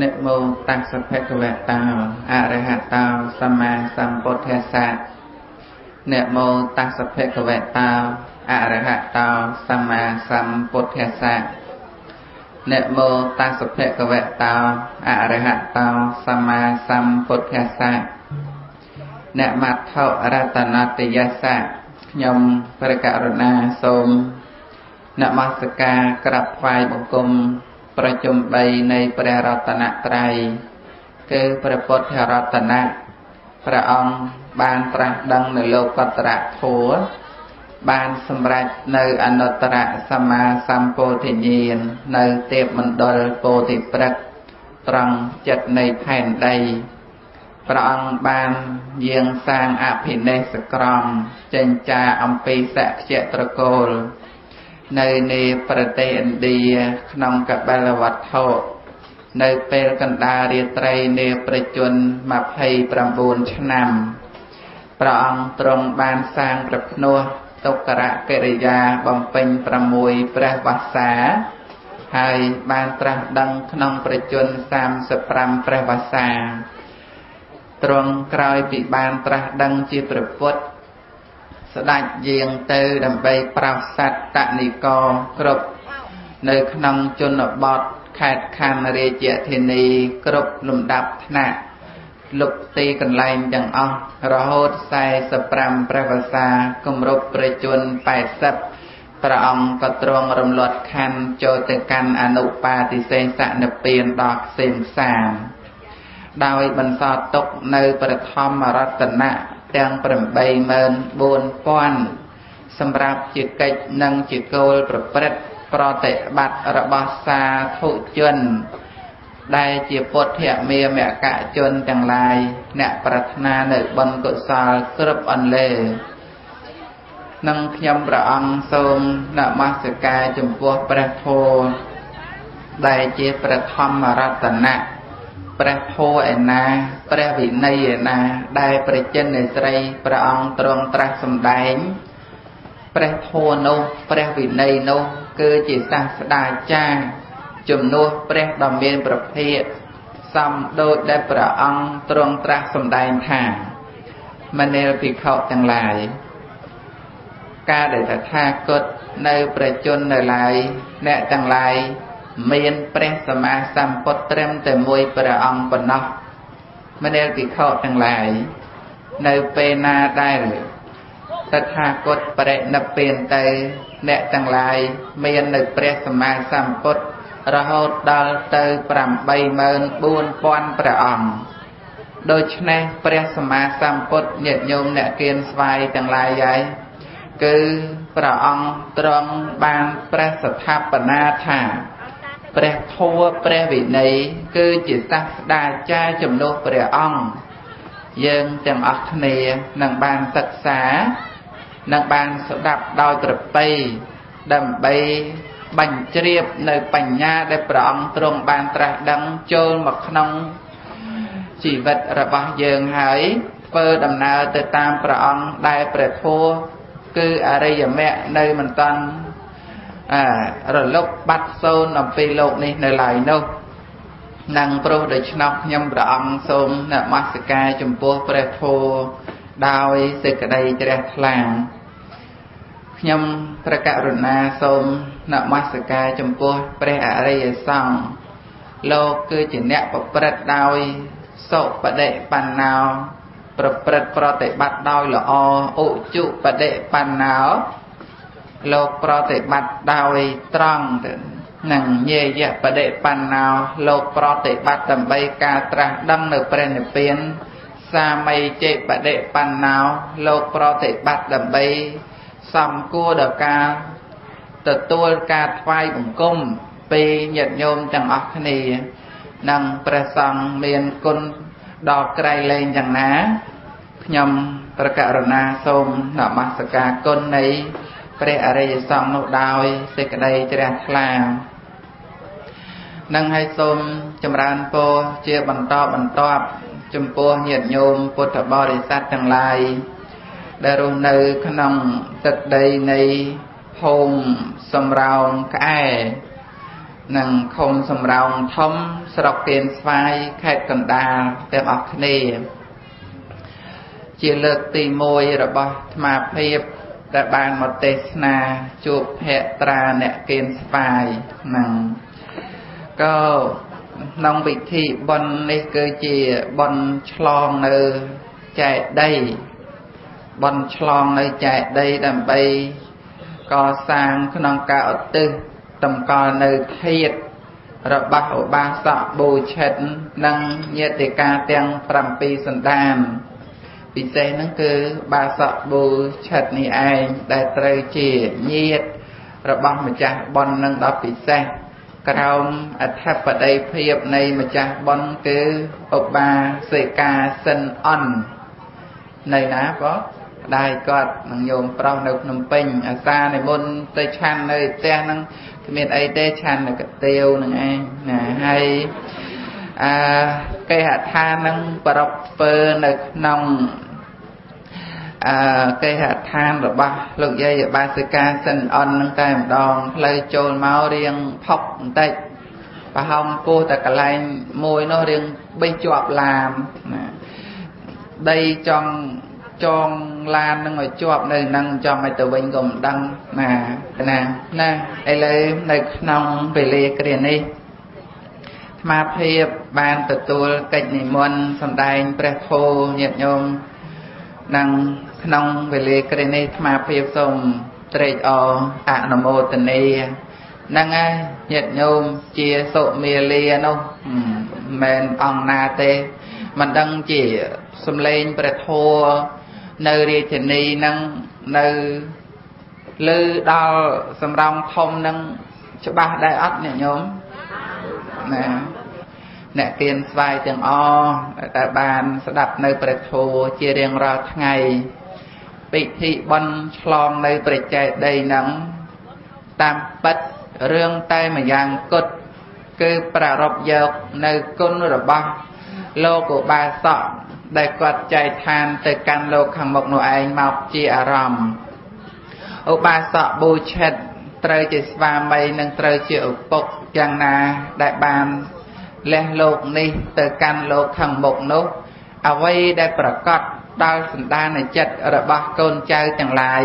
និមោតស្សភគវតោអរហតោសម្មាសម្ពុទ្ធស្សៈនិមោតស្សភគវតោអរហតោសម្មាសម្ពុទ្ធស្សៈនិមោតស្សភគវតោអរហតោសម្មាសម្ពុទ្ធស្សៈអ្នកមត្ថុរតនតយស្សៈខ្ញុំព្រះករុណាសូមនមស្ការក្រាបថ្វាយបង្គំ ប្រជុំ3នៃព្រះរតនត្រ័យគឺព្រះពុទ្ធរតនៈព្រះអង្គបានត្រាស់ដឹងនៅលោកតរៈធัวបានសម្រេចនៅអនុត្តរសម្មាសម្ពោធិញ្ញាណនៅទេពមណ្ឌលពោធិព្រឹកត្រង់ចិត្តនៃផែនដីព្រះអង្គបានយាងសាងអភិនេសក្រមចេញចាអំពីសក្យត្រកូល នៅនៃប្រទេសឥណ្ឌាក្នុងកបិលវត្ថុនៅពេលកណ្ដាលរាត្រីនៃប្រជជន29ឆ្នាំព្រះអង្គទ្រង់បានសាងប្រភ្នោះទុក្ករកិរិយាបំពេញ6ព្រះវស្សាហើយបានត្រាស់ដឹងក្នុងប្រជជន35ព្រះវស្សាទ្រង់ក្រោយពីបានត្រាស់ដឹងជាព្រះពុទ្ធ ស្ដេចយាងទៅដើម្បីប្រោសត្វតនិកគ្រប់នៅក្នុងជនបទខេត្តខណ្ឌរាជធានីគ្រប់លំដាប់ថ្នាក់លុបទីកន្លែងទាំងអស់រហូត45ព្រះវស្សាគម្រប់ប្រជជន80ព្រះអង្គក៏ទ្រង់រំលត់ខណ្ឌចូលទៅកាន់អនុបាទិសេសនិព្វានដល់ខ្សែមសាមដោយបន្សល់ទុកនៅប្រធមរតនៈ ទាំង84000សម្រាប់ជាកិច្ចនិងជាគោលប្រព្រឹត្តប្រតិបត្តិរបស់សាធុជនដែលជាពុទ្ធមេមកជនទាំងឡាយអ្នកប្រាថ្នានៅបុណ្យកុសលគ្រប់អន្លេនឹងខ្ញុំព្រះអង្គសូមនមស្ការចំពោះព្រះធម៌ដែលជាប្រធមរតនៈ ព្រះធម៌ឯណាព្រះវិន័យឯណាដែលព្រះចិននៃស្រីព្រះអង្គទ្រង់ត្រាស់សម្ដែងព្រះធម៌នោះព្រះវិន័យនោះគឺជាសាស្តាចារ្យជំនួសព្រះដ៏មានប្រភេទសំដូចដែលព្រះអង្គទ្រង់ត្រាស់សម្ដែងថាមនាលភិក្ខុទាំងឡាយការដែលតថាគតនៅប្រជជននៅឡើយអ្នកទាំងឡាយ មានព្រះសម្មាសម្ពុទ្ធត្រឹមតែមួយព្រះអង្គប៉ុណ្ណោះមនាលភិក្ខុទាំងឡាយនៅពេលណាដែលតថាគតបរិនិព្វានទៅអ្នកទាំងឡាយមាននៅព្រះសម្មាសម្ពុទ្ធរហូតដល់ទៅ84000ព្រះអង្គដូច្នេះព្រះសម្មាសម្ពុទ្ធញាតិញោមអ្នកគៀនស្វាយទាំងឡាយហើយគឺព្រះអង្គទ្រង់បានព្រះស្ថាបនាថា ព្រះធម៌ព្រះវិន័យគឺជាសាស្តាចារ្យជំនួសព្រះអង្គយើងទាំងអស់គ្នានឹងបានសិក្សានឹងបានស្ដាប់ដោយប្រពៃដើម្បីបញ្ជ្រាបនៅបញ្ញាដែលព្រះអង្គទ្រង់បានត្រាស់ដឹងចូលមកក្នុងជីវិតរបស់យើងហើយធ្វើដំណើរទៅតាមព្រះអង្គដែលព្រះធម៌គឺអរិយមគ្គនៅមិនតាន់ រលុបបាត់សូន្យអំពីលោកនេះនៅឡើយនោះនឹងព្រោះដូច្នោះខ្ញុំព្រះអង្គសូមនមស្ការចំពោះព្រះធម៌ដោយសេចក្តីជ្រះថ្លាខ្ញុំព្រះករុណាសូមនមស្ការចំពោះព្រះអរិយសង្ឃលោកគឺជាអ្នកប្រព្រឹត្តដោយសុបដិបណ្ណោប្រព្រឹត្តប្រតិបត្តិដោយល្អឧជុបដិបណ្ណោ លោកប្រតិបត្តិដោយត្រង់ទៅនឹងញាយបដិបណ្ណោលោកប្រតិបត្តិដើម្បីការត្រាស់ដឹងនៅព្រះនិព្វានសាមីចេបដិបណ្ណោលោកប្រតិបត្តិដើម្បីសំគួរដល់ការទទួលការថ្វាយបង្គំពីញាតិញោមទាំងអស់គ្នានិងព្រះសង្ឃមានគុណដល់ក្រៃលែងយ៉ាងណាខ្ញុំប្រករុណាសូមនមស្ការគុណនៃ ព្រះអរិយសង្ឃនោះដោយសេចក្តីជ្រះថ្លានឹងឲ្យសូមចម្រើនពរជាបន្តបន្ទាប់ចំពោះញាតិញោមពុទ្ធបរិស័ទទាំងឡាយដែលរស់នៅក្នុងទឹកដីនៃភូមិសំរោងក្អែនិងឃុំសំរោងធំស្រុកទៀនស្វាយខេត្តកណ្ដាលទាំងអស់គ្នា ជាលើកទី1របស់អាត្មាភាព ដែលបានមកទេសនាជួបភក្ត្រាអ្នកគៀនស្វាយហ្នឹងក៏ក្នុងពិធីបុណ្យនេះគឺជាបុណ្យឆ្លងនៅចែកដីបុណ្យឆ្លងនៅចែកដីដើម្បីកសាងក្នុងការឧទ្ទិសតម្កល់នៅធាតរបស់ឧបាសកបូឆិតនិងញាតិកាទាំង7សន្តាន ពិសេសហ្នឹងគឺបាសកបូឆិតនេះឯងដែលត្រូវជាញាតិរបស់ម្ចាស់ប៉ុននឹងដល់ពិសេសក្រោមអធិបតីភាពនៃម្ចាស់ប៉ុនគឺឧបាសិកាសិនអននៅណាបងដៃគាត់នឹងញោមប្រុសនៅភ្នំពេញអាសានិមន្តទៅឆាន់នៅផ្ទះហ្នឹងគ្មានអីទេឆាន់នៅកាទៀវនឹងឯងណាហើយ អឺគេហដ្ឋាននឹងប្រពធ្វើនៅក្នុងអឺគេហដ្ឋានរបស់លោកយាយបាសិកាសិនអននឹងតែម្ដងផ្លូវចូលមករៀងផុកបន្តិចប្រហោងពោះតែកន្លែងមួយនោះរៀងបេះជាប់ឡាមណាដីចង់ចងឡាននឹងឲ្យជាប់នៅនឹងចង់ឲ្យទៅវិញក៏មិនដឹងណាណាណាឥឡូវនៅក្នុងពេលលាគ្រានេះ ស្មាភាព បានទទួលកិច្ចនិមន្តសម្ដែងព្រះធម៌ញាតិញោមនិងក្នុងវេលាគ្រានេះស្មាភាពសូមត្រេកអរអនុមោទនាហ្នឹងហើយញាតិញោមជាសុមាលានោះមិនមែនអង្គណាទេមិនដឹងជាសំឡេងព្រះធម៌នៅរាជធានីហ្នឹងនៅលើដល់សំរងធំហ្នឹងច្បាស់ដែរអត់អ្នកញោម ណាអ្នកគៀនស្វាយទាំងអដែលបានស្ដាប់នៅព្រះធម៌ជារៀងរាល់ថ្ងៃពិធីបន់ឆ្លងនៅព្រះចេតិយហ្នឹងតាមពិតរឿងតែម្យ៉ាងគត់គឺប្រារព្ធយកនៅគុណរបស់លោកឧបាសកដែលគាត់ចែកឋានទៅកាន់លោកខាងមុខនោះឯងមកជាអារម្មណ៍ឧបាសកប៊ូឆិត ត្រូវជាស្វាមីនិងត្រូវជាឪពុកយ៉ាងណាដែលបានលះលោកនេះទៅកាន់លោកខាងមុខនោះអ្វីដែលប្រកាសដល់សន្តានចិត្តរបស់កូនចៅទាំងឡាយ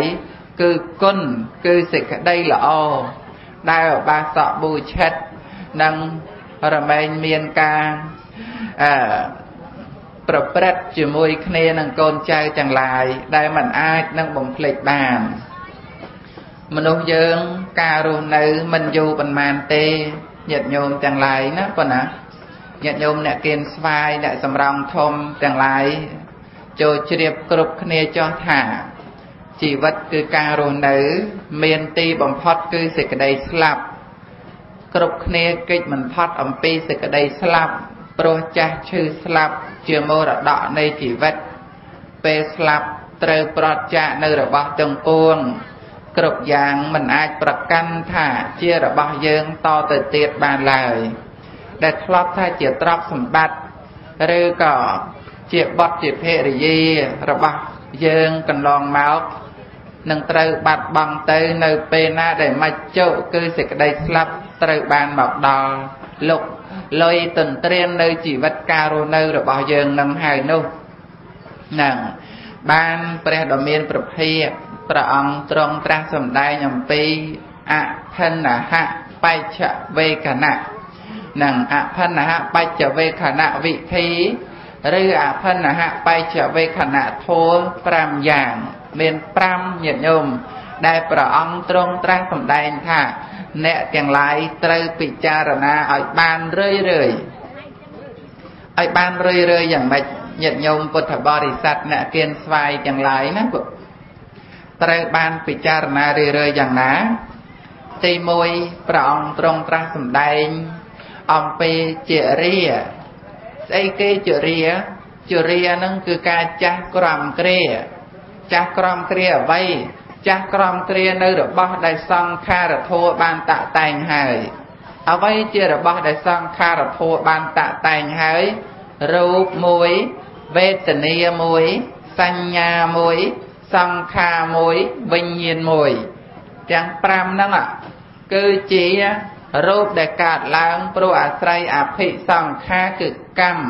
គឺគុណគឺសេចក្តីល្អដែលឧបាសកប៊ូឆិតនិងរមែងមានការអឺប្រព្រឹត្តជាមួយគ្នានឹងកូនចៅទាំងឡាយដែលมันអាចនឹងបំភ្លេចបាន មនុស្សយើងការរស់នៅមិនយូរប៉ុន្មានទេញាតិញោមទាំងឡាយណាប៉ុណ្ណាញាតិញោមអ្នកគៀនស្វាយអ្នកសំរងធំទាំងឡាយចូលជ្រាបគ្រប់គ្នាចោះថា ជីវិតគឺការរស់នៅ មានទីបំផុតគឺសេចក្តីស្លាប់គ្រប់គ្នាកិច្ចមិនផុតអំពីសេចក្តីស្លាប់ព្រោះចាស់ឈឺស្លាប់ជាមរតកនៃជីវិត ពេលស្លាប់ត្រូវប្រត់ចាកនៅរបស់ទាំងពួង គ្រប់យ៉ាងមិនអាចប្រកាន់ថាជារបស់យើងតទៅទៀតបានឡើយ ដែលធ្លាប់ថាជាទ្រព្យសម្បត្តិឬក៏ជាបទជាភរិយារបស់យើងកន្លងមកនឹងត្រូវបាត់បង់ទៅនៅពេលណាដែលមិនចុគឺសេចក្តីស្លាប់ត្រូវបានមកដល់លុកលុយទន្ទ្រាននៅជីវិតការរស់នៅរបស់យើងនឹងហើយនោះនឹងបានព្រះដ៏មានប្រភិយ ព្រះអង្គទ្រង់ត្រាស់សម្ដែងអំពីអខិនហៈបច្ចវេកណៈនិងអខិនហៈបច្ចវេខណៈវិធីឬអខិនហៈបច្ចវេខណៈធម៌5យ៉ាង មាន5ញាតិញោមដែលព្រះអង្គទ្រង់ត្រាស់សម្ដែងថា អ្នកទាំងឡាយត្រូវពិចារណាឲ្យបានរឿយរឿយឲ្យបានរឿយរឿយយ៉ាងម៉េចញាតិញោមពុទ្ធបរិស័ទអ្នកគៀនស្វាយទាំងឡាយណា ត្រូវបានពិចារណារឿយរឿយយ៉ាងណា ទី1ព្រះអង្គទ្រង់ត្រាស់សម្ដែងអំពីជារាស្អីគេជារាជារានឹងគឺការចាស់ក្រំគ្រាចាស់ក្រំគ្រាអ្វីចាស់ក្រំគ្រានៅរបស់ដែលសង្ខារធัวបានតាក់តែងហើយអ្វីជារបស់ដែលសង្ខារធัวបានតាក់តែងហើយរូបមួយវេទនាមួយសញ្ញាមួយ សង្ខារមួយវិញ្ញាណមួយ ទាំង5ហ្នឹងគឺជារូបដែលកើតឡើងព្រោះអាស្រ័យអភិសង្ខារគឺកម្ម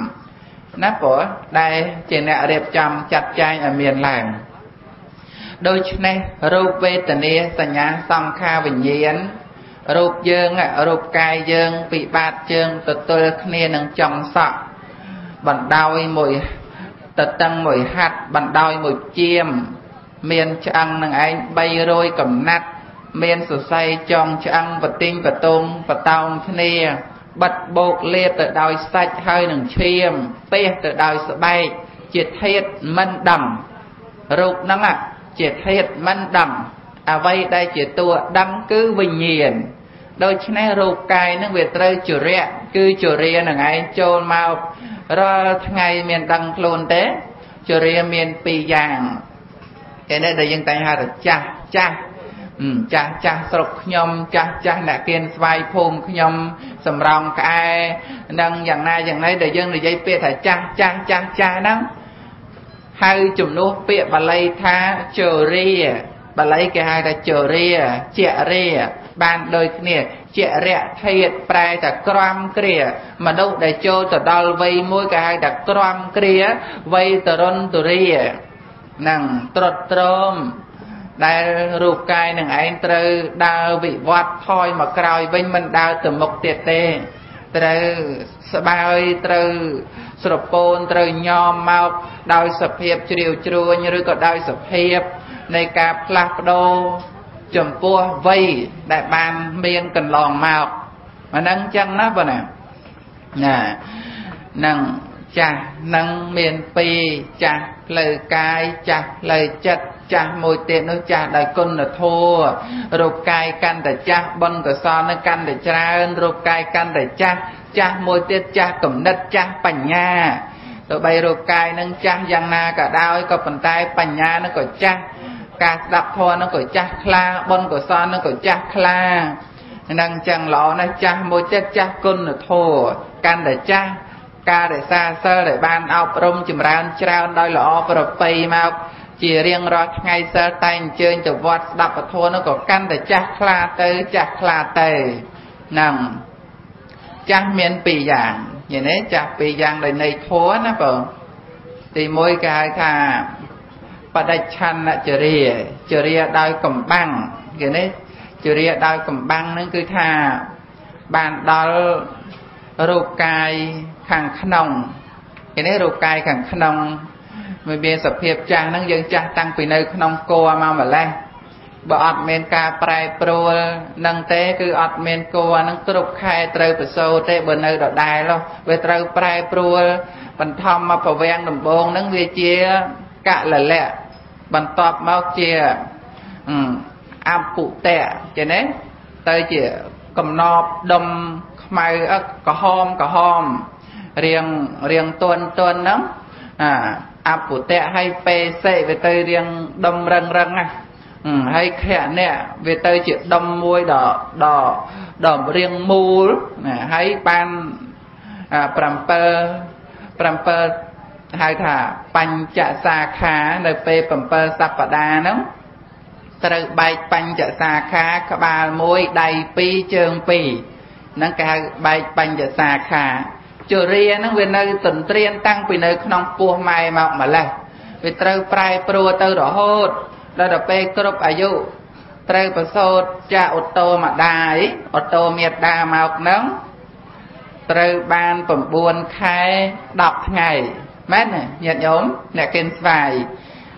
ណាព្រោះដែលជាអ្នករៀបចំចាត់ចែងឲ្យមានឡើងដូច្នេះរូបវេទនាសញ្ញាសង្ខារវិញ្ញាណរូបយើងរូបកាយយើងពិបាតជើងទទួលគ្នានឹងចង់សក់បណ្ដោយមួយតតឹងមួយហាត់បណ្ដោយមួយជាម មានឆ្អឹងនឹងឯង300កំណាត់ មានសរសៃចងឆ្អឹងបទិញបតុងបតោងគ្នាបិទបោកលាបទៅដោយសាច់ហើយនឹងឈាមពេះទៅដោយស្បែកជាធាតមិនដំរូបហ្នឹងជាធាតមិនដំអ្វីដែលជាតួដឹងគឺវិញ្ញាណដូច្នេះរូបកាយនឹងវាត្រូវជរៈគឺជរានឹងឯងចូលមករាល់ថ្ងៃមានដឹងខ្លួនទេជរាមានពីរយ៉ាង គេនេះដែលយើងតែងហៅថាចាស់ចាស់ចាស់ចាស់ស្រុកខ្ញុំចាស់ចាស់អ្នកគៀនស្វាយភូមិខ្ញុំសំរងក្អែនឹងយ៉ាងណាយ៉ាងណីដែលយើងនិយាយពាក្យថាចាស់ចាស់ចាស់ចាស់ហ្នឹងហៅជំនួសពាក្យបាលីថាជរាបាលីគេហៅថាជរាជារាបានដូចគ្នាជារៈធាតប្រែតែក្រំគ្រាមនុស្សដែលចូលទៅដល់វ័យមួយគេហៅថាក្រំគ្រាវ័យតរុនទុរា នឹងត្រុតត្រោមដែលរូបកាយនឹងឯងត្រូវដើរវិវត្តថយមកក្រោយវិញមិនដើរទៅមុខទៀតទេត្រូវស្បើយត្រូវស្រពោនត្រូវញោមមកដោយសភាពជ្រាវជ្រួញឬក៏ដោយសភាពនៃការផ្លាស់ប្ដូរចំពោះវ័យដែលបានមានកន្លងមកអាហ្នឹងចឹងណាបងណាណានឹង ចាស់នឹងមានពីរចាស់ផ្លូវកាយចាស់ផ្លូវចិត្តចាស់មួយទៀតនោះចាស់ដោយគុណធម៌រូបកាយកាន់តែចាស់បុណ្យកុសលនឹងកាន់តែច្រើនរូបកាយកាន់តែចាស់ចាស់មួយទៀតចាស់គំនិតចាស់បញ្ញាទោះបីរូបកាយនឹងចាស់យ៉ាងណាក៏ដោយក៏ប៉ុន្តែបញ្ញានឹងក៏ចាស់ការស្ដាប់ធម៌នឹងក៏ចាស់ខ្លាបុណ្យកុសលនឹងក៏ចាស់ខ្លានឹងចឹងល្អណាស់ចាស់មួយទៀតចាស់គុណធម៌កាន់តែចាស់ ការរក្សាសិលដែលបានអប់រំចម្រើនច្រើនដោយល្អប្រពៃមកជារៀងរាល់ថ្ងៃសិលតែអញ្ជើញទៅវត្តស្ដាប់ពធនោះក៏កាន់តែចាស់ខ្លាទៅចាស់ខ្លាទៅហ្នឹងចាស់មានពីរយ៉ាងយល់ទេចាស់ពីរយ៉ាងដោយនៃធัวណាបងទី1គេហៅថាបដិច្ឆន្នចរិយាចរិយាដោយកំបាំងគេនេះចរិយាដោយកំបាំងហ្នឹងគឺថាបានដល់រូបកាយ ខាងក្នុងគេនេះរូបកាយខាងក្នុងវាមានសភាពចាស់ហ្នឹងយើងចាស់តាំងពីនៅក្នុងគោមកម្លេះបើអត់មានការប្រែប្រួលនឹងទេគឺអត់មានគោហ្នឹងគ្រប់ខែត្រូវប្រសូតទេបើនៅដដែលវាត្រូវប្រែប្រួលបន្ថំមកប្រវាំងដំបងហ្នឹងវាជាកលលៈបន្ទាប់មកជាអពុតៈចេះទេទៅជាកំណប់ដុំខ្មៅក្រហមក្រហម រៀងរៀងទន់ទន់ហ្នឹងអាអពុតៈហើយពេសិវាទៅរៀងដុំរឹងរឹងណាហើយខៈអ្នកវាទៅជាដុំមួយដល់ដល់ដល់រៀងមូលណាហើយបាន7 7ហៅថាបញ្ចសាខានៅពេល7សប្តាហ៍ហ្នឹងត្រូវបែកបញ្ចសាខាក្បាល1ដៃ2ជើង2ហ្នឹងគេហៅបែកបញ្ចសាខា ជរាហ្នឹងវានៅទន្ទ្រានតាំងពីនៅក្នុងពោះម៉ែមកម្លេះវាត្រូវប្រែប្រួលទៅរហូតដល់ទៅពេលគ្រប់អាយុត្រូវប្រសូតចាអូតូម្ដាយអូតូមេដាមកហ្នឹងត្រូវបាន9ខែ10ថ្ងៃមែនទេញាតិញោមអ្នកគិនស្វាយ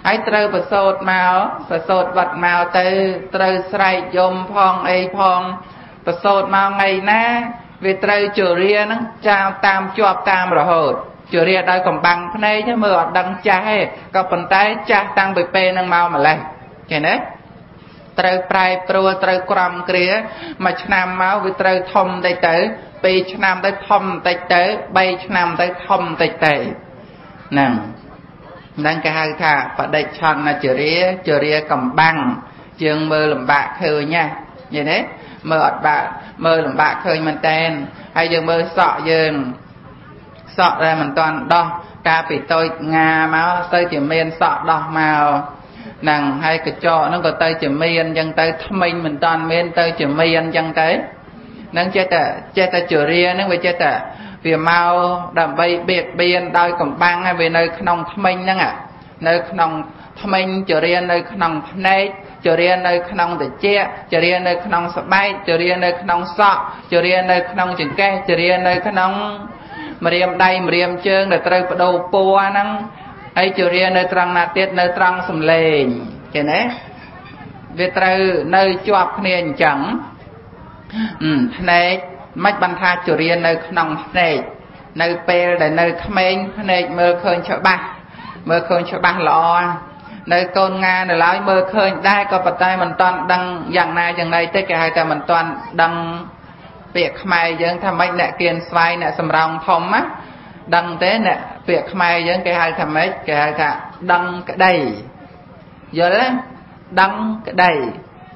ហើយត្រូវប្រសូតមកប្រសូតវត្តមកទៅត្រូវស្រែកយំផងអីផងប្រសូតមកថ្ងៃណា វាត្រូវជរាហ្នឹងចាតាមជាប់តាមរហូតជរាដោយកំបាំងភ្នែកមើលអត់ដឹងចាស់ទេក៏ប៉ុន្តែចាស់តាំងពីពេលហ្នឹងមកម្លេះឃើញទេត្រូវប្រែប្រួលត្រូវក្រំគ្រាមួយឆ្នាំមកវាត្រូវធំតិចទៅ2ឆ្នាំទៅធំតិចទៅ3ឆ្នាំទៅធំតិចទៅហ្នឹងហ្នឹងគេហៅថាបដិច្ឆន្នចរិយាចរិយាកំបាំងយើងមើលលំបាកឃើញណាឃើញទេ មើលអត់បាក់មើលលំបាកឃើញមែនតែនហើយយើងមើលសក់យើងសក់ដែលមិនតាន់ដោះកាលពីតូចងាមកទៅជាមានសក់ដោះមកហ្នឹងហើយកញ្ចក់ហ្នឹងក៏ទៅជាមានអញ្ចឹងទៅថ្មិញមិនតាន់មានទៅជាមានអញ្ចឹងទៅនឹងចេះតែចេះតែជរានឹងវាចេះតែវាមកដើម្បីបៀតបៀនដោយកំបាំងវានៅក្នុងថ្មិញហ្នឹងនៅក្នុងថ្មិញជរានៅក្នុងភ្នែក ជរានៅក្នុងត្រចៀកជរានៅក្នុងស្បែកជរានៅក្នុងសក់ជរានៅក្នុងចង្កេះជរានៅក្នុងម្រាមដៃម្រាមជើងដែលត្រូវបដូរពណ៌ហ្នឹងហើយជរានៅត្រង់ណាទៀតនៅត្រង់សំឡេងឃើញទេវាត្រូវនៅជាប់គ្នាអញ្ចឹងភ្នែកមិនបានថាជរានៅក្នុងភ្នែកនៅពេលដែលនៅក្មេងភ្នែកមើលឃើញច្បាស់មើលឃើញច្បាស់ល្អ នៅកូនងានៅឡើយមើលឃើញដែរក៏ប៉ុន្តែមិនតាន់ដឹងយ៉ាងណាយ៉ាងណីទេគេហៅថាមិនតាន់ដឹងពាក្យខ្មែរយើងថាម៉េចអ្នកគៀនស្វាយអ្នកសំរោងធំណាដឹងទេអ្នកពាក្យខ្មែរយើងគេហៅថាម៉េចគេហៅថាដឹងក្តីយល់ទេដឹងក្តី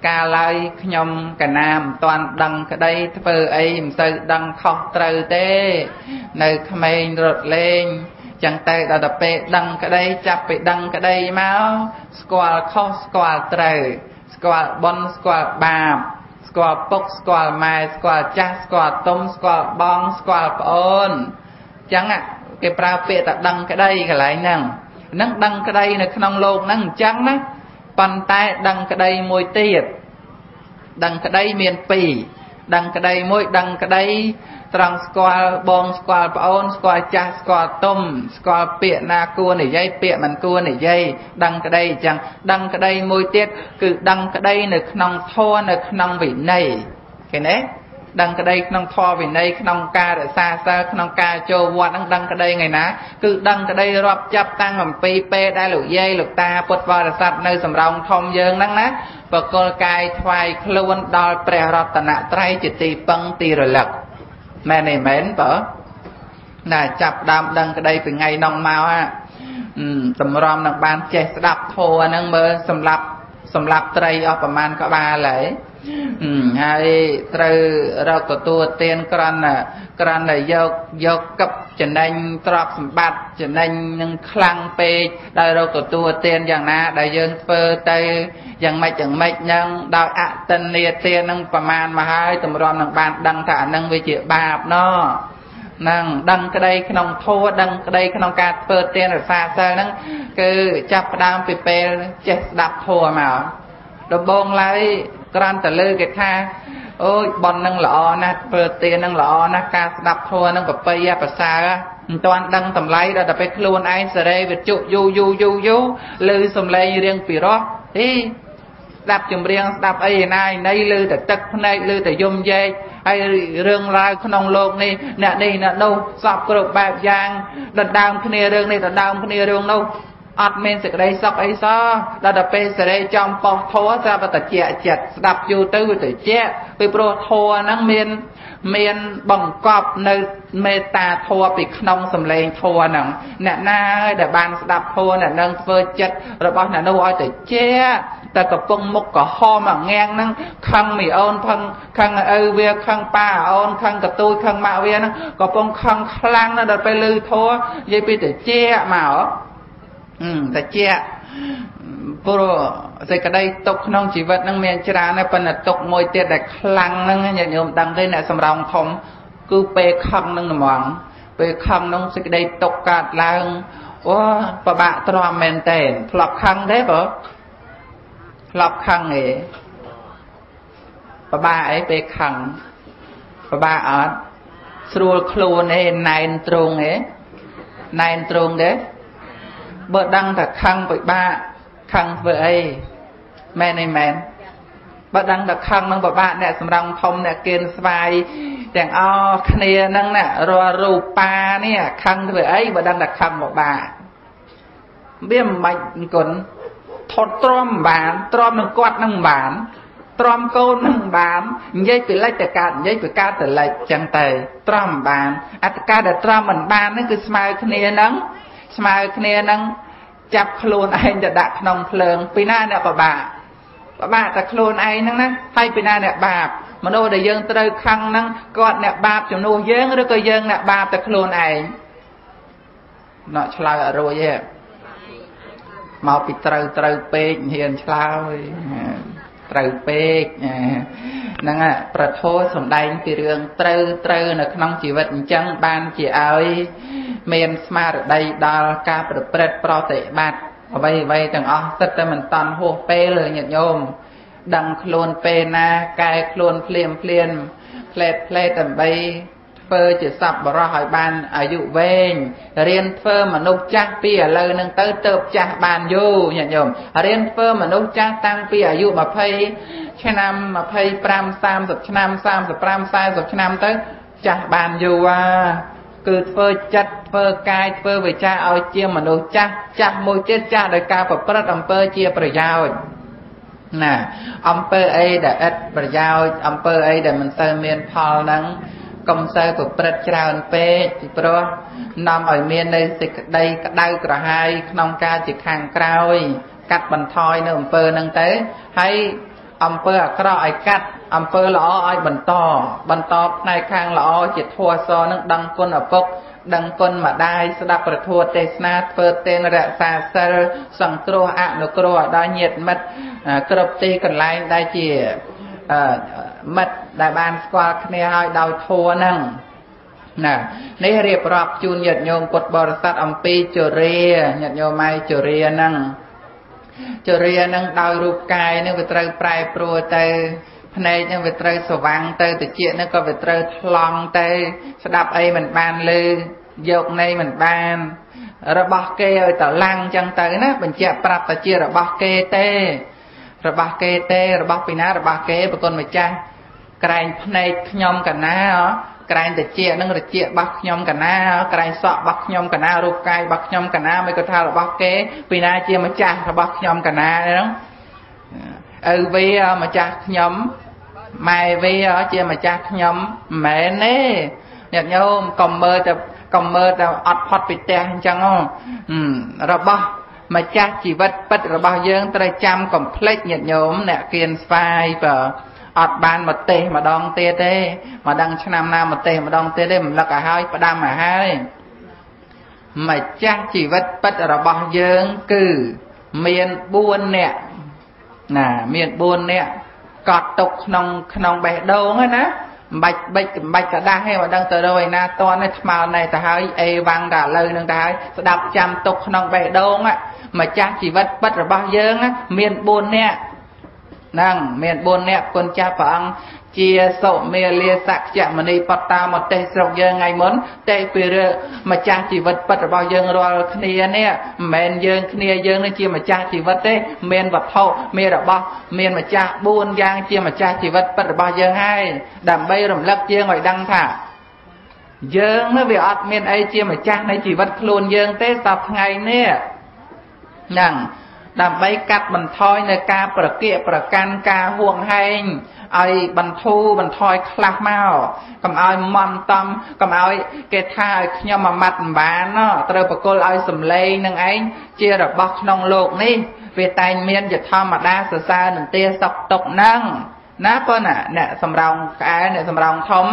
កាលឡើយខ្ញុំកណាមមិនតាន់ដឹងក្តីធ្វើអីមិនទៅដឹងខុសត្រូវទេ នៅក្មេងរត់លេង ចឹងទៅដល់ទៅពេលដឹងក្តីចាប់ពីដឹងក្តីមកស្គាល់ខុសស្គាល់ត្រូវស្គាល់បុណ្យស្គាល់បាបស្គាល់ពុកស្គាល់ម៉ែស្គាល់ចាស់ស្គាល់ទុំស្គាល់បងស្គាល់ប្អូនចឹងគេប្រើពាក្យថាដឹងក្តីកន្លែងហ្នឹងហ្នឹងដឹងក្តីនៅក្នុងโลกហ្នឹងអញ្ចឹងណាប៉ុន្តែដឹងក្តីមួយទៀតដឹងក្តីមាន2ដឹងក្តីមួយដឹងក្តី ត្រង់ស្គាល់បងស្គាល់ប្អូនស្គាល់ចាស់ស្គាល់ទុំស្គាល់ពាក្យណាគួរនិយាយពាក្យមិនគួរនិយាយដឹងក្តីអញ្ចឹងដឹងក្តីមួយទៀតគឺដឹងក្តីនៅក្នុងធម៌នៅក្នុងវិន័យឃើញទេដឹងក្តីក្នុងធម៌វិន័យក្នុងការរក្សាសិលក្នុងការចូលវត្តហ្នឹងដឹងក្តីថ្ងៃណាគឺដឹងក្តីរាប់ចាប់តាំងអំពីពេលដែលលោកយាយលោកតាពុទ្ធបរិស័ទនៅសំរោងធំយើងហ្នឹងណាបកលកាយថ្វាយខ្លួនដល់ព្រះរតនត្រ័យជាទីពឹងទីរលឹក មែនទេមែនបើណាចាប់ដើមដឹងក្តីពីថ្ងៃនោះមកហ่าតម្រាំនឹងបានចេះស្ដាប់ធម៌ហ្នឹងមើលសម្រាប់សម្រាប់ត្រីអស់ប្រមាណក្បាលហើយហើយត្រូវរកទទួលទានក្រន់ក្រន់តែយកយកកឹបចំណេញទ្រព្យសម្បត្តិចំណេញនឹងខ្លាំងពេកដោយរកទទួលទានយ៉ាងណាដែលយើងធ្វើទៅ យ៉ាងម៉េចយ៉ាងម៉េចហ្នឹងដោយអតិនេទាននឹងប្រមាណមកហើយតម្រាំនឹងបានដឹងថាអានឹងវាជាបាបណោះនឹងដឹងក្តីក្នុងធัวដឹងក្តីក្នុងការធ្វើទានរសាសិលហ្នឹងគឺចាប់ផ្ដើមពីពេលចេះស្ដាប់ធัวមកដំបងឡើយក្រាន់តែលើគេថាអូយប៉ុននឹងល្អណាស់ធ្វើទាននឹងល្អណាស់ការស្ដាប់ធัวនឹងប្របីប្រសើរមិនទាន់ដឹងតម្លៃដល់តែពេលខ្លួនឯងសេរីវិទ្យុយូយូយូយូលើសំឡេងរៀងពីរោះអី ស្ដាប់ចម្រៀងស្ដាប់អីណាណីលើតែទឹកភ្នែកលើតែយំយែកហើយរឿងរ៉ាវក្នុងโลกនេះអ្នកនេះអ្នកនោះសពគ្រប់បែបយ៉ាងដណ្ដើមគ្នារឿងនេះដណ្ដើមគ្នារឿងនោះអត់មានសេចក្តីសុខអីសោះដល់តែពេលសេរីចំបោះធัวស្រាប់តែជាចិត្តស្ដាប់យូរទៅវាទៅជាពីព្រោះធัวហ្នឹងមានមានបង្កប់នៅមេត្តាធัวពីក្នុងសម្លេងធัวហ្នឹងអ្នកណាហើយដែលបានស្ដាប់ធัวអ្នកនឹងធ្វើចិត្តរបស់អ្នកនោះឲ្យទៅជា តែកំពុងមុខក្រហមអាងាំងហ្នឹងខឹងមីអូនផឹងខឹងឪវាខឹងប៉ាអូនខឹងកទូចខឹងម៉ាក់វាហ្នឹងកំពុងខឹងខ្លាំងណាស់ដល់ពេលលឺធัวនិយាយពីទៅជាមកតិចព្រោះសេចក្តីទុកក្នុងជីវិតនឹងមានច្រើនណាស់ប៉ុន្តែទុកមួយទៀតដែលខ្លាំងហ្នឹងញាតិញោមដឹងទេអ្នកសម្រងធំគឺពេលខឹងនឹងហ្មងពេលខឹងនឹងសេចក្តីទុកកើតឡើងអូពិបាកទ្រាំមែនតើធ្លាប់ខឹងទេបើ ធ្លាប់ខឹងទេពិបាកអីពេលខឹងពិបាកអត់ស្រួលខ្លួនទេណែនត្រង់ទេណែនត្រង់ទេបើដឹងថាខឹងពិបាកខឹងធ្វើអីមែនទេមែនបើដឹងថាខឹងនឹងពិបាកអ្នកសម្រងធំអ្នកគៀនស្វាយទាំងអស់គ្នាហ្នឹងណារាល់រូបានេះខឹងធ្វើអីបើដឹងថាខឹងពិបាកវាមិនបាច់អង្គុន ថត់ទ្រាំបានទ្រាំនឹងគាត់នឹងបានទ្រាំកូននឹងបាននិយាយពីលិចតែកើតនិយាយពីកើតតែលិចចឹងទៅទ្រាំបានអត្តការដែលទ្រាំមិនបានហ្នឹងគឺស្មើគ្នាហ្នឹងស្មើគ្នានឹងចាប់ខ្លួនឯងទៅដាក់ក្នុងភ្លើងពីណាអ្នកពិបាកពិបាកតែខ្លួនឯងហ្នឹងណាហើយពីណាអ្នកបាបមនុស្សដែលយើងត្រូវខឹងហ្នឹងគាត់អ្នកបាបជំនួសយើងឬក៏យើងអ្នកបាបតែខ្លួនឯងណោះឆ្លើយអត់រួចទេ មកពីត្រូវត្រូវពេកហ៊ានឆ្លើយត្រូវពេកហ្នឹងប្រធោសំដែងពីរឿងត្រូវត្រូវនៅក្នុងជីវិតអញ្ចឹងបានជាឲ្យមានស្មារតីដល់ការប្រព្រឹត្តប្រតិបត្តិអ្វីអ្វីទាំងអស់សិតតែមិនតាន់ហួសពេលញាតិញោមដឹងខ្លួនពេលណាកែខ្លួនភ្លាមភ្លាមផ្លែតផ្លែតដើម្បី ធ្វើជាសពបរោះឲ្យបានអាយុវែងរៀនធ្វើមនុស្សចាស់ពីឥឡូវនឹងទៅទៅចាស់បានយូរញាតិញោមរៀនធ្វើមនុស្សចាស់តាំងពីអាយុ20ឆ្នាំ25 30ឆ្នាំ35 40ឆ្នាំទៅចាស់បានយូរអាគឺធ្វើចិត្តធ្វើកាយធ្វើវិចារឲ្យជាមនុស្សចាស់ចាស់មួយទៀតចាស់ដោយការប្រព្រឹត្តអំពើជាប្រយោជន៍ណាអំពើអីដែលឥតប្រយោជន៍អំពើអីដែលមិនទៅមានផលហ្នឹង កុំសូវប្រព្រឹត្តច្រើនពេកពីព្រោះនាំឲ្យមាននៅសេចក្តីក្តៅក្រហាយក្នុងការជាខាងក្រោយ កាត់បន្ថយនៅអំពើហ្នឹងទៅហើយអំពើអាក្រក់ឲ្យកាត់អំពើល្អឲ្យបន្ត បន្តផ្នែកខាងល្អជាធัวសនឹងដឹងគុណឪពុកដឹងគុណម្ដាយស្ដាប់ប្រធัวទេសនាធ្វើទេនរក្សាសិលសង្គ្រោះអនុគ្រោះដល់ញាតិមិត្តគ្រប់ទីកន្លែងដែលជា មិត្តដែលបានស្គាល់គ្នាហើយដោយធัวហ្នឹងណានេះរៀបរាប់ជូនញាតិញោមពុទ្ធបរិស័ទអំពីជរាញាតិញោមម៉ៃជរាហ្នឹងជរាហ្នឹងដោយរូបកាយហ្នឹងវាត្រូវប្រែប្រួលទៅភ្នែកហ្នឹងវាត្រូវស្វាំងទៅតិចហ្នឹងក៏វាត្រូវថ្លង់ទៅ ស្ដាប់អីមិនបានលឺយកនៃមិនបាន របស់គេឲ្យតឡាំងចឹងទៅណាបញ្ជាក់ប្រាប់តែជារបស់គេទេ របស់គេទេរបស់ពីណារបស់គេប្រគុណម្ចាស់ក្រែងភ្នែកខ្ញុំកណាក្រែងតិចនឹងរជារបស់ខ្ញុំកណាក្រែងសក់របស់ខ្ញុំកណារូបកាយរបស់ខ្ញុំកណាមិនក៏ថារបស់គេពីណាជាម្ចាស់របស់ខ្ញុំកណាហ្នឹងឪវាម្ចាស់ខ្ញុំម៉ែវាជាម្ចាស់ខ្ញុំមិនមែនទេអ្នកញោមកុំមើលតែកុំមើលតែអត់ផុតពីផ្ទះអញ្ចឹងរបស់ ម្ចាស់ជីវិតពិតរបស់យើងត្រូវចាំកុំភ្លេចញាតិញោមអ្នកគៀនស្វាយបើអត់បានមកទេម្ដងទៀតទេមកដឹងឆ្នាំណាមកទេម្ដងទៀតទេរំលឹកឲ្យហើយផ្ដាំឲ្យហើយម្ចាស់ជីវិតពិតរបស់យើងគឺមាន4នាក់ណាមាន4នាក់កត់ទុកក្នុងក្នុងបេះដូងណាមិន បាច់បិចបាច់កដាស់ហេមិនដឹងទៅរយណាតនេះថ្មនេះទៅហើយអេវាំងដល់លើនឹងទៅហើយស្ដាប់ចាំទុកក្នុងបេះដូងម្ចាស់ជីវិតពិតរបស់យើងមាន4នាក់ នឹងមាន4នាក់គុណចាស់ព្រះអង្គជាសុមេលាសក្យមនីបត្តាមទេសស្រុកយើងថ្ងៃមុនតែពីរឿងម្ចាស់ជីវិតពិតរបស់យើងរាល់គ្នានេះមិនមែនយើងគ្នាយើងនេះជាម្ចាស់ជីវិតទេមានវត្ថុមានរបស់មានម្ចាស់4យ៉ាងជាម្ចាស់ជីវិតពិតរបស់យើងហើយដើម្បីរំលឹកយើងឲ្យដឹងថាយើងនេះវាអត់មានអីជាម្ចាស់នៃជីវិតខ្លួនយើងទេសប្តាហ៍ថ្ងៃនេះហ្នឹង ដើម្បីកាត់បន្ថយនៅការប្រគៀកប្រកាន់ការហួងហែងឲ្យបន្ធូរបន្ថយខ្លះមកកុំឲ្យមន់តំកុំឲ្យគេថាឲ្យខ្ញុំអាម៉ាត់ម្បានត្រូវបកលឲ្យសំឡេងនឹងឯងជារបស់ក្នុងលោកនេះវាតែងមានជាធម្មតាសរសើរនឹងទាសុកតុកហ្នឹងណាប៉ុណ្ណាអ្នកសំរោងក្អែអ្នកសំរោងធំ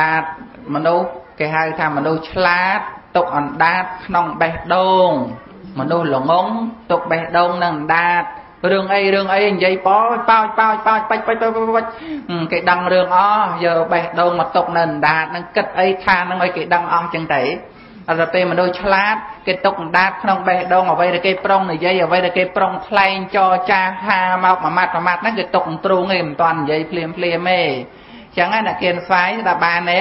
ដាតមនុស្សគេហៅថាមនុស្សឆ្លាតទុកអណ្ដាតក្នុងបេះដូង មនុស្សល្ងងទុកបេះដូងនឹងដាតរឿងអីរឿងអីនិយាយប៉ោចប៉ោចប៉ោចប៉ោចប៉ិចប៉ិចប៉ិចគេដឹងរឿងអស់យកបេះដូងមកទុកនៅដាតនឹងគិតអីថានឹងឲ្យគេដឹងអស់ចឹងទៅអត់ទៅពេលមនុស្សឆ្លាតគេຕົកដាតក្នុងបេះដូងអ្វីដែលគេប្រុងនិយាយអ្វីដែលគេប្រុងថ្លែងចរចាហាមកមួយម៉ាត់មួយម៉ាត់ហ្នឹងគេຕົកទ្រូងឯងមិនតាន់និយាយភ្លាមភ្លាមទេចឹងណាអ្នកគៀនស្វាយដល់បានទេ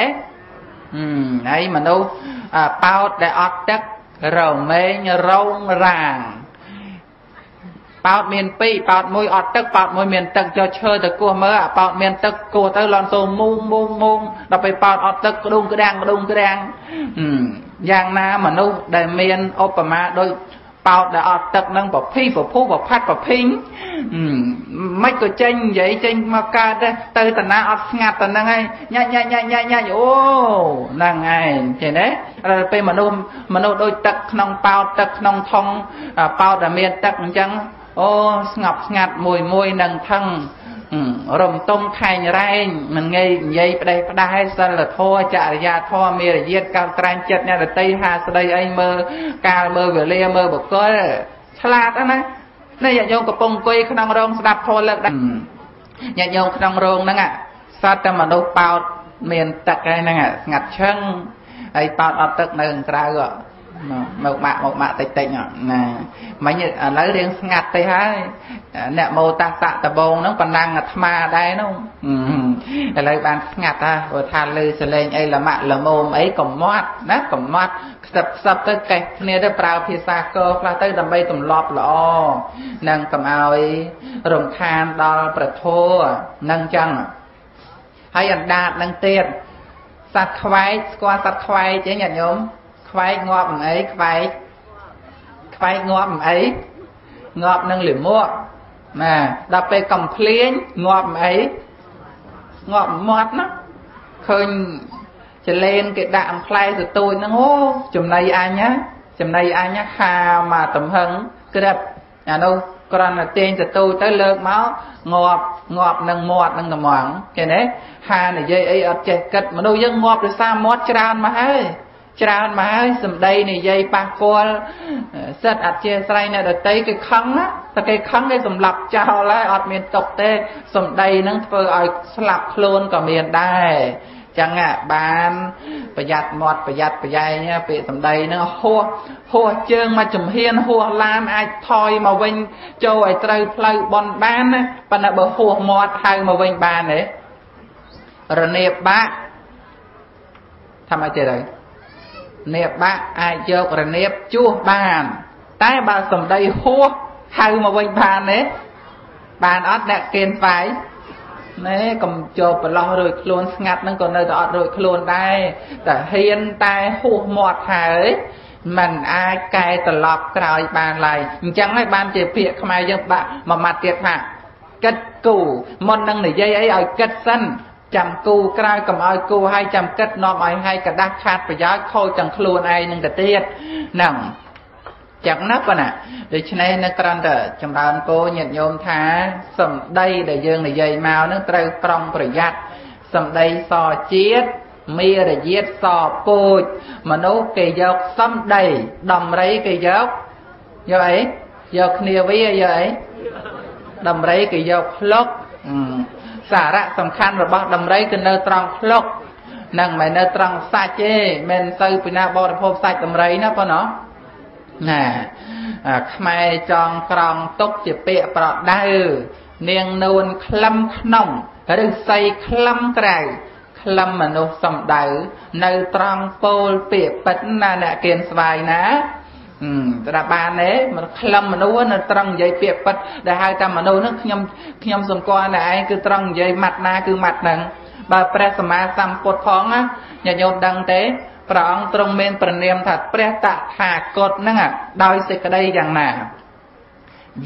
ហឹមហើយមនុស្សប៉ោតដែលអត់ទឹក រមែងរងរាងប៉ោតមានពីរប៉ោតមួយអត់ទឹកប៉ោតមួយមានទឹកយកឈើទៅគោះមើលអាប៉ោតមានទឹកគោះទៅលន់សូមូងមូងមូងដល់ពេលប៉ោតអត់ទឹកក្ដុងក្ដាំងក្ដុងក្ដាំងយ៉ាងណាមនុស្សដែលមានឧបមាដូច ប៉ោតដែលអត់ទឹកនឹងប្រភីប្រភុប្រផាត់ប្រភីងមិនក៏ចេញនិយាយចេញមកកើតទៅតាណាអត់ស្ងាត់ទៅហ្នឹងហើយញាច់ញាច់ញាច់ញាច់ញាច់អូហ្នឹងឯងឃើញទេដល់ពេលមនុស្សមនុស្សដូចទឹកក្នុងប៉ោតទឹកក្នុងថងប៉ោតដែលមានទឹកអញ្ចឹងអូស្ងប់ស្ងាត់មួយមួយនឹងថឹង រំទុំខែងរែងមិនងាយនិយាយផ្ដេសផ្ដាសសិលធម៌ចរិយាធម៌មេរយាទកោតក្រែងចិត្តអ្នកដតីហាស្ដីអីមើលកាលមើលវេលាមើលបកលឆ្លាតណានេះញាតិញោមកំពុងអង្គុយក្នុងរោងស្ដាប់ធម៌លើកដែរញាតិញោមក្នុងរោងហ្នឹងសត្វតែមនុស្សបោតមានទឹកហ្នឹងស្ងាត់ឈឹងហើយបោតអត់ទឹកនៅខាងក្រៅ មកបាក់មកបាក់តិចតិចណាមិញឥឡូវរៀងស្ងាត់ទេហើយអ្នកមោតាសៈដបងហ្នឹងបណ្ដាំងអាត្មាដែរនោះឥឡូវបានស្ងាត់ហ่าព្រោះថាលើសលេងអីលម៉ាក់លមោមអីកំមាត់ណាកំមាត់ខ្សឹបខ្សឹបទៅកេះគ្នាទៅប្រើភាសាកខ្លះទៅដើម្បីទម្លាប់ល្អនឹងកុំឲ្យរំខានដល់ប្រធោនឹងចឹងហើយអណ្ដាតនឹងទៀតសត្វខ្វែកស្គាល់សត្វខ្វែកទេញាតិញោម ខ្វែកងាប់មិនអីខ្វែកខ្វែកងាប់មិនអីងាប់នឹងលិមួកណាដល់ពេលកំភ្លៀងងាប់មិនអីងាប់មាត់ណាឃើញចលែនគេដាក់អំផ្លែសតូចហ្នឹងអូចំណៃអញណាចំណៃអញហាមកទំហឹងក្រឹបអានោះគ្រាន់តែទាញសតូចទៅលើកមកងាប់ងាប់នឹងមាត់នឹងត្មងគេណាហានិយាយអីអត់ចេះគិតមនុស្សយើងងាប់ដោយសារមាត់ច្រើនមកហើយ ច្រើនមកហើយសម្ដីនិយាយប៉ះពាល់សិតអធិស្រ័យនៅដតីគេខឹងណាតែគេខឹងគេសម្លាប់ចោលហើយអត់មានຕົកទេសម្ដីនឹងធ្វើឲ្យស្លាប់ខ្លួនក៏មានដែរចឹងបានប្រយ័ត្នមាត់ប្រយ័ត្នប្រយែងពាក្យសម្ដីហ្នឹងហួសហួសជើងមកចំហៀនហួសឡានអាចថយមកវិញចូលឲ្យត្រូវផ្លូវបនបានណាប៉ុន្តែបើហួសមាត់ហៅមកវិញបានទេរនៀបបាក់ធ្វើម៉េចទៀតហើយ នេបាក់អាចយករនៀបជួសបាន តែបើសំដីហួសហៅមកវិញបានទេបានអត់អ្នកគៀនស្វាយណែកុំចូលប្រឡោះរួចខ្លួនស្ងាត់ហ្នឹងក៏នៅតែអត់រួចខ្លួនដែរតែហ៊ានតែហួសមាត់ហើយมันអាចកែត្រឡប់ក្រោយបានឡើយអញ្ចឹងហើយបានជាពាក្យខ្មែរយើងបាក់មួយម៉ាត់ទៀតថាគិតគូមុននឹងនិយាយអីឲ្យគិតសិន ចាំគូក្រោយកុំឲ្យគូឲ្យចាំគិតនាំឲ្យហើយកដាស់ខាតប្រយោជន៍ខូចទាំងខ្លួនឯងនឹងទៅទៀតហ្នឹងចឹងណាប៉ុណ្ណាដូច្នេះនៅក្រំតែចម្រើនគោញាតិញោមថាសម្ដីដែលយើងនិយាយមកនឹងត្រូវប្រុងប្រយ័ត្នសម្ដីសជាតិមេរយាទសពូជមនុស្សគេយកសម្ដីដំរីគេយកយកអីយកគ្នាវាយកអីដំរីគេយកផ្លុក សារៈសំខាន់របស់ដំរីគឺនៅត្រង់ភ្លុកនឹងមិននៅត្រង់សាច់ទេមិនទៅពីណាបរិភោគសាច់ដំរីណាប៉ុណ្ណោះណាខ្មែរចងក្រងទុកជាពាក្យប្រដៅនាងនួនក្លឹមក្នុងឬស័យក្លឹមក្រៅក្លឹមមនុស្សសំដៅ នៅត្រង់ពោលពាក្យពិតណាអ្នកគៀនស្វាយណា ស្ដាប់បានទេមិនក្លឹមមនុស្សនៅត្រង់និយាយពាក្យពិតដែលហៅថាមនុស្សហ្នឹងខ្ញុំខ្ញុំសង្កល់តែឯងគឺត្រង់និយាយម៉ាត់ណាគឺម៉ាត់ហ្នឹងបើព្រះសម្មាសម្ពុទ្ធផងណាញាតិញោមដឹងទេព្រះអង្គទ្រង់មានប្រនាមថាព្រះតថាគតហ្នឹងដោយសេចក្តីយ៉ាងណា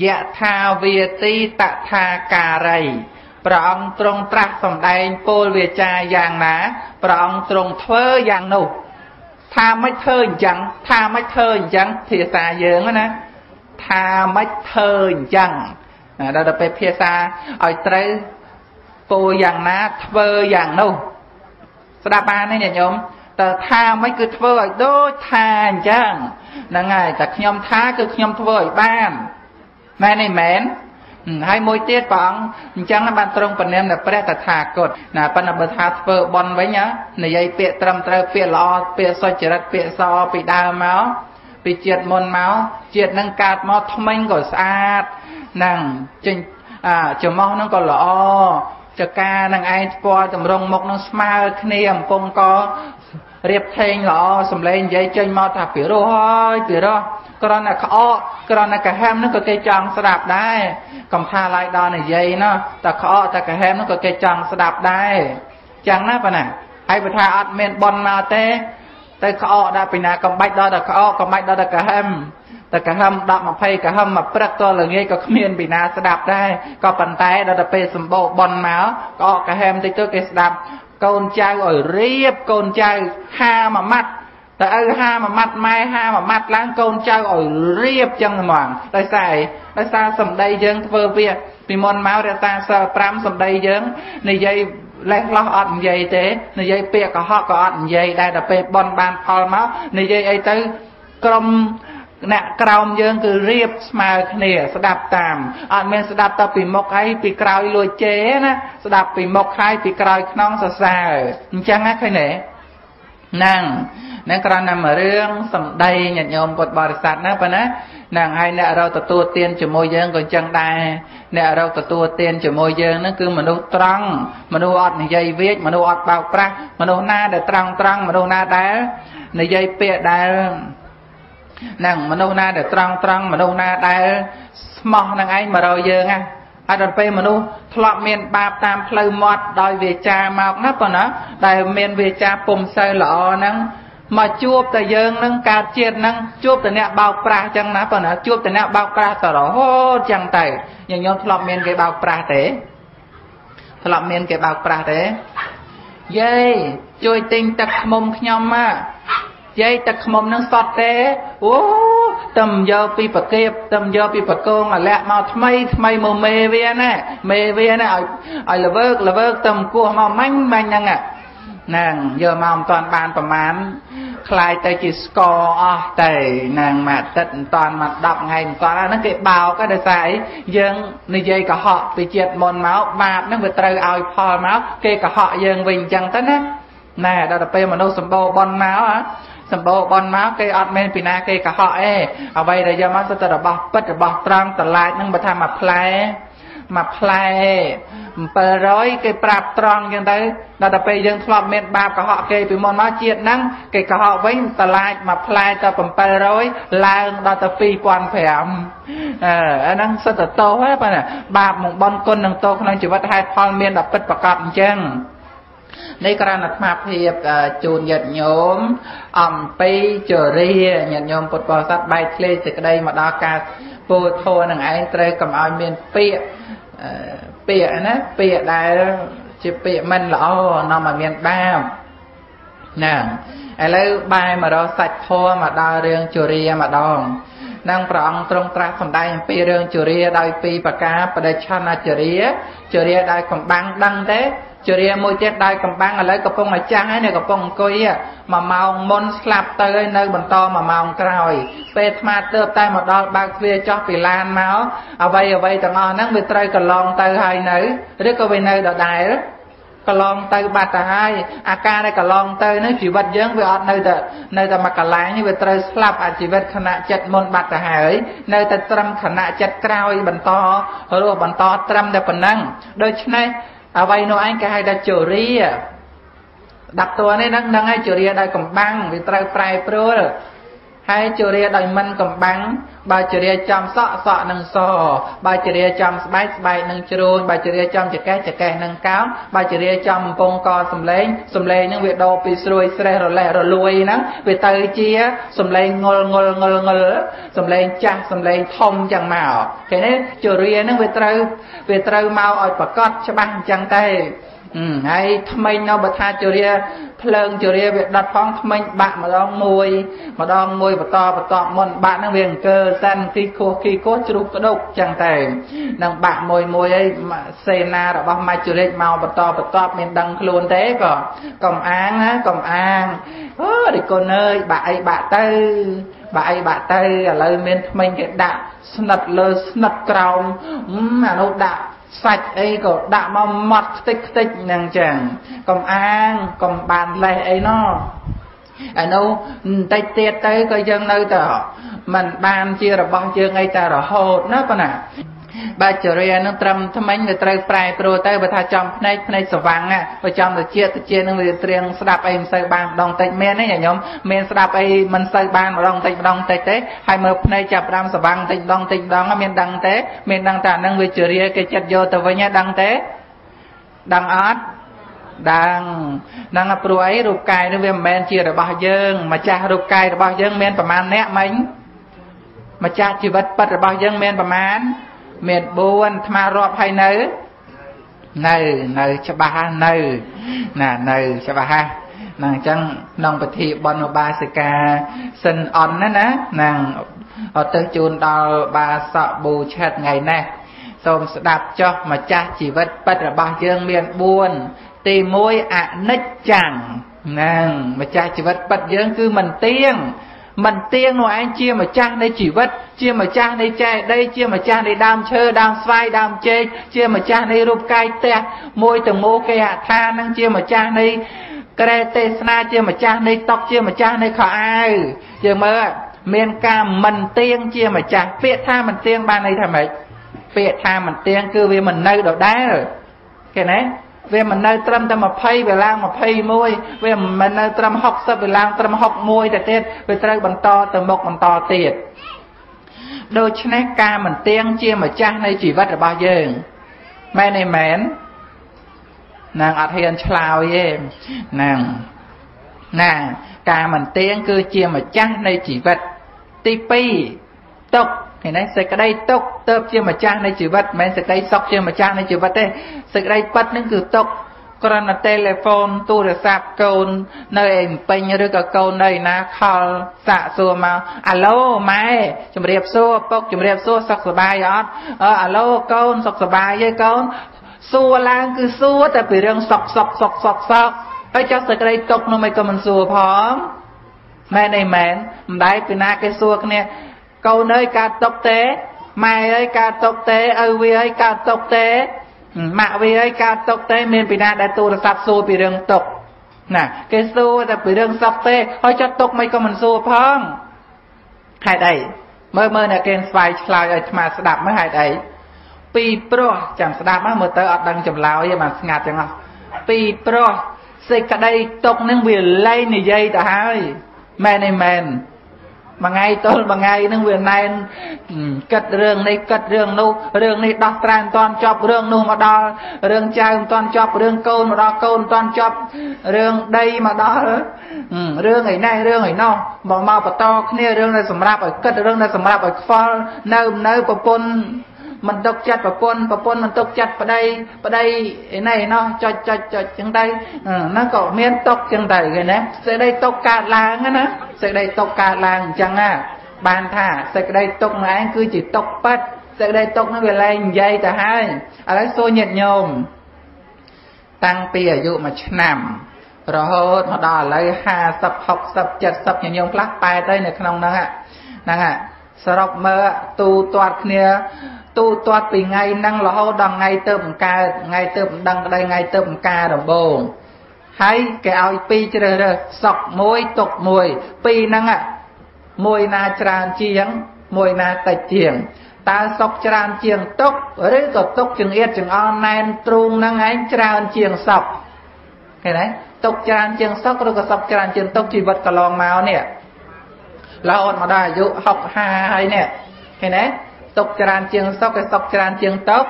យថាវាទីតថាការីព្រះអង្គទ្រង់ត្រាស់សម្ដែងពោលវាចាយ៉ាងណាព្រះអង្គទ្រង់ធ្វើយ៉ាងនោះ ថាមិនធ្វើអញ្ចឹងថាមិនធ្វើអញ្ចឹងភាសាយើងណាថាមិនធ្វើអញ្ចឹងដល់ទៅពេលភាសាឲ្យត្រូវពោលយ៉ាងណាធ្វើយ៉ាងនោះស្ដាប់បានទេញាតិញោមតើថាមិនគឺធ្វើឲ្យដូចថាអញ្ចឹងហ្នឹងហើយតែខ្ញុំថាគឺខ្ញុំធ្វើឲ្យបានមែនទេមែន ហើយមួយទៀតព្រះអង្គអញ្ចឹងបានទ្រង់ពនាមនៅព្រះតថាគតណាប៉ុន្តែបើថាធ្វើបន់វិញនិយាយពាក្យត្រឹមត្រូវពាក្យល្អពាក្យសុចរិតពាក្យសពីដើមមកពីជាតិមុនមកជាតិនឹងកើតមកថ្មិញក៏ស្អាតហ្នឹងចេញអាចំោះហ្នឹងក៏ល្អចកានឹងឯងស្ពាល់តម្រង់មុខនឹងស្មើគ្នាអំពងករៀបថេងល្អសំឡេងនិយាយចេញមកថាពីរោះហើយពីរោះ គ្រាន់តែក្អកគ្រាន់តែកាហាំនោះក៏គេចង់ស្ដាប់ដែរកំថាឡាយដល់និយាយណោះតែក្អកតែកាហាំនោះក៏គេចង់ស្ដាប់ដែរចឹងណាប៉ណ្ណាហើយបើថាអត់មានប៉ុនមកទេទៅក្អកដល់ពីណាកំបាច់ដល់តែក្អកកំបាច់ដល់តែកាហាំតែកាហាំ10 20កាហាំមកព្រឹកតល្ងាចក៏គ្មានពីណាស្ដាប់ដែរក៏ប៉ុន្តែដល់តែពេលសម្បោប៉ុនមកក្អកកាហាំតិចទៅគេស្ដាប់កូនចៅឲ្យរៀបកូនចៅហាមួយម៉ាត់ តើឪហាមួយម៉ាត់ម៉ែហាមួយម៉ាត់ឡើងកូនចៅឲ្យរៀបចឹងហ្មងដោយសារអីដោយសារសម្ដីយើងធ្វើវាពីមុនមករក្សាសិល5សម្ដីយើងនិយាយលេះលោះអត់និយាយទេនិយាយពាក្យកុហកក៏អត់និយាយដែរដល់ពេលបនបានផលមកនិយាយអីទៅក្រុមអ្នកក្រោមយើងគឺរៀបស្មើគ្នា ស្ដាប់តាមអត់មានស្ដាប់ទៅពីមុខហើយពីក្រោយលួចជេរណាស្ដាប់ពីមុខហើយពីក្រោយខ្នងសរសើរអញ្ចឹងណាឃើញទេហ្នឹង នឹងគ្រាន់តែមួយរឿងសំដីញាតិញោមពុទ្ធបរិស័ទណាប៉ុណ្ណាហ្នឹងហើយអ្នករកទទួលទានជាមួយយើងក៏អញ្ចឹងដែរអ្នករកទទួលទានជាមួយយើងហ្នឹងគឺមនុស្សត្រង់មនុស្សអត់និយាយវាចមនុស្សអត់បោកប្រាស់មនុស្សណាដែលត្រង់ត្រង់មនុស្សណាដែលនិយាយពាក្យដែលហ្នឹងមនុស្សណាដែលត្រង់ត្រង់មនុស្សណាដែលស្មោះនឹងឯងមករកយើងណាហើយដល់ពេលមនុស្សធ្លាប់មានបាបតាមផ្លូវមាត់ដោយវាចាមកណាប៉ុណ្ណាដែលមានវាចាពុំសូវល្អហ្នឹង មកជួបតែយើងនឹងកើតជាតិនឹងជួបតែអ្នកបោកប្រាស់ចឹងណាប៉ុន្តែជួបតែអ្នកបោកប្រាស់តរហូតចឹងទៅញញោមធ្លាប់មានគេបោកប្រាស់ទេធ្លាប់មានគេបោកប្រាស់ទេយាយជួយទិញទឹកខ្មុំខ្ញុំមកយាយទឹកខ្មុំនឹងសតទេអូតំយកពីប្រកៀបតំយកពីប្រកងអាលាក់មកថ្មីថ្មីមកមេវាណាមេវាណាឲ្យឲ្យលវើកលវើកតំគោះមកមាញ់មាញ់ហ្នឹង ហ្នឹងយកមកមិនតាន់បានប្រមាណคล้ายទៅជាស្ករអស់ទៅហ្នឹងមួយអាទិត្យមិនតាន់មក10ថ្ងៃមិនតាន់ហ្នឹងគេបោកដោយសារអីយើងនិយាយកុហកពីជាតិមុនមកបាបហ្នឹងវាត្រូវឲ្យផលមកគេកុហកយើងវិញអញ្ចឹងទៅណាណែដល់ទៅពេលមនុស្សសម្បូរបនមកសម្បូរបនមកគេអត់មានពីណាគេកុហកអេអ្វីដែលយកមកសុទ្ធតែរបស់ពិតរបស់ត្រង់តឡាចហ្នឹងបើថាមកផ្លែ មួយផ្លែ700គេប្រាប់ត្រង់ចឹងទៅដល់តែពេលយើងធ្លាប់មានបាបកុហកគេពីមុនមកជាតិហ្នឹងគេកុហកវិញតឡាចមួយផ្លែទៅ700ឡើងដល់ទៅ2500អឺអាហ្នឹងសិតតតោហ៎បាទបាបមកបនគុណនឹងតោក្នុងជីវិតហេតុផលមានដល់ពិតប្រកបអញ្ចឹងនេះក្រណអាត្មាភាពជូនញាតិញោមអំពីចរិយាញាតិញោមពុទ្ធបរិស័ទបែកធ្លាយសេចក្តីមកដល់ការ ពោធរនឹងឯងត្រូវកុំឲ្យមានពាក្យពាក្យណាពាក្យដែលជាពាក្យមិនល្អនាំឲ្យមានបាបណាឥឡូវបែរមករកសាច់ធម៌មកដល់រឿងជរាម្ដង នឹងព្រះអង្គទ្រង់ត្រាស់សម្ដែងអំពីរឿងជរាដោយពីប្រការបដិឆនជរាជរាដោយកំបាំងដឹងទេជរាមួយទៀតដោយកំបាំងឥឡូវកំពុងតែចាំងហើយនៅកំពុងអង្គុយមួយម៉ោងមុនស្លាប់ទៅហើយនៅបន្តមួយម៉ោងក្រោយពេលអាត្មាទៅតែមកដល់បើកទ្វារចោះពីឡានមកអ្វីអ្វីទាំងអស់ហ្នឹងវាត្រូវកន្លងទៅហើយនៅឬក៏វានៅដដែល កន្លងទៅបាត់ទៅហើយអាការដែលកន្លងទៅនេះជីវិតយើងវាអត់នៅតែនៅតែមកកន្លែងនេះវាត្រូវស្លាប់អាជីវិតខណៈចិត្តមុនបាត់ទៅហើយនៅតែត្រឹមខណៈចិត្តក្រោយបន្តរស់បន្តត្រឹមតែប៉ុណ្ណឹងដូច្នេះអ្វីនោះឯងគេហៅថាជរាដាក់តួនេះហ្នឹងហ្នឹងហើយជរាដោយកំបាំងវាត្រូវប្រែប្រួលហើយជរាដោយមិនកំបាំង បើជរាចំសក់សក់នឹងសបើជរាចំស្បែកស្បែកនឹងជ្រួញបើជរាចំចកេះចកេះនឹងកោងបើជរាចំកំពង់កសំឡេងសំឡេងនឹងវាដោពីស្រួយស្រេះរលេះរលួយហ្នឹងវាទៅជាសំឡេងងល់ងល់ងល់ងល់សំឡេងចាស់សំឡេងធំចឹងមកគេនេះជរាហ្នឹងវាត្រូវវាត្រូវមកឲ្យប្រកាសច្បាស់អញ្ចឹងទេ ហើយថ្មិញនៅបើថាជរាភ្លើងជរាវាដុតផងថ្មិញបាក់ម្ដងមួយម្ដងមួយបន្តបន្តមុនបាក់ហ្នឹងវាអង្គើសិនទីខោះគីខោះជ្រុះក្តុកចឹងតែនឹងបាក់មួយមួយអីសេនារបស់មច្ចុរិចមកបន្តបន្តមានដឹងខ្លួនទេក៏កុំអាងណាកុំអាងអូរិគុណអើយបាក់អីបាក់ទៅបាក់អីបាក់ទៅឥឡូវមានថ្មិញគេដាក់ស្និតលើស្និតក្រោមអានោះដាក់ សាច់អីក៏ដាក់មកម៉ត់ខ្ទេចខ្ទេចហ្នឹងចឹងកុំអាងកុំបានលេះអីណោះអានោះបន្តិចទៀតទៅក៏យើងនៅតែมันបានជារបស់យើងអីតែរហូតណាប៉ុណ្ណា បើចរិយានឹងត្រឹមថ្មិញវាត្រូវប្រែប្រួលទៅបើថាចំភ្នែកភ្នែកស្វាំងបើចំតិចតិចនឹងវាត្រៀងស្ដាប់អីមិនសូវបានម្ដងតិចមានទេញញោមមានស្ដាប់អីមិនសូវបានម្ដងតិចម្ដងតិចទេហើយមើលភ្នែកចាប់ផ្ដើមស្វាំងតិចម្ដងតិចម្ដងមានដឹងទេមានដឹងតែនឹងវាចរិយាគេចិត្តយកទៅវិញដឹងទេដឹងអត់ដឹងហ្នឹងព្រោះអីរូបកាយនេះវាមិនមែនជារបស់យើងម្ចាស់រូបកាយរបស់យើងមានប្រមាណអ្នកមិញម្ចាស់ជីវិតពិតរបស់យើងមានប្រមាណ មាន4ថ្មរាប់ឲ្យនៅ នៅនៅច្បាស់នៅណានៅច្បាស់ណាអញ្ចឹងក្នុងពិធីបន់បាសិកាសិនអន់ណាណាហ្នឹងអត់ទៅជូនដល់បាសកប៊ូឆិតថ្ងៃនេះសូមស្ដាប់ចុះម្ចាស់ជីវិតពិតរបស់យើងមាន4ទី1អនិច្ចំហ្នឹងម្ចាស់ជីវិតពិតយើងគឺមិនទៀង មិនទៀងនោះឯងជាម្ចាស់នៃជីវិត ជាម្ចាស់នៃចេតីជាម្ចាស់នៃដើមឈើដើមស្វាយដើមចេកជាម្ចាស់នៃរូបកាយផ្ទះមួយទាំងមូលគេហដ្ឋាននឹងជាម្ចាស់នៃក្រែទេសនាជាម្ចាស់នៃតុកជាម្ចាស់នៃខោអាវយើងមើលមានការមិនទៀងជាម្ចាស់ពាក្យថាមិនទៀងបានន័យថាម៉េចពាក្យថាមិនទៀងគឺវាមិននៅដដែលគេណា វាមិននៅត្រឹមតែ20វាឡើង21វាមិននៅត្រឹម60វាឡើងត្រឹម61ទៅទៀតវាត្រូវបន្តទៅមុខបន្តទៀតដូច្នេះការមិនទៀងជាម្ចាស់នៃជីវិតរបស់យើងមែនទេមែននាងអត់ហ៊ានឆ្លើយទេហ្នឹងណាការមិនទៀងគឺជាម្ចាស់នៃជីវិតទី2ទុក ឃើញទេសេចក្តីទុកទៅជាម្ចាស់នៃជីវិតមិនមែនសេចក្តីសុខជាម្ចាស់នៃជីវិតទេសេចក្តីពិតនឹងគឺទុកគ្រាន់តែទូរស័ព្ទទូរស័ព្ទកូននៅឯពេញឬក៏កូននៅឯណាខលសាក់សួរមកអាឡូម៉ែជំរាបសួរពុកជំរាបសួរសុខសប្បាយអត់អាឡូកូនសុខសប្បាយទេកូនសួរឡើងគឺសួរតែពីរឿងសុខសុខសុខសុខសុខហើយចុះសេចក្តីទុកនោះមិនក៏មិនសួរផងមែនអីមែនមិនដែរពីណាគេសួរគ្នា កូនអើយកើតຕົកទេម៉ែអើយកើតຕົកទេឪវាអើយកើតຕົកទេម៉ាក់វាអើយកើតຕົកទេមានពីណាដែលទូរស័ព្ទសួរពីរឿងຕົកណាគេសួរតែពីរឿងសក់ទេហើយចាត់ຕົកមិនក៏មិនសួរផងហេតុអីមើលមើលអ្នកគេស្វ័យឆ្លើយឲ្យអាត្មាស្ដាប់មើលហេតុអីពីព្រោះចាំស្ដាប់មកមើលទៅអត់ដឹងចម្លើយទេបានស្ងាត់ចឹងហ៎ពីព្រោះសេចក្តីຕົកនឹងវាលែងនិយាយទៅហើយមែនទេមែន មួយថ្ងៃទល់មួយថ្ងៃហ្នឹងវាណែនគិតរឿងនេះគិតរឿងនោះរឿងនេះដោះស្រាយមិនទាន់ចប់រឿងនោះមកដល់រឿងចៅមិនទាន់ចប់រឿងកូនមកដល់កូនមិនទាន់ចប់រឿងដីមកដល់រឿងអីណេះរឿងអីណោះមកមកបន្តគ្នារឿងដែលសម្រាប់ឲ្យគិតរឿងដែលសម្រាប់ឲ្យខ្វល់នៅនៅប្រពន្ធ មិនទុកចិត្តប្រពន្ធប្រពន្ធមិនទុកចិត្តប្តីប្តីឯណេះណោះចុចចុចចុចចឹងដែរហ្នឹងក៏មានទុកចឹងដែរគេណាសេចក្តីទុកកើតឡើងណាសេចក្តីទុកកើតឡើងអញ្ចឹងណាបានថាសេចក្តីទុកនោះឯងគឺជាទុកប៉ិតសេចក្តីទុកនោះវាលែងនិយាយទៅហើយឥឡូវសួរញាតិញោមតាំងពីអាយុ1ឆ្នាំរហូតមកដល់ឥឡូវ50 60 70ញាតិញោមខ្លះ8ទៅនៅក្នុងហ្នឹងហ្នឹងសរុបមើលទូទាត់គ្នា ទូទាត់ពីថ្ងៃហ្នឹងរហូតដល់ថ្ងៃទៅបង្កើតថ្ងៃទៅបណ្ដឹងក្តីថ្ងៃទៅបង្ការដំបូងហើយគេឲ្យពីរជ្រើសរើសសក់មួយទុកមួយពីរហ្នឹងមួយណាច្រើនជាង មួយណាតិចជាងតើសុកច្រើនជាងទុកឬក៏ទុកចង្អៀតចង្អល់ណែនទ្រូងហ្នឹងឯងច្រើនជាងសុកឃើញទេទុកច្រើនជាងសុកឬក៏សុកច្រើនជាងទុកជីវិតកន្លងមកនេះរហូតមកដល់អាយុ60 50ហើយនេះឃើញទេ ទុកច្រើនជាងសុកឯសុកច្រើនជាងទុក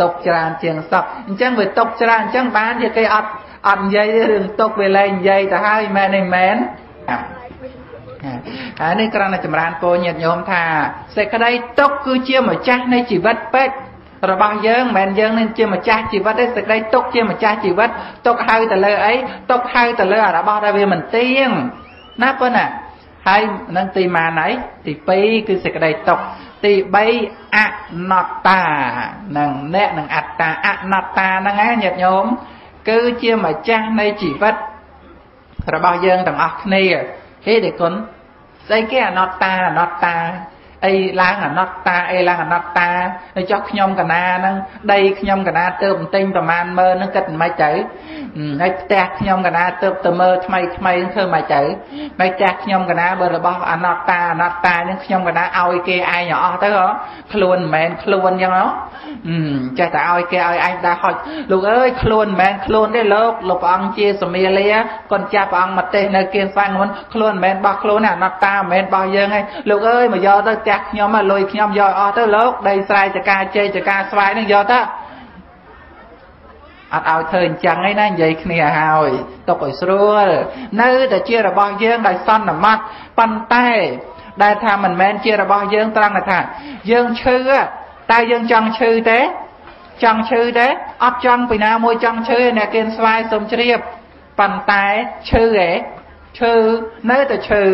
ទុកច្រើនជាងសុកអញ្ចឹងវាទុកច្រើនអញ្ចឹងបានជាគេអត់អត់និយាយរឿងទុកវាលែងនិយាយទៅហើយមែនទេមែនហើយនេះគ្រាន់តែចម្រើនពោញាតញោមថាសេចក្តីទុកគឺជាម្ចាស់នៃជីវិតពេករបស់យើងមិនមែនយើងនឹងជាម្ចាស់ជីវិតទេសេចក្តីទុកជាម្ចាស់ជីវិតទុកហៅទៅលើអីទុកហៅទៅលើរបស់ដែលវាមិនទៀងណាប៉ុណ្ណា ហើយនឹងទីម៉ានហើយទី2គឺសេចក្តីទុកទី3អនត្តានឹងអ្នកនឹងអត្តាអនត្តាហ្នឹងឯងញាតិញោមគឺជាម្ចាស់នៃជីវិតរបស់យើងទាំងអស់គ្នាហេទេគុណស្អីគេអនត្តាអនត្តា អីឡើងអនត្តាអីឡើងអនត្តាហើយចុះខ្ញុំកណាហ្នឹងដីខ្ញុំកណាទៅបន្ទិញប្រមាណមើលហ្នឹងគិតមិនទៅហើយផ្ទះខ្ញុំកណាទៅទៅមើលថ្មីថ្មីធ្វើមិនទៅហើយផ្ទះខ្ញុំកណាបើរបស់អនត្តាអនត្តាហ្នឹងខ្ញុំកណាឲ្យគេឯងអស់ទៅខ្លួនមិនមែនខ្លួនអញ្ចឹងហ៎ចេះតែឲ្យគេឲ្យឯងដែរហុចលោកអើយខ្លួនមិនមែនខ្លួនទេលោកលោកព្រះអង្គជាសមាលាកូនចាស់ព្រះអង្គមកទេសនៅគៀនស្វាងមុនខ្លួនមិនមែនបោះខ្លួនទេអនត្តាមិនមែនបោះយើងទេលោកអើយមកយកទៅផ្ទះខ្ញុំលុយខ្ញុំយកអស់ទៅលោកដីស្រែចកាជ័យចកាស្វាយនឹងយកទៅអត់ឲ្យធ្វើអញ្ចឹងឯណានិយាយគ្នាហើយទុកឲ្យស្រួលនៅតែជារបស់យើងដោយសន្មត់ប៉ុន្តែ ដែលថាមិនមែនជារបស់យើងត្រង់ថា យើងឈឺតើយើងចង់ឈឺទេ ចង់ឈឺទេអត់ចង់ពីណាមួយចង់ឈឺអ្នកគៀនស្វាយសុំជ្រាបប៉ុន្តែឈឺហ៎ឈឺនៅតែឈឺ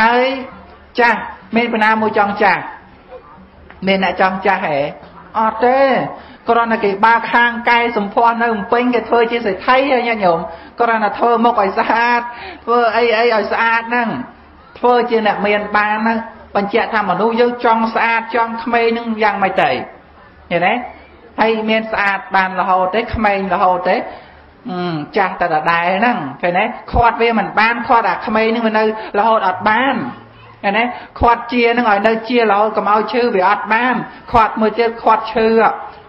ហើយចាស់ មានបណ្ណាមួយចង់ចាស់មានអ្នកចង់ចាស់ហ៎អត់ទេគ្រាន់តែគេបើខាងកែសម្ផស្សនៅភ្នំពេញគេធ្វើជាសេដ្ឋីហើយញាតិញោមគ្រាន់តែធ្វើមុខឲ្យស្អាតធ្វើអីអីឲ្យស្អាតហ្នឹងធ្វើជាអ្នកមានបានណាបញ្ជាក់ថាមនុស្សយើងចង់ស្អាតចង់ក្មេងនឹងយ៉ាងម៉េចទៅឃើញទេហើយមានស្អាតបានរហូតទេក្មេងរហូតទេចាស់តែដដែលហ្នឹងឃើញទេខាត់វាមិនបានខាត់អាក្មេងហ្នឹងវានៅរហូតអត់បាន ឃើញទេខាត់ជាហ្នឹងឲ្យនៅជារហូតកុំឲ្យឈឺវាអត់បានខាត់មួយទៀតខាត់ឈឺ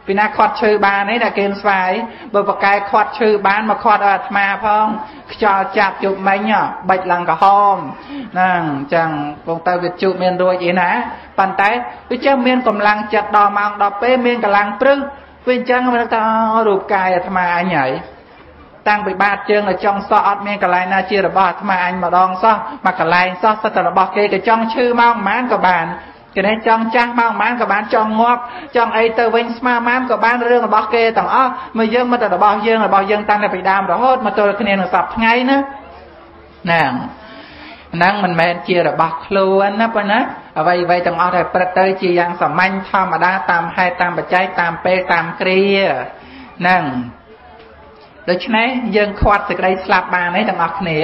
ពីណាខាត់ឈើបានទេតែគេស្វាយបើបកែខាត់ឈើបានមកខាត់ឲ្យអាត្មាផងខ្យល់ចាប់ជប់មិញបាច់ឡើងក្រហមហ្នឹងអញ្ចឹងពងទៅវាជប់មានរួចអីណាប៉ុន្តែវាចេះមានកម្លាំងចិត្តដល់ម៉ោង10ពេលមានកម្លាំងព្រឹសវាអញ្ចឹងមិនថារូបកាយអាត្មាអញហើយ តាំងពីបាតជើងដល់ចុងសក់អត់មានកន្លែងណាជារបស់អាត្មាអញម្ដងសោះមកកន្លែងសោះសិតតែរបស់គេក៏ចង់ឈឺមកប៉ុន្មានក៏បានគេនេះចង់ចាស់មកប៉ុន្មានក៏បានចង់ងាប់ចង់អីទៅវិញស្មាម៉ានក៏បានរឿងរបស់គេទាំងអស់មកយើងមកតែរបស់យើងរបស់យើងតាំងតែពីដើមរហូតមកទល់គ្នានឹងសប្ថ្ងៃណាហ្នឹងហ្នឹងមិនមែនជារបស់ខ្លួនណាប៉ុណ្ណាអ្វីអ្វីទាំងអស់ដែលព្រឹកទៅជាយ៉ាងសាមញ្ញធម្មតាតាមហេតុតាមបច្ច័យតាមពេលតាមគ្រាហ្នឹង ដូច្នេះយើងខាត់សេចក្តីស្លាប់បានទេទាំងអស់គ្នា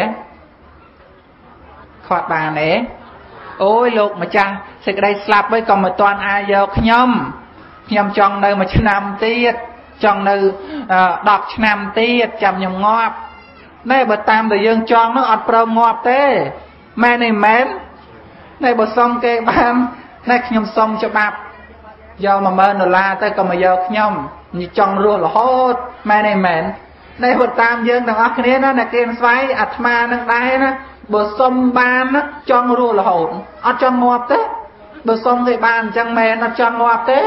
ខាត់បានទេអូយលោកម្ចាស់សេចក្តីស្លាប់វិញក៏មិនទាន់អាចយកខ្ញុំខ្ញុំចង់នៅមួយឆ្នាំទៀតចង់នៅ10ឆ្នាំទៀតចាំខ្ញុំងាប់ណែបើតាមតែយើងចង់នោះអត់ព្រមងាប់ទេមែនទេមែនណែបើសុំគេបានណែខ្ញុំសុំច្បាប់យក10000ដុល្លារទៅក៏មកយកខ្ញុំញចង់រស់រហូតមែនទេមែន ណែបើតាមយើងទាំងអស់គ្នាណាអ្នកគេស្វ័យអាត្មានឹងដែរណាបើសុំបានចង់រស់រហូតអត់ចង់ងាប់ទេបើសុំគេបានអញ្ចឹងមែនអត់ចង់ងាប់ទេ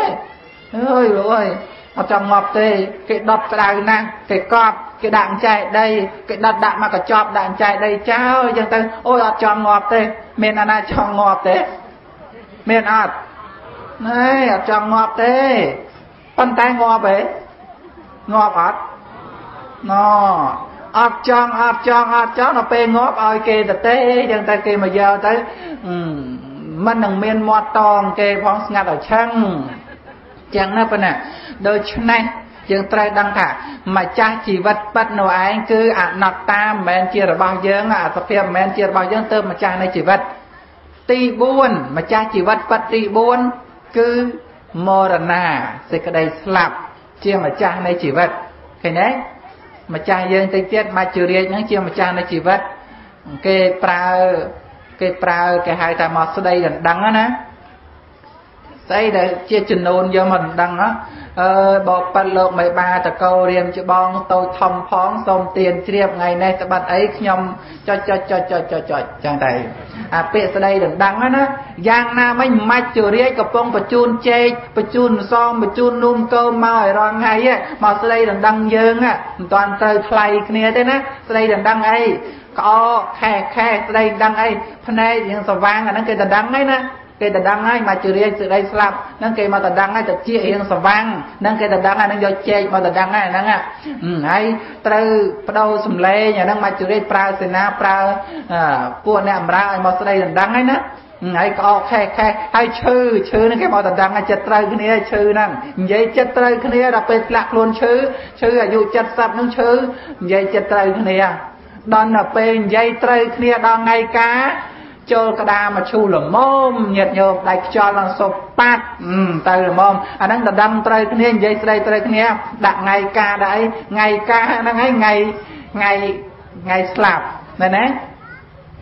អើយលោកអើយអត់ចង់ងាប់ទេគេដុតក្តៅណាស់គេកប់គេដាក់ចែកដីគេដុតដាក់មកកញ្ចប់ដាក់ចែកដីចោលអញ្ចឹងទៅអូយអត់ចង់ងាប់ទេមានអាណាចង់ងាប់ទេមានអត់ណែអត់ចង់ងាប់ទេប៉ុន្តែងាប់ទេងាប់អត់ ណអត់ចង់អត់ចង់អត់ចង់ដល់ពេលងាប់ឲ្យគេទៅទេអញ្ចឹងតែគេមកយកទៅมันនឹងមានមាត់តងគេផងស្ងាត់ឲ្យឆឹងចឹងណាប៉ុណ្ណាដូច្នេះយើងត្រូវដឹងថាម្ចាស់ជីវិតពិតនៅឯងគឺអនត្តាមិនមែនជារបស់យើងអត្តភាពមិនមែនជារបស់យើងទៅម្ចាស់នៃជីវិតទី4ម្ចាស់ជីវិតពិតទី4គឺមរណាសេចក្តីស្លាប់ជាម្ចាស់នៃជីវិតឃើញទេ ម្ចាស់យើងទៅទៀតមកជរាជហ្នឹងជាម្ចាស់នៃជីវិតគេប្រើគេប្រើគេហៅថាមកស្ដីដណ្ដឹងណា ស្អីដែលជាចំនួនយកមកដណ្ដឹងណាអើបបិទ្ធលោកមេបាតកោរៀមច្បងតូចធំផងសូមទៀនជ្រាបថ្ងៃនេះក្បត់អីខ្ញុំចុចចុចចុចចុចចុចចុចចឹងតែអាពាក្យស្ដីដណ្ដឹងណាយ៉ាងណាមិញម៉ាច់ជរាជកំពុងបញ្ជូនចេកបញ្ជូនសំបញ្ជូននំកោមកឲ្យរាល់ថ្ងៃមកស្ដីដណ្ដឹងយើងមិនតាន់ត្រូវថ្លៃគ្នាទេណាស្ដីដណ្ដឹងអីក្អកខែខែស្ដីដឹងអីភ្នែកយ៉ាងស្វាងអាហ្នឹងគេដណ្ដឹងហើយណា គេទៅដឹងហើយមកជរាជសេចក្តីស្លាប់ហ្នឹងគេមកទៅដឹងហើយទៅជារៀងស្វាំងហ្នឹងគេទៅដឹងហើយហ្នឹងយកជែកមកទៅដឹងហើយហ្នឹងហើយត្រូវបដូរសំឡេងអាហ្នឹងមកជរាជប្រើសេនាប្រើពួកអ្នកអំរើឲ្យមកស្ដីដណ្ដឹងហើយណាហើយក្អកខែខែហើយឈឺឈឺហ្នឹងគេមកតដឹងឲ្យចិត្តត្រូវគ្នាឈឺហ្នឹងនិយាយចិត្តត្រូវគ្នាដល់ពេលធ្លាក់ខ្លួនឈឺឈឺអាយុ70ហ្នឹងឈឺនិយាយចិត្តត្រូវគ្នាដល់ទៅពេលនិយាយត្រូវគ្នាដល់ថ្ងៃការ ចូលក្តារមកឈូលមមញាតញោមដៃខ្យល់ដល់សុបប៉ាត់ទៅលមមអាហ្នឹងដណ្ដឹងត្រូវគ្នានិយាយស្ដីត្រូវគ្នាដាក់ថ្ងៃការដាក់អីថ្ងៃការហ្នឹងហើយថ្ងៃថ្ងៃថ្ងៃស្លាប់មែនទេ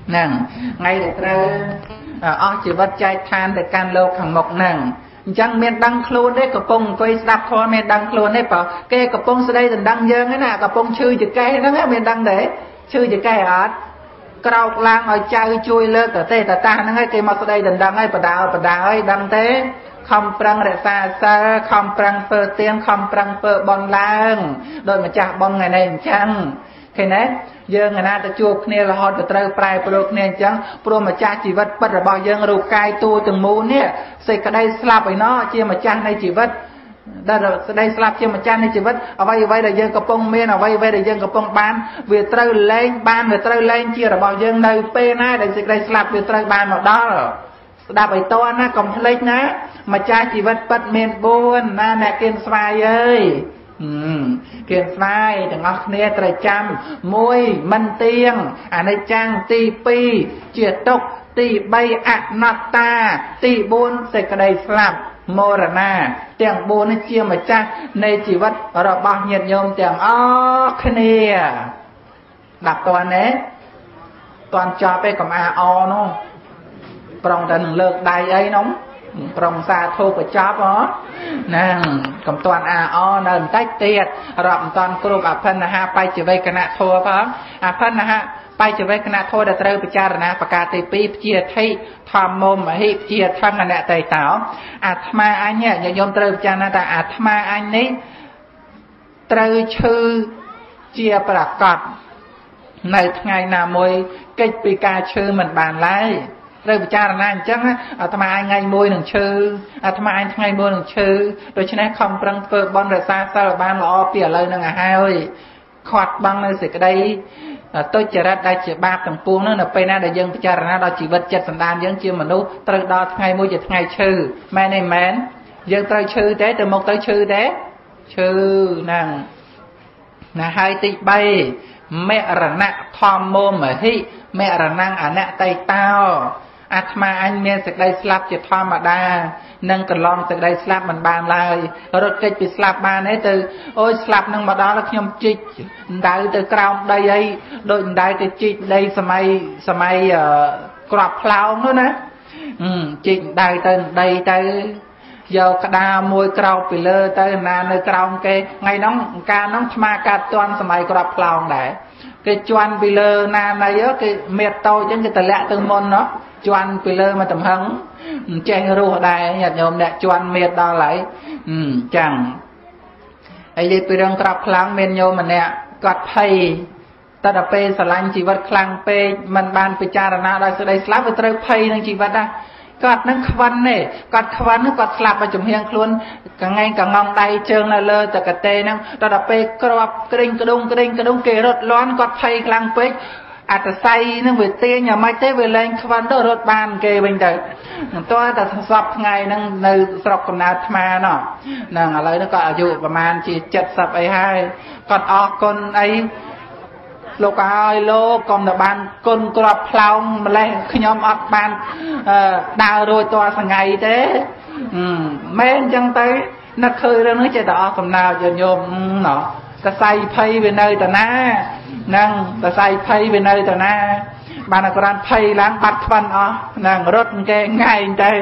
ហ្នឹងថ្ងៃដែលត្រូវអស់ជីវិតចែកឋានទៅកាន់លោកខាងមុខហ្នឹងអញ្ចឹងមានដឹងខ្លួនទេកំពុងអង្គុយស្ដាប់ធម៌មានដឹងខ្លួនទេបើគេកំពុងស្ដីដណ្ដឹងយើងណាកំពុងឈឺចកេះហ្នឹងមានដឹងទេឈឺចកេះអត់ ក្រោកឡើងឲ្យចៅជួយលើកតទេតតាហ្នឹងហើយគេមកស្ដីដណ្ដឹងហើយបដាបដាហើយដឹងទេខំប្រឹងរក្សាសិលខំប្រឹងធ្វើទៀនខំប្រឹងធ្វើបន់ឡើងដោយម្ចាស់បន់ថ្ងៃនេះអញ្ចឹងឃើញទេយើងឯណាទៅជួបគ្នារហូតទៅត្រូវប្រែប្រួលគ្នាអញ្ចឹងព្រោះម្ចាស់ជីវិតពិតរបស់យើងរូបកាយតួទាំងមូលនេះសេចក្តីស្លាប់ឯណោះជាម្ចាស់នៃជីវិត ដែលស្ដីស្លាប់ជាម្ចាស់នៃជីវិតអ្វីអ្វីដែលយើងកំពុងមានអ្វីអ្វីដែលយើងកំពុងបានវាត្រូវលែងបានវាត្រូវលែងជារបស់យើងនៅពេលណាដែលសេចក្តីស្លាប់វាត្រូវបានមកដល់ស្ដាប់ឲ្យតណាកុំភ្លេចណាម្ចាស់ជីវិតពិតមាន4ណាអ្នកគៀនស្វាយអើយគៀនស្វាយទាំងអស់គ្នាត្រូវចាំ1មិនទៀងអនិច្ចំទី2ជាទុកទី3អនត្តាទី4សេចក្តីស្លាប់ មរណាទាំង4នេះជាម្ចាស់នៃជីវិតរបស់ញាតិញោមទាំងអស់គ្នាដាក់តន់ទេតន់ចប់ឯកំអាអនោះប្រងតែនឹងលើកដៃអីនោះប្រងសាធុបញ្ចប់ហ៎ហ្នឹងកំតាន់អាអនៅបន្តិចទៀតរាប់មិនតាន់គ្រប់អភិនហាបច្ចវេកណៈធัวផងអភិនហា បច្ចវេកណៈធัวដែលត្រូវពិចារណាប្រការទី2ព្យាធិធម្មមមហិព្យាធម្មនតេតោអាត្មាអញញាតិញោមត្រូវពិចារណាថាអាត្មាអញនេះត្រូវឈឺជាប្រកបនៅថ្ងៃណាមួយកិច្ចពីការឈឺមិនបានឡើយត្រូវពិចារណាអញ្ចឹងអាត្មាឯងថ្ងៃមួយនឹងឈឺអាត្មាឯងថ្ងៃមួយនឹងឈឺដូច្នេះខំប្រឹងធ្វើបន់រសាសិលបានល្អពីឥឡូវនឹងឲ្យហើយខាត់បងនៅសេចក្តី ទុច្ចរិតដែលជាបាបទាំងពួងនោះនៅពេលណាដែលយើងពិចារណាដល់ជីវិតចិត្តសន្តានយើងជាមនុស្សត្រូវដល់ថ្ងៃមួយជាថ្ងៃឈឺមែនទេមែនយើងត្រូវឈឺទេទៅមុខទៅឈឺទេឈឺហ្នឹងណាហើយទី3មរណៈធម្មមហិមរណងអនតៃតោ អាត្មាអញមានសេចក្តីស្លាប់ជាធម្មតានឹងកន្លងសេចក្តីស្លាប់មិនបានឡើយរត់គេចពីស្លាប់បានទេទៅអូយស្លាប់នឹងមកដល់ខ្ញុំជីកដៅទៅក្រោមដីអីដូចដៅទៅជីកដីសម័យសម័យក្របផ្លោងនោះណាជីកដៅទៅដីទៅយកក្តារមួយក្រោបពីលើទៅណានៅក្រោមគេថ្ងៃហ្នឹងកាលហ្នឹងឆ្មាកាត់តន់សម័យក្របផ្លោងដែរគេជន់ពីលើណាណៃគេមៀតតូចអញ្ចឹងគេតម្លាក់ទៅមុនណោះ ជន់ពីលើមកតំហឹងមិនចេះរស់ដែរញាតិញោមអ្នកជន់មៀតដល់ហើយអញ្ចឹងហើយនិយាយពីរឿងក្របខ្លាំងមានញោមម្នាក់គាត់ភ័យតែដល់ពេលស្រឡាញ់ជីវិតខ្លាំងពេកมันបានពិចារណាដល់សេចក្តីស្លាប់វាត្រូវភ័យនឹងជីវិតដែរគាត់នឹងខ្វិនទេគាត់ខ្វិនគាត់ស្លាប់មកចំហៀងខ្លួនកងែងកងងដៃជើងនៅលើតកតេហ្នឹងដល់ដល់ពេលក្របក្រេងក្ដុងក្រេងក្ដុងគេរត់លន់គាត់ភ័យខ្លាំងពេក អត្តស័យនឹងវាទាញយ៉ាងម៉េចទេវាលែងខ្វិនទៅរត់បានគេវិញទៅមិនទាន់តែសពថ្ងៃហ្នឹងនៅស្រុកកំណើតថ្មណោះហ្នឹងឥឡូវនេះគាត់អាយុប្រហែលជា70អីហើយគាត់អរគុណអីលោកក៏ឲ្យលោកកុំទៅបានគុណក្របផ្លោងម្លេះខ្ញុំអត់បានដើររួចតសងៃទេមែនអញ្ចឹងទៅនឹកឃើញរឿងនេះចេះតែអស់កំណើតយញោមណោះ កសៃភ័យវានៅតាណានឹងកសៃភ័យវានៅតាណា បានអក្រានភ័យឡើងបាត់ខ្វិនអស់នឹងរត់គេងាយទៅ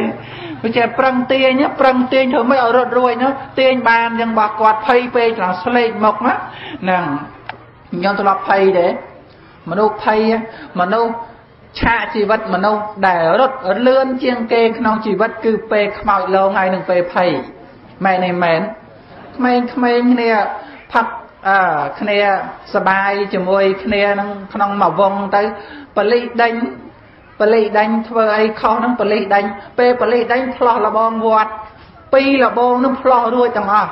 វាចេះប្រឹងទាញប្រឹងទាញធ្វើមិនឲ្យរត់រួចនោះទាញបានយ៉ាងបោះគាត់ភ័យពេកឆ្លងស្លេកមកណាហ្នឹងខ្ញុំធ្លាប់ភ័យទេមនុស្សភ័យមនុស្សឆាកជីវិតមនុស្សដែលរត់លឿនជាងគេក្នុងជីវិតគឺពេលខ្មោចលងហើយនឹងពេលភ័យមែនទេមែនក្មេងៗគ្នាផឹក អឺគ្នាសបាយជាមួយគ្នានឹងក្នុងមួយវងទៅបលិដេញបលិដេញធ្វើអីខុសនឹងបលិដេញពេលបលិដេញផ្លោះលបងវត្តពីរលបងនឹងផ្លោះរួចទាំងអស់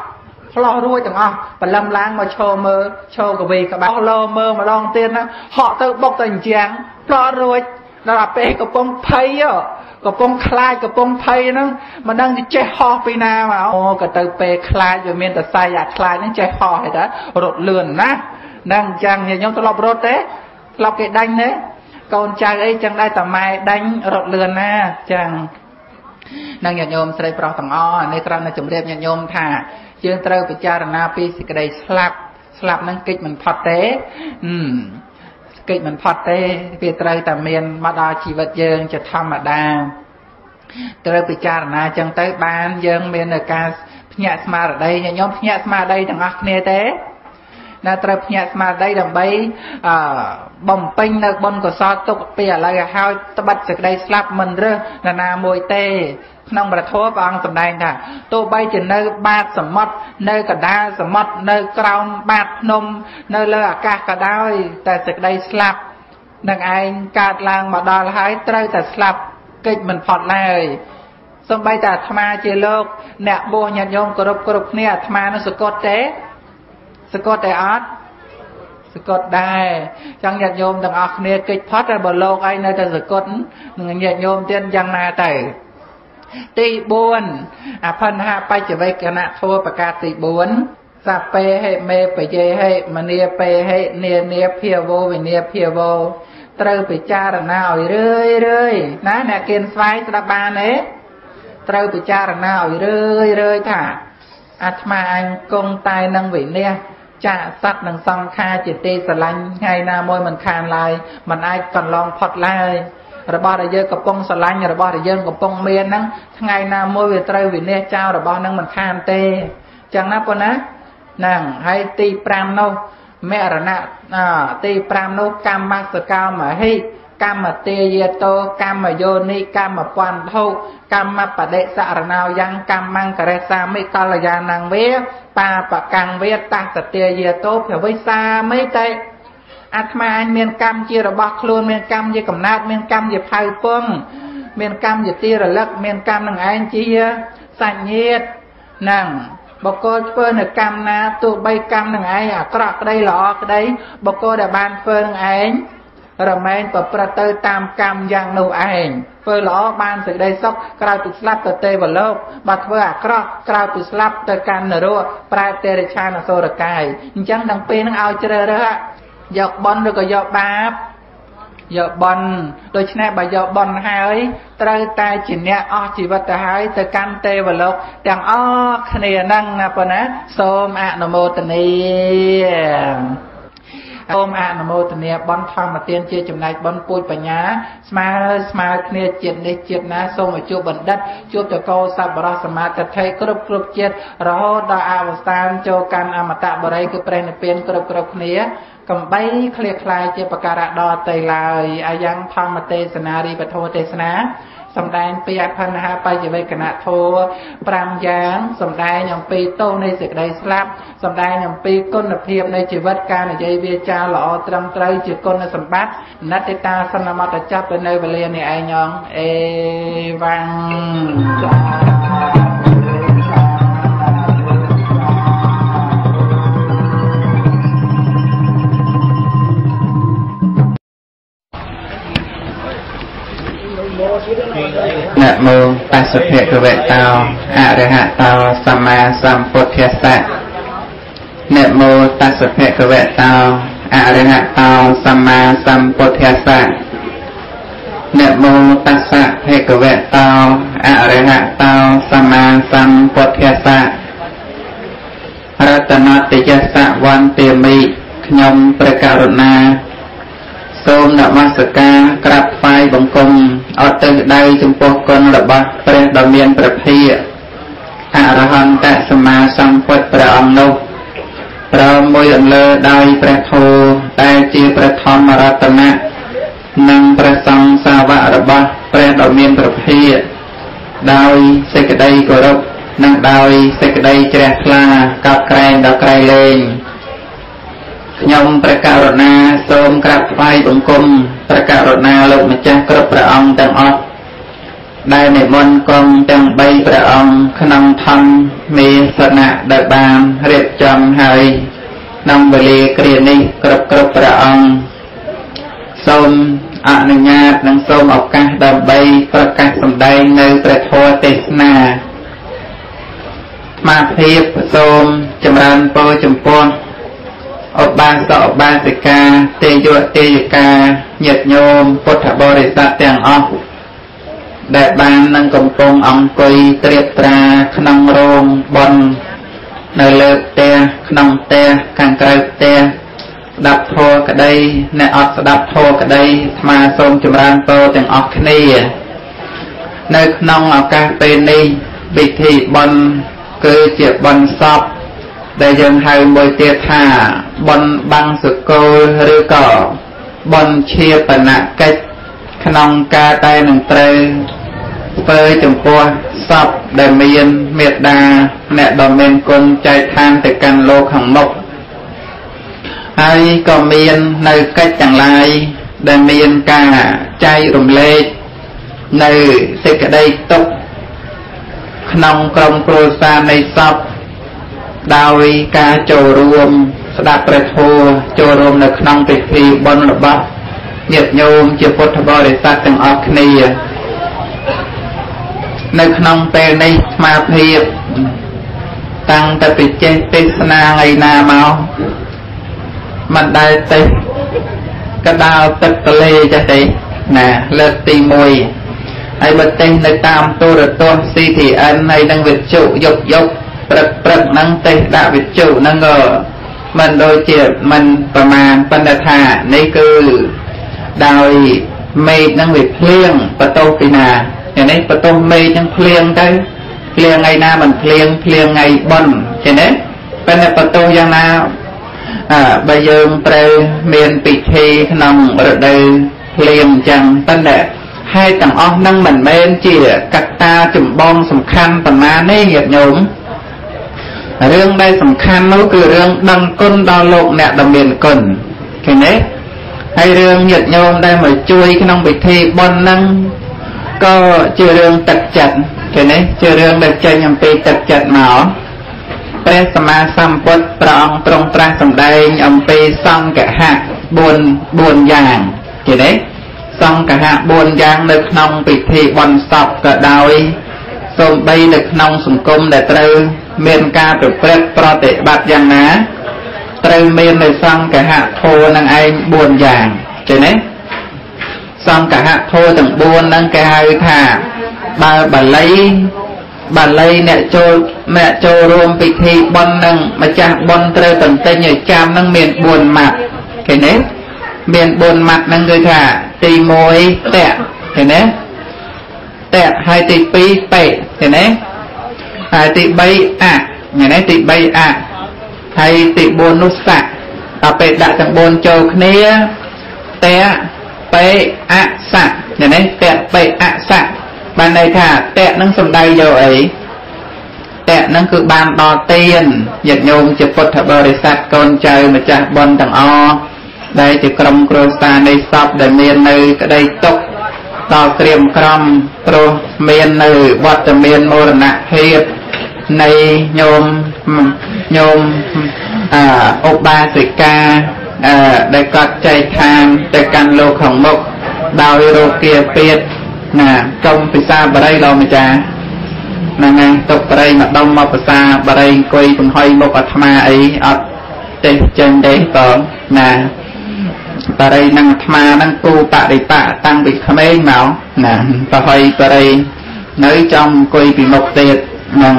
ឆ្លោះរួចទាំងអស់បលឹមឡើងមកឈរមើលឈរកវីក្បាលលោមើលម្ដងទៀតណាហក់ទៅបុកទៅអញ្ចឹងផ្លោះរួចដល់ពេលកំពុងភ័យ កំពុងខ្លាចកំពុងភ័យហ្នឹងមិនដឹងចេះហោះពីណាមកអូក៏ទៅពេលខ្លាចវាមានតសៃអាខ្លាចហ្នឹងចេះហោះហីតារត់លឿនណាហ្នឹងអញ្ចឹងខ្ញុំធ្លាប់រត់ទេធ្លាប់គេដាញ់ទេកូនចៅអីចឹងដែរតាម៉ែដាញ់រត់លឿនណាអញ្ចឹងនឹងញាតិញោមស្រីប្រុសទាំងអស់នេះគ្រាន់តែជម្រាបញាតិញោមថាយើងត្រូវពិចារណាពីសេចក្តីស្លាប់ស្លាប់នឹងកិច្ចមិនផុតទេកិ ច្ចមិនផុតទេវាត្រូវតែមានមកដល់ជីវិតយើងជាធម្មតាត្រូវពិចារណាចឹងទៅបានយើងមានការភ្ញាក់ស្មារតីញោមភ្ញាក់ស្មារតីទាំងអស់គ្នាទេ ណាត្រូវភ្ញាក់ស្មារតីដើម្បីអឺបំពេញនៅបុណ្យកុសលទុកពីឥឡូវឲ្យហើយត្បិតសេចក្តីស្លាប់មិនរើសនរណាមួយទេក្នុងប្រធមព្រះអង្គសម្ដែងថាទោះបីជានៅបាតសមុទ្រនៅកណ្ដាលសមុទ្រនៅក្រោមបាតភ្នំ នៅលើអាកាសក៏ដោយតែសេចក្តីស្លាប់នឹងឯងកើតឡើងមកដល់ហើយត្រូវតែស្លាប់កិច្ចមិនផុតឡើយសំបីតែអាត្មាជាលោក អ្នកបួសញាតិញោមគោរពគ្រប់គ្នាអាត្មានឹងសកត់ទេ សកត់តែអត់សកត់ដែរចឹងញាតិញោមទាំងអស់គ្នាកិច្ចផុតតែបើលោកឯងនៅតែសកត់នឹងញាតិញោមទៀតយ៉ាងណាទៅទី4អភិនហបច្ចវេកណៈធัวប្រកាសទី4សពេហេមេបយេហេមនីពេហេនានាភាវោវិនាភាវោត្រូវពិចារណាឲ្យរឿយរឿយណាអ្នកគៀនស្វាយស្ដាប់បានទេត្រូវពិចារណាឲ្យរឿយរឿយថាអាត្មាអញគង់តែនឹងវិន័យ ចាក់សត្វនិងសង្ខារជាទេស្រឡាញ់ថ្ងៃណាមួយមិនខានឡើយមិនអាចកន្លងផុតឡើយរបស់ដែលយើងកំពុងស្រឡាញ់របស់ដែលយើងកំពុងមានហ្នឹងថ្ងៃណាមួយវាត្រូវវិនិច្ឆ័យចោលរបស់ហ្នឹងមិនខានទេចឹងណាប៉ុណ្ណាហ្នឹងហើយទី5នោះមរណៈទី5នោះកម្មសកោមហិ កម្មទេយតោកម្មយោនិកម្មពន្ធុកម្មបដិសរណោយ៉ាងកម្មង្ករេសាមិកល្យាណងវេបាបកੰវេតសទាយតោភវិសាមិតេអាត្មាអញមានកម្មជារបស់ខ្លួនមានកម្មជាកំណើតមានកម្មជាផៅពងមានកម្មជាទីរលឹកមានកម្មនឹងឯងជាសញ្ញាតនឹងបកគលធ្វើនៅកម្មណាទោះបីកម្មនឹងឯងអាក្រក់ក្តីល្អក្តីបកគលដែលបានធ្វើនឹងឯង រមែងប្រព្រឹត្តទៅតាមកម្មយ៉ាងនោះឯងធ្វើល្អបានសេចក្តីសុខក្រោយពីស្លាប់ទៅទេវលោកបើធ្វើអាក្រក់ក្រោយពីស្លាប់ទៅកាន់នរកប្រែទេរិឆានអសូរកាយអញ្ចឹងទាំងពេលនឹងឲ្យជ្រើសរើសយកបន់ឬក៏យកបាបយកបន់ដូច្នេះបើយកបន់ហើយត្រូវតែជាអ្នកអស់ជីវិតទៅហើយទៅកាន់ទេវលោកទាំងអស់គ្នាហ្នឹងណាប៉ុណ្ណាសូមអនុមោទនា សូមអនុមោទនាបន់ធម្មទានជាចំណែកបន់ពូជបញ្ញា ស្មើស្មើគ្នាជាតិនេះជាតិណាសូមឲ្យជួបបណ្ឌិតជួបតកោសប្បរសសមាធិគ្រប់គ្រប់ជាតិរហូតដល់អវស្ថានចូលកាន់អមតៈបរិយគឺព្រះនិព្វានគ្រប់គ្រប់គ្នាកំបីឃ្លៀកខ្លាយជាបការៈដល់តៃឡើយអាយ៉ាងធម្មទេសនារីពធទេសនា សំដែងពីអផនហាបច្ចវេកណធោ5យ៉ាងសំដែងអំពីទោសនៃសេចក្តីស្លាប់សំដែងអំពីគុណភាពនៃជីវិតការនិយាយវាចាល្អត្រឹមត្រូវជាគុណសម្បត្តិណតិតាសន្មតចាប់ទៅនៅវេលានេះឯងងអេវ៉ាំង នមោតស្សភគវតោអរហតោសម្មាសម្ពុទ្ធស្សៈនមោតស្សភគវតោអរហតោសម្មាសម្ពុទ្ធស្សៈនមោតស្សភគវតោអរហតោសម្មាសម្ពុទ្ធស្សៈរតនតិយសៈវន្តិមិខ្ញុំព្រះករុណា សូមនមស្ការក្រាបថ្វាយបង្គំអត់ទៅដៅចំពោះគុណរបស់ព្រះដ៏មានព្រះភិយអរហន្តសម្មាសម្ពុទ្ធព្រះអង្គនោះព្រមមួយអន្លើដោយព្រះធម៌ដែលជាព្រះធម្មរតនៈនិងព្រះសង្ឃសាវករបស់ព្រះដ៏មានព្រះភិយដោយសេចក្តីគោរពនិងដោយសេចក្តីជ្រះថ្លាកោតក្រែងដល់ក្រៃលែង ខ្ញុំព្រះករុណាសូមក្រាបថ្វាយបង្គំព្រះករុណាលោកម្ចាស់គ្រប់ព្រះអង្គទាំងអស់ដែលនិមន្តគង់ទាំង3ព្រះអង្គក្នុងធម្មមេសនៈដែលបានរៀបចំហើយក្នុងវេលាគ្រានេះគ្រប់គ្រប់ព្រះអង្គសូមអនុញ្ញាតនិងសូមឱកាសដើម្បីប្រកាសសម្ដែងនៅព្រះធម៌ទេសនាស្មារតីសូមចម្រើនពរចំពោះ ឧបាសកឧបាសិកាទេយវទេយកាញាតិញោមពុទ្ធបរិស័ទទាំងអស់ដែលបាននឹងកំពុងអង្គុយត្រៀបត្រាក្នុងរោងបននៅលើផ្ទះក្នុងផ្ទះខាងក្រៅផ្ទះស្ដាប់ធម៌ក្តីអ្នកអត់ស្ដាប់ធម៌ក្តីស្មាសូមចម្រើនពរទាំងអស់គ្នានៅក្នុងឱកាសពេលនេះពិធីបន់គឺជាបន់សព ដែលយើងហៅមួយទៀតថាបនបាំងសកលឬក៏បនជាបនកិច្ចក្នុងការតែនឹងត្រូវធ្វើចំពោះសពដែលមានមេត្តាអ្នកដ៏មានគុណចែកឋានទៅកាន់លោកខាងមុខហើយក៏មាននៅកិច្ចទាំងឡាយដែលមានការចែករំលែកនៅសេចក្តីទុកក្នុងក្រុមគ្រួសារនៃសព ដោយការចូលរួមស្ដាប់ព្រះធម៌ចូលរួមនៅក្នុងពិធីបុណ្យរបស់ញាតិញោមជាពុទ្ធបរិស័ទទាំងអស់គ្នានៅក្នុងពេលនេះស្មារតីតាំងតែពីចេះទេសនាថ្ងៃណាមកមិនដែលទេកដាលទឹកទលេចេះទេណាលើកទី1ហើយបើទិញនៅតាមទូរទស្សន៍ CTN ហើយនឹងវិទ្យុយប់យប់ ព្រឹកព្រឹកហ្នឹងទេសដាក់វិទ្យុហ្នឹងក៏មិនដូចជាមិនប្រមាណប៉ុន្តែថានេះគឺដោយមេឃហ្នឹងវាភ្លៀងបន្ទោសពីណាយ៉ាងនេះបន្ទោសមេឃហ្នឹងភ្លៀងទៅភ្លៀងថ្ងៃណាមិនភ្លៀងភ្លៀងថ្ងៃបុណ្យឃើញទេប៉ុន្តែបន្ទោសយ៉ាងណាអើបើយើងត្រូវមានពិធីក្នុងរដូវភ្លៀងអញ្ចឹងប៉ុន្តែហេតុទាំងអស់ហ្នឹងមិនមែនជាកត្តាចម្បងសំខាន់ប៉ុន្មានទេញាតិញោម រឿងដែលសំខាន់នោះគឺរឿងដឹងគុណដល់លោកអ្នកដ៏មានគុណឃើញទេហើយរឿងញាតិញោមដែលមកជួយក្នុងពិធីបុណ្យហ្នឹងក៏ជារឿងទឹកចិត្តឃើញទេជារឿងដែលចេញអំពីទឹកចិត្តមកព្រះសម្មាសម្ពុទ្ធព្រះអង្គទ្រង់ត្រាស់សម្ដែងអំពីសង្កហៈ4 4យ៉ាងឃើញទេសង្កហៈ4យ៉ាងនៅក្នុងពិធីបុណ្យសពក៏ដោយ សូម្បីនៅក្នុងសង្គមដែលត្រូវមានការប្រព្រឹត្តប្រតិបត្តិយ៉ាងណា ត្រូវមាននៅសង្កហៈធម៌នឹងឯង4យ៉ាងឃើញទេសង្កហៈធម៌ទាំង4ហ្នឹងគេហៅថាបើបាលីបាលីអ្នកចូលអ្នកចូលរួមពិធីបុណ្យនឹងម្ចាស់បុណ្យត្រូវតន្ទិញឲ្យចាំនឹងមាន4ម៉ាត់ឃើញទេមាន4ម៉ាត់ហ្នឹងគឺថាទី1តៈឃើញទេ តៈហើយទី2បេឃើញទេហើយទី3អឃើញទេទី3អហើយទី4នោះសៈដល់ពេលដាក់ទាំង4ចូលគ្នាតៈបេអសៈឃើញទេតៈបេអសៈបានន័យថាតៈនឹងសំដៅយកអីតៈនឹងគឺបានដល់ទានញាតិញោមជាពុទ្ធបរិស័ទកូនចៅម្ចាស់បុណ្យទាំងអស់ដែលជាក្រុមគ្រួសារនៃសពដែលមាននៅក្តីទុក ដល់ក្រៀមក្រំព្រោះមាននៅវត្តមានមរណភាពនៃញោមញោមអឧបាសិកាអឺដែលគាត់ចែកឋានទៅកាន់លោកខាងមុខដោយរោគាពាតណាកុំពិសាបរិយលោកម្ចាស់ហ្នឹងហើយទុកបរិយមកដុំមកភាសាបរិយអង្គុយបង្ហុយមុខអាត្មាអីអត់ទេចេញទេបងណា បរិយនឹងអាត្មានឹងគូបរិបៈតាំងពីក្មេងមកណាប្រហុយបរិយនៅចំអង្គុយពីមុខទៀតហ្នឹង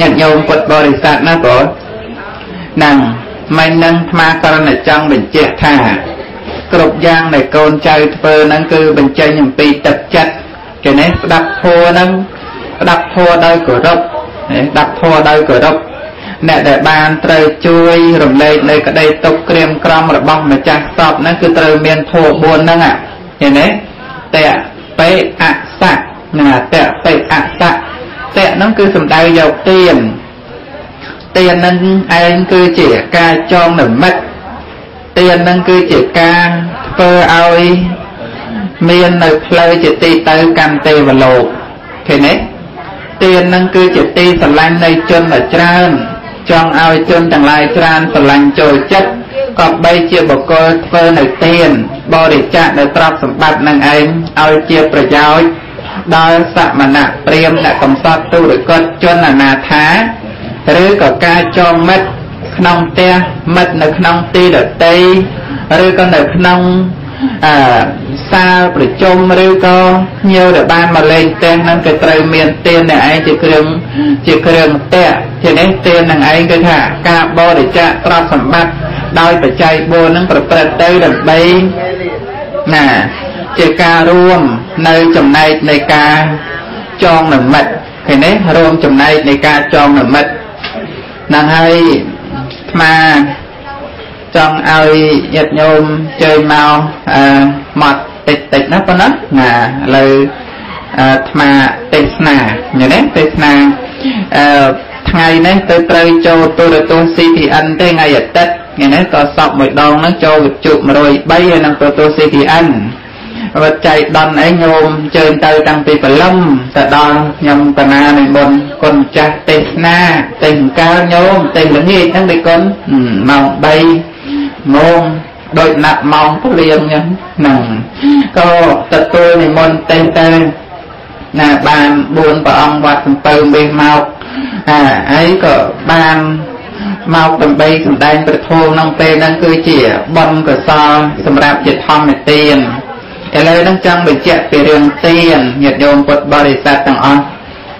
ញាតិញោមពុទ្ធបរិស័ទណាបងហ្នឹងមិននឹងអាត្មាករណចង់បញ្ជាក់ថាគ្រប់យ៉ាងដែលកូនចៅធ្វើហ្នឹងគឺបញ្ចេញអំពីទឹកចិត្តគេនេះស្ដាប់ធัวហ្នឹងស្ដាប់ធัวដោយគោរពស្ដាប់ធัวដោយគោរព អ្នកដែលបានត្រូវជួយរំលែកនៅក្តីទុកក្រៀមក្រំរបស់ម្ចាស់សពហ្នឹងគឺត្រូវមានធัว4ហ្នឹងឃើញទេតៈបេអសៈណាតៈបេអសៈតៈហ្នឹងគឺសំដៅយកទៀនទៀនហ្នឹងឯងគឺជាការចងនិមិត្តទាននឹងគឺជាការធ្វើឲ្យមាននៅផ្លូវជាទីទៅកាន់ទេវលោកឃើញទេទាននឹងគឺជាទីស្រឡាញ់នៃជនដ៏ច្រើន ចង់ឲ្យជនទាំងឡាយច្រើនស្រឡាញ់ចូលចិត្តក៏បីជាបុគ្គលធ្វើនៅទានបរិច្ចាគនៅទ្រព្យសម្បត្តិនឹងឯងឲ្យជាប្រយោជន៍ដល់សមណៈព្រាមអ្នកកំសត់ទុរគតជនអនាថាឬក៏ការចងមិត្តក្នុងផ្ទះមិត្តនៅក្នុងទីដតីឬក៏នៅក្នុង អឺសាលប្រជុំឬក៏ញៀវដែលបានមកលេងផ្ទះហ្នឹងក៏ត្រូវមានទានអ្នកឯងជាគ្រឿងជាគ្រឿងផ្ទះជានេះទាននឹងឯងគឺថាការបរិច្ចាគទ្រព្យសម្បត្តិដោយបច្ច័យ4ហ្នឹងប្រព្រឹត្តទៅដើម្បីណាជាការរួមនៅចំណែកនៃការចងនិមិត្តឃើញទេរួមចំណែកនៃការចងនិមិត្តហ្នឹងហើយថ្ម ចង់ឲ្យញាតិញោមជើញមកអឺមកតិចតិចណាប៉ុណ្ណាណាឥឡូវថ្មទេសនាញ៉េទេសនាអឺថ្ងៃនេះទៅត្រូវចូលទូរទស្សន៍ CTN ទេថ្ងៃអាទិត្យថ្ងៃនេះក៏សពមួយដងហ្នឹងចូលវិទ្យុ103ហើយនឹងទូរទស្សន៍ CTN វត្តចៃដនអីញោមជើញទៅតាំងពីព្រលឹមទៅដល់ខ្ញុំកណានិមន្តគុណចាស់ទេសនាទេសកាលញោមទេសល្ងាចហ្នឹងដូចគុណម៉ោង3 ម៉ោងដូចណាក់ម៉ោងព្រៀងអញ្ចឹងហ្នឹងក៏ទទួលនិមន្តទេសទៅណាបាន4ព្រះអង្គវត្តសំពៅមេមកអាហើយក៏បានមកដើម្បីសម្ដែងប្រធមក្នុងពេលហ្នឹងគឺជាបុណ្យកុសលសម្រាប់ជាធម្មទានឥឡូវហ្នឹងចង់បញ្ជាក់ពីរឿងទានញាតិញោមពុទ្ធបរិស័ទទាំងអស់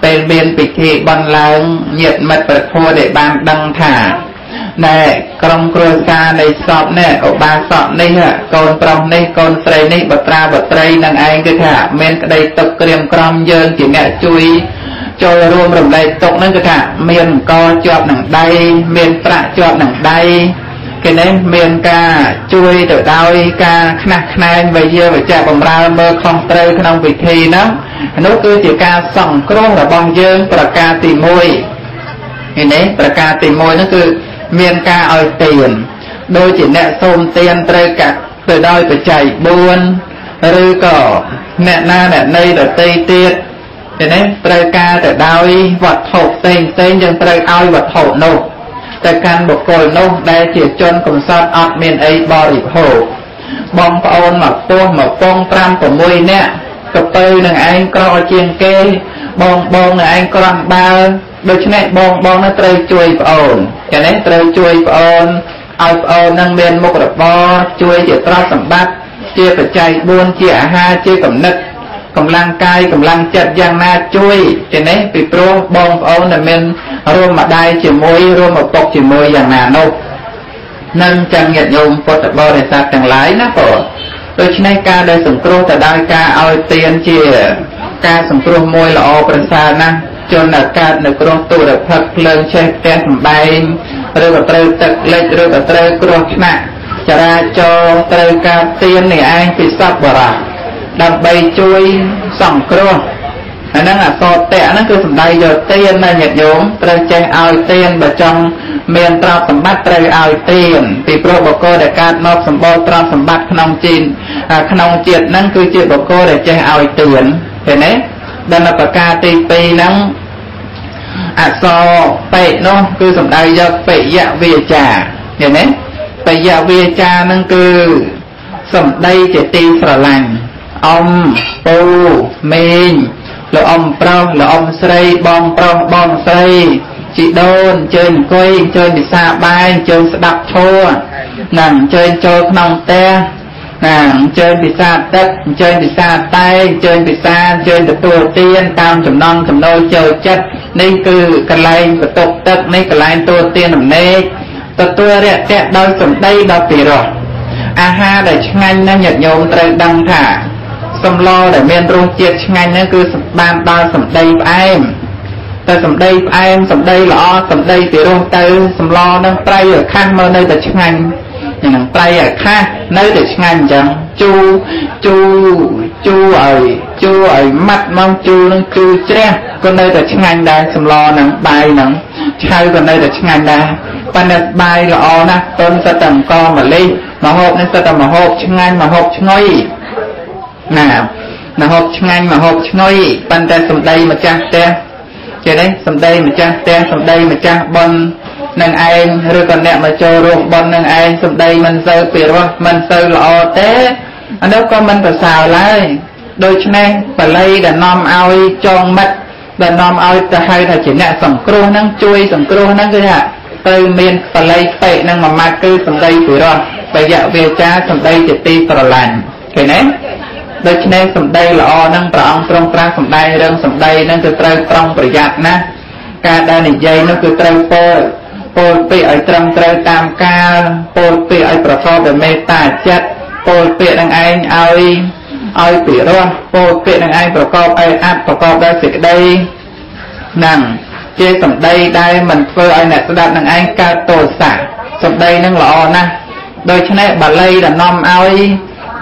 ពេលមានពិធីបន់ឡើងញាតិមិត្តប្រធមដែលបានដឹងថា ណែក្រុមគ្រួសារនៃសពនេះឧបាសកនេះកូនប្រុសនេះកូនស្រីនេះបត្រាបត្រីនឹងឯងគឺថាមានក្តីទុកក្រៀមក្រំយើងជាអ្នកជួយចូលរួមរំលែកទុកហ្នឹងគឺថាមានអង្គជាប់នឹងដៃមានប្រាក់ជាប់នឹងដៃគេនេះមានការជួយទៅដោយការខ្នះខ្នែងវិយាវចៈបំរើមើលខុសត្រូវក្នុងពិធីហ្នឹងនោះគឺជាការសង្គ្រោះរបស់យើង ប្រការទី1នេះនេះប្រការទី1ហ្នឹងគឺ មានការឲ្យទានដូចជាអ្នកសូមទានត្រូវកាត់ទៅដោយបច្ច័យ4ឬក៏អ្នកណាអ្នកណីដតីទៀតទេណាត្រូវការទៅដោយវត្ថុផ្សេងផ្សេងយើងត្រូវឲ្យវត្ថុនោះទៅកាន់បុគ្គលនោះដែលជាជនកំសត់អត់មានអីបរិភោគបងប្អូនមកពោះមកពង5 6នាក់ កពើនឹងឯងក្រជាងគេ បងបងនឹងឯងក្រាន់បើដូច្នេះបងបងនឹងត្រូវជួយប្អូនចានេះត្រូវជួយប្អូនឲ្យប្អូននឹងមានមុខរបរជួយជាទ្រព្យសម្បត្តិជាបច្ច័យ4ជាអាហារជាកំណត់កម្លាំងកាយកម្លាំងចិត្តយ៉ាងណាជួយចេះនេះពីព្រោះបងប្អូនដែលមានរួមម្ដាយជាមួយរួមឪពុកជាមួយយ៉ាងណានោះនឹងចឹងញាតិញោមពុទ្ធបរិស័ទទាំងឡាយណាបង ដូច្នេះការដែលសង្គ្រោះទៅដោយការឲ្យទានជាការសង្គ្រោះមួយល្អប្រសើរណាស់ជនដែលកើតនៅគ្រោះទុរភិក្សភ្លើងឆេះផ្ទះសម្បែងឬក៏ត្រូវទឹកលិចឬក៏ត្រូវគ្រោះថ្នាក់ចរាចរណ៍ត្រូវការទាននេះឯងពីសពបរៈដើម្បីជួយសង្គ្រោះ អាហ្នឹងអសតៈហ្នឹងគឺសំដៅយកទានណាញាតិញោមត្រូវចេះឲ្យទានបើចង់មានទ្រព្យសម្បត្តិត្រូវឲ្យទានពីព្រោះបុគ្គលដែលកើតមកសម្បូរទ្រព្យសម្បត្តិក្នុងជីនក្នុងជាតិហ្នឹងគឺជាបុគ្គលដែលចេះឲ្យទានឃើញទេដល់ប្រការទី2ហ្នឹងអក្សរបេនោះគឺសំដៅយកបយៈវាចាឃើញទេបយៈវាចាហ្នឹងគឺសំដីជាទីស្រឡាញ់អំពូមេង លោកអំប្រុសលោកអំស្រីបងប្រុសបងស្រីជីដូនអញ្ជើញអង្គុយអញ្ជើញពិសាបាយអញ្ជើញស្ដាប់ធម៌ណាអញ្ជើញចូលក្នុងផ្ទះណាអញ្ជើញពិសាទឹកអញ្ជើញពិសាតែអញ្ជើញពិសាអញ្ជើញទទួលទានតាមចំណង់ចំណូលចូលចិត្តនេះគឺកន្លែងបន្ទប់ទឹកនេះកន្លែងទទួលទានដំណេកទទួលរយៈដោយសម្ដីដល់ពីរោះអាហារដែលឆ្ងាញ់ណាស់ញាតិញោមត្រូវដឹងថា សម្លដែលមានរសជាតិឆ្ងាញ់ហ្នឹងគឺបានដល់សម្ដីផ្អែមតែសម្ដីផ្អែមសម្ដីល្អសម្ដីពីរោះទៅសម្លនឹងប្រៃអាខាស់មកនៅតែឆ្ងាញ់ហ្នឹងប្រៃអាខាស់នៅតែឆ្ងាញ់អញ្ចឹងជូជូជូឲ្យជូឲ្យម៉ាត់មកជូនឹងជូជ្រះក៏នៅតែឆ្ងាញ់ដែរសម្លហ្នឹងបាយហ្នឹងឆៅក៏នៅតែឆ្ងាញ់ដែរប៉ុន្តែបាយល្អណាស់ទុនសិតតែអង្គម្លិះមហូបនេះសិតតែមហូបឆ្ងាញ់មហូបឆ្ងុយ ណាមហូបឆ្ងាញ់មហូបឆ្ងុយប៉ុន្តែសំដីម្ចាស់ផ្ទះចេះទេសំដីម្ចាស់ផ្ទះសំដីម្ចាស់ប៉ុននឹងឯងឬក៏អ្នកមកចូលរួមប៉ុននឹងឯងសំដីមិនសូវពីរោះមិនសូវល្អទេអានោះក៏មិនប្រសើរឡើយដូច្នេះបល័យដែលនាំឲ្យចងមិត្តដែលនាំឲ្យទៅហៅថាជាអ្នកសង្គ្រោះហ្នឹងជួយសង្គ្រោះហ្នឹងគឺថាទៅមានបល័យពេកនឹងមួយម៉ាត់គឺសំដីពីរោះបយៈវាចាសំដីជាទីស្រឡាញ់ឃើញទេ ដូច្នេះសម្ដីល្អហ្នឹងព្រះអង្គទ្រង់ត្រាស់សម្ដែងរឿងសម្ដីហ្នឹងគឺត្រូវប្រុងប្រយ័ត្នណាការដែលនិយាយនោះគឺត្រូវពោលពោលពាក្យឲ្យត្រឹមត្រូវតាមកាលពោលពាក្យឲ្យប្រកបដោយមេត្តាចិត្តពោលពាក្យនឹងឯងឲ្យឲ្យពិរោះពោលពាក្យនឹងឯងប្រកបឲ្យអត្ថប្រកបដោយសេចក្តីហ្នឹងជាសម្ដីដែលមិនធ្វើឲ្យអ្នកស្ដាប់នឹងឯងកើតទោសៈសម្ដីនឹងល្អណាស់ដូច្នេះបាលីដែលនាំឲ្យ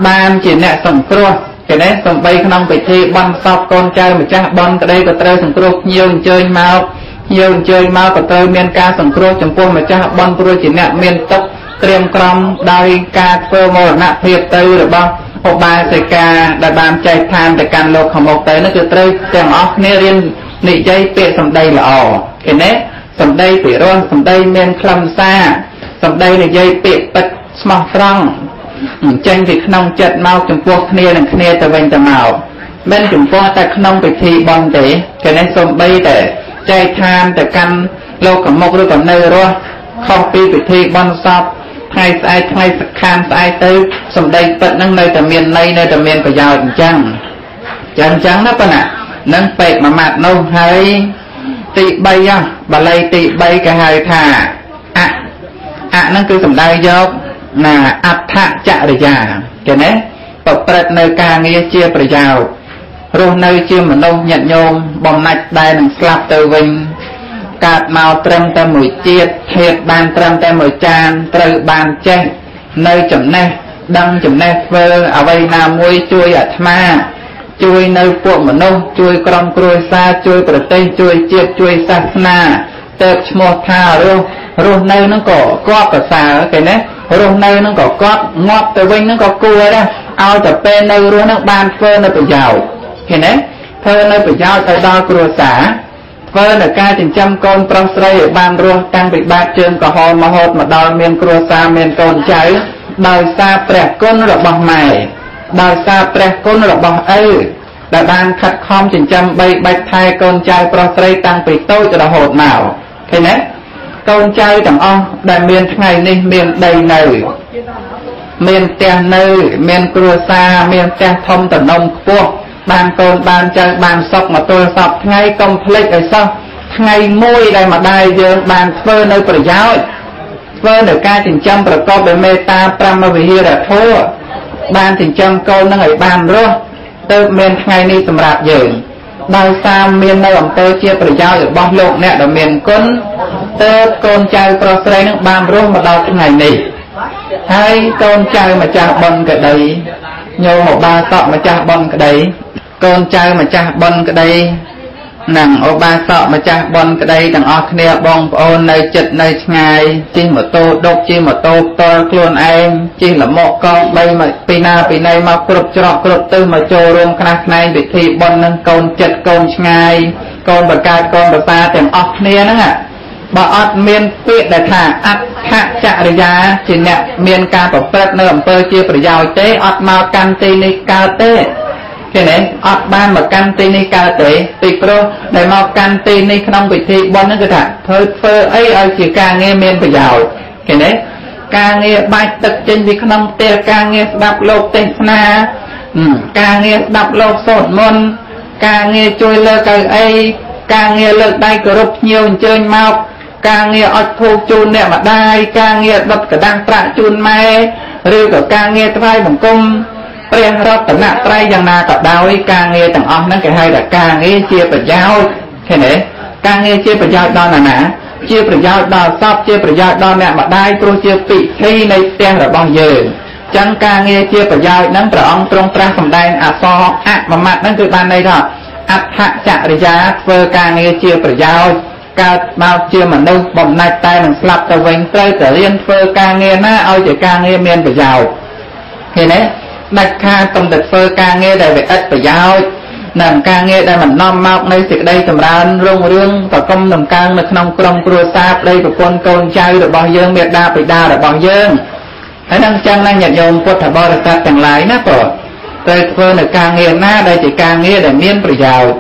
បានជាអ្នកសង្គ្រោះ គេនេះសំបីក្នុងពិធីបន់សពកូនចៅម្ចាស់បន់ក្តីក៏ត្រូវសង្គ្រោះភ្ញៀវអញ្ជើញមកភ្ញៀវអញ្ជើញមកក៏ត្រូវមានការសង្គ្រោះចំពោះម្ចាស់បន់ព្រោះជាអ្នកមានទុកត្រៀមក្រំដោយការធ្វើមរណភាពទៅរបស់ឧបាសិកាដែលបានចែកឋានទៅកាន់លោកខាងមុខទៅនោះគឺត្រូវទាំងអស់គ្នារៀននិយាយពាក្យសម្ដីល្អឃើញទេសម្ដីពិរោះសម្ដីមានខ្លឹមសារសម្ដីនិយាយពាក្យពិតស្មោះត្រង់ ចេញពីក្នុងចិត្តមកចំពោះគ្នានឹងគ្នាទៅវិញទៅមកមិនចំពោះតែក្នុងពិធីបន់ទេគេនេះសំបីតែចែកឋានទៅកាន់លោកកមុកឬក៏នៅរស់ខុសពីពិធីបន់សពថ្ងៃស្អែកថ្ងៃសខានស្អែកទៅសម្ដីពិតហ្នឹងនៅតែមានន័យនៅតែមានប្រយោជន៍អញ្ចឹងចឹងអញ្ចឹងណាប៉ុណ្ណានឹងពេកមួយម៉ាត់នោះហើយទី3បាលីទី3គេហៅថាអៈអៈហ្នឹងគឺសំដៅយក ណាអដ្ឋចរិយាគេណាប្រព្រឹត្តនៅការងារជាប្រយោជន៍រស់នៅជាមនុស្សញាតិញោមបំណាច់ដែលនឹងស្លាប់ទៅវិញកើតមកត្រឹមតែមួយជាតិធៀបបានត្រឹមតែមួយចានត្រូវបានចេះនៅចំណេះដឹងចំណេះធ្វើអ្វីណាមួយជួយអាត្មាជួយនៅពួកមនុស្សជួយក្រុមគ្រួសារជួយប្រទេសជួយជាតិជួយសាសនា ទៅឈ្មោះថារស់រស់នៅនឹងក៏គាត់ប្រសើរគេណារស់នៅនឹងក៏គាត់ងាប់ទៅវិញនឹងក៏គួរដែរឲ្យតែពេលនៅរស់នឹងបានធ្វើនៅប្រយោជន៍ឃើញទេធ្វើនៅប្រយោជន៍ទៅដល់គ្រួសារធ្វើនៅការចិញ្ចឹមកូនប្រុសស្រីឲ្យបានរស់តាំងពីបាតជើងក្រហមមហូតមកដល់មានគ្រួសារមានកូនចៅដោយសារព្រះគុណរបស់ម៉ែដោយសារព្រះគុណរបស់ឪដែលបានខិតខំចិញ្ចឹមបីបាច់ថែកូនចៅប្រុសស្រីតាំងពីតូចរហូតមក ឃើញទេកូនចៅទាំងអស់ដែលមានថ្ងៃនេះមានដីនៅមានផ្ទះនៅ មានគ្រួសារមានផ្ទះធំតំណុំខ្ពស់បានកូនបានចៅបានសុខមកទល់សពថ្ងៃកុំភ្លេចឲ្យសោះថ្ងៃមួយដែលម្ដាយយើងបានធ្វើនៅប្រយោជន៍ធ្វើនៅការចិញ្ចឹមប្រកបដោយមេត្តាប្រមវិហារធម៌បានចិញ្ចឹមកូននឹងឲ្យបានរស់ទៅមានថ្ងៃនេះសម្រាប់យើង ដោយសារមាននៅអំពើជាប្រយោជន៍របស់លោកអ្នកដ៏មានគុណទើបកូនចៅប្រុសស្រីនឹងបានរស់មកដល់ថ្ងៃនេះហើយកូនចៅម្ចាស់បុណ្យក្តីញោមឧបាសកម្ចាស់បុណ្យក្តីកូនចៅម្ចាស់បុណ្យក្តី និងឧបាសកម្ចាស់បុណ្យក្តីទាំងអស់គ្នាបងប្អូននៅចិត្តនៅឆ្ងាយជិះម៉ូតូដុកជិះម៉ូតូផ្ទាល់ខ្លួនឯងជិះលមកកង់បីមកពីណាពីណីមកគ្រប់ច្រកគ្រប់ទិសមកចូលរួមខ្លះខ្នែងពិធីបុណ្យនឹងកូនចិត្តកូនឆ្ងាយកូនបកាយកូនប្រសាទាំងអស់គ្នាហ្នឹងបើអត់មានពាក្យដែលថាអដ្ឋចរិយាជាអ្នកមានការប្រព្រឹត្តនៅអំពើជាប្រយោជន៍ទេអត់មកកាន់ទីនេះកើតទេ ឃើញទេអត់បានមកកាន់ទីនេះកើតទេពីព្រោះដែលមកកាន់ទីនេះក្នុងពិធីបុណ្យហ្នឹងគឺថាធ្វើធ្វើអីឲ្យជាការងារមានប្រយោជន៍ឃើញទេការងារបាច់ទឹកចេញពីក្នុងផ្ទះការងារស្ដាប់លោកទេសនាការងារស្ដាប់លោកសូត្រមន្តការងារជួយលើកៅអីការងារលើកដៃគោរពភ្ញៀវអញ្ជើញមកការងារអុជធូបជូនអ្នកម្ដាយការងារដុតกระដាំងប្រាក់ជូនម៉ែឬក៏ការងារថ្វាយបង្គំ ព្រះរតនត្រ័យយ៉ាងណាក៏ដោយការងារទាំងអស់ហ្នឹងគេហៅថាការងារជាប្រយោជន៍ឃើញទេការងារជាប្រយោជន៍ដល់ណាណាជាប្រយោជន៍ដល់សពជាប្រយោជន៍ដល់អ្នកម្ដាយព្រោះជាពិធីនៃផ្ទះរបស់យើងចឹងការងារជាប្រយោជន៍ហ្នឹងព្រះអង្គទ្រង់ត្រាស់សម្ដែងអសរអមមត្តហ្នឹងគឺបានន័យថាអដ្ឋចរិយាធ្វើការងារជាប្រយោជន៍កើតមកជាមនុស្សបំណាច់តែនឹងស្លាប់ទៅវិញត្រូវតែរៀនធ្វើការងារណាឲ្យជាការងារមានប្រយោជន៍ឃើញទេ ដាច់ខាតកុំតែធ្វើការងារដែលវាឥតប្រយោជន៍និងការងារដែលមិននាំមកនៅសេចក្តីចម្រើនរុងរឿងប្រកុំដំកើងនៅក្នុងក្រុមគ្រួសារប្តីប្រពន្ធកូនចៅរបស់យើងមេដាបិតារបស់យើងហើយនឹងចឹងណាញាតិញោមពុទ្ធបរិស័ទទាំងឡាយណាបងត្រូវធ្វើនៅការងារណាដែលជាការងារដែលមានប្រយោជន៍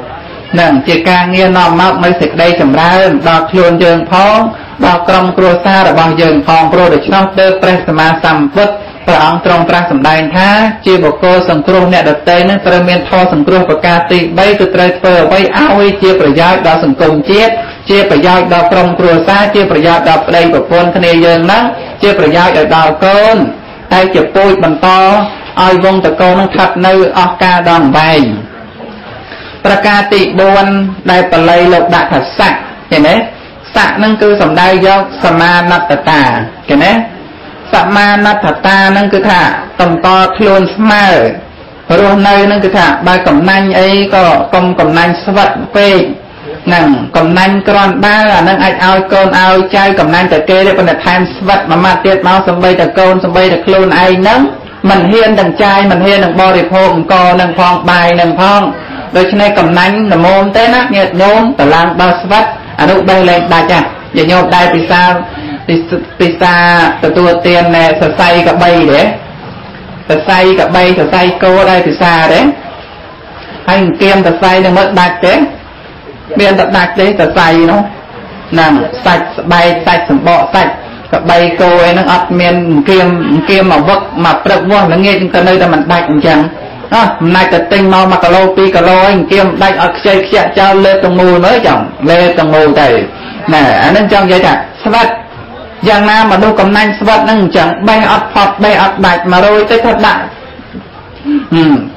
នឹងជាការងារនាំមកនៅសេចក្តីចម្រើនដល់ខ្លួនយើងផងដល់ក្រុមគ្រួសាររបស់យើងផងព្រោះដូច្នោះទើបព្រះសម្មាសម្ពុទ្ធ ព្រះអង្គទ្រង់ត្រាស់សម្ដែងថាជាបុគ្គលសង្គ្រោះអ្នកដទៃនឹងត្រូវមានធម៌សង្គ្រោះប្រការទី3គឺត្រូវធ្វើអ្វីឲ្យជាប្រយោជន៍ដល់សង្គមជាតិជាប្រយោជន៍ដល់ក្រុមគ្រួសារជាប្រយោជន៍ដល់ប្តីប្រពន្ធគ្នាយើងហ្នឹងជាប្រយោជន៍ឲ្យដល់កូនហើយជាពូជបន្តឲ្យវងតកូននឹងថាត់នៅអស់កាលដល់វែងប្រការទី4ដែលបល័យលោកដាក់ថាស័កឃើញទេស័កនឹងគឺសំដៅយកសមាណតតាឃើញទេ សមាណតតានឹងគឺថាតម្កល់ខ្លួនស្មើរស់នៅនឹងគឺថាបើកំណាញ់អីក៏កុំកំណាញ់ស្វិតពេកហ្នឹងកំណាញ់ក្រាន់ដាល់អានឹងអាចឲ្យកូនឲ្យចៅកំណាញ់តែគេទេប៉ុន្តែថែមស្វិតមួយម៉ាត់ទៀតមកសំបីតែកូនសំបីតែខ្លួនឯងហ្នឹងមិនហ៊ានទាំងចាយមិនហ៊ាននឹងបរិភោគអង្គនឹងផងបាយនឹងផងដូច្នេះកំណាញ់ល្មមទេណាញាតិញោមតឡាំងដល់ស្វិតអនុបេះលែងដាច់ហ่ะញាតិញោមដែរពិសា ពិសាទទួលទានសរសៃកបីទេសរសៃកបីសរសៃគោដែរពិសាទេហើយអង្គៀមសរសៃនឹងមើលដាច់ទេមានតែដាច់ទេសរសៃនោះហ្នឹងសាច់ស្បែកសាច់សម្បកសាច់កបីគោអីហ្នឹងអត់មានគៀមគៀមមកវឹកមកព្រឹកវាស់ល្ងាចទៅនៅតែមិនដាច់អញ្ចឹងអោះមិនណាច់ទៅទិញមក1គីឡូ2គីឡូអីគៀមដាច់អត់ខ្ចីខ្ជាក់ចោលលើទាំងមូលមើលចង់លើទាំងមូលទៅណែអាហ្នឹងចង់និយាយថាស្វិត យ៉ាងណាមនុស្សកំណាញ់ស្វិតហ្នឹងអញ្ចឹងបេះអត់ផត់បេះអត់ដាច់100ទៅថាដាក់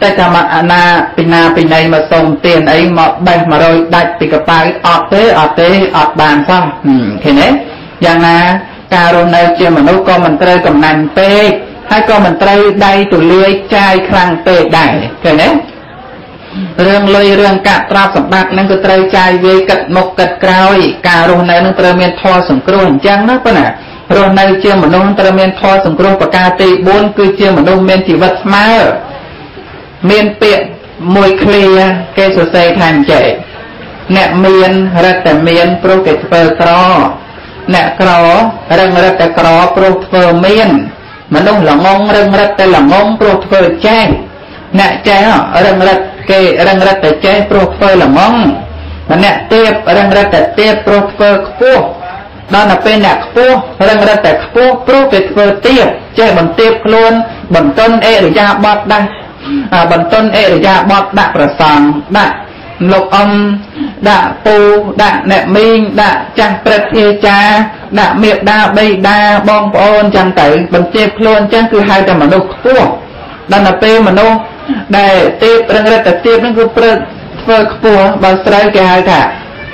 តែថាមកអាណាពីណាពីណីមកសុំទានអីមកបេះ100ដាច់ពីកប៉ៅអត់ទេអត់ទេអត់បានសោះឃើញទេយ៉ាងណាការរស់នៅជាមនុស្សក៏មិនត្រូវកំណាញ់ពេកហើយក៏មិនត្រូវដៃទូលាយចាយខ្លាំងពេកដែរឃើញទេ រឿងលុយរឿងកាក់ត្រាប់សម្បត្តិហ្នឹងគឺត្រូវចាយវាយកាត់មុខកាត់ក្រោយ ការរស់នៅនឹងត្រូវមានធម៌សង្គ្រោះអញ្ចឹងណាប៉ុណ្ណារស់នៅជាមនុស្សត្រូវមានធម៌សង្គ្រោះប្រការទី4គឺជាមនុស្សមានជីវិតស្មើមានពាក្យមួយឃ្លាគេសរសេរថាអញ្ចេះអ្នកមានរឹតតែមានព្រោះគេធ្វើក្រអ្នកក្ររឹងរឹតតែក្រព្រោះធ្វើមានមនុស្សល្ងងរឹងរឹតតែល្ងងព្រោះធ្វើចេះ អ្នកចេះរឹងរឹតគេរឹងរឹតតែចេះព្រោះធ្វើល្ងងម្នាក់ទៀបរឹងរឹតតែទៀបព្រោះធ្វើខ្ពស់ដល់ទៅពេលអ្នកខ្ពស់រឹងរឹតតែខ្ពស់ព្រោះគេធ្វើទៀបចេះបន្ទាបខ្លួន បន្ទន់អេរយាបតដាស់បន្ទន់អេរយាបតដាក់ប្រសងដាក់លោកអំដាក់ពូដាក់អ្នកមីងដាក់ចាស់ព្រឹទ្ធាចារដាក់មេដាបៃតាបងប្អូនចឹងទៅបញ្ជាខ្លួនចឹងគឺហៅតែមនុស្សខ្ពស់ ដល់ទៅពេលមនុស្សដែលទៀបរឹងរិតតែទៀបហ្នឹងគឺព្រឹកធ្វើខ្ពស់បើស្រូវគេហៅថា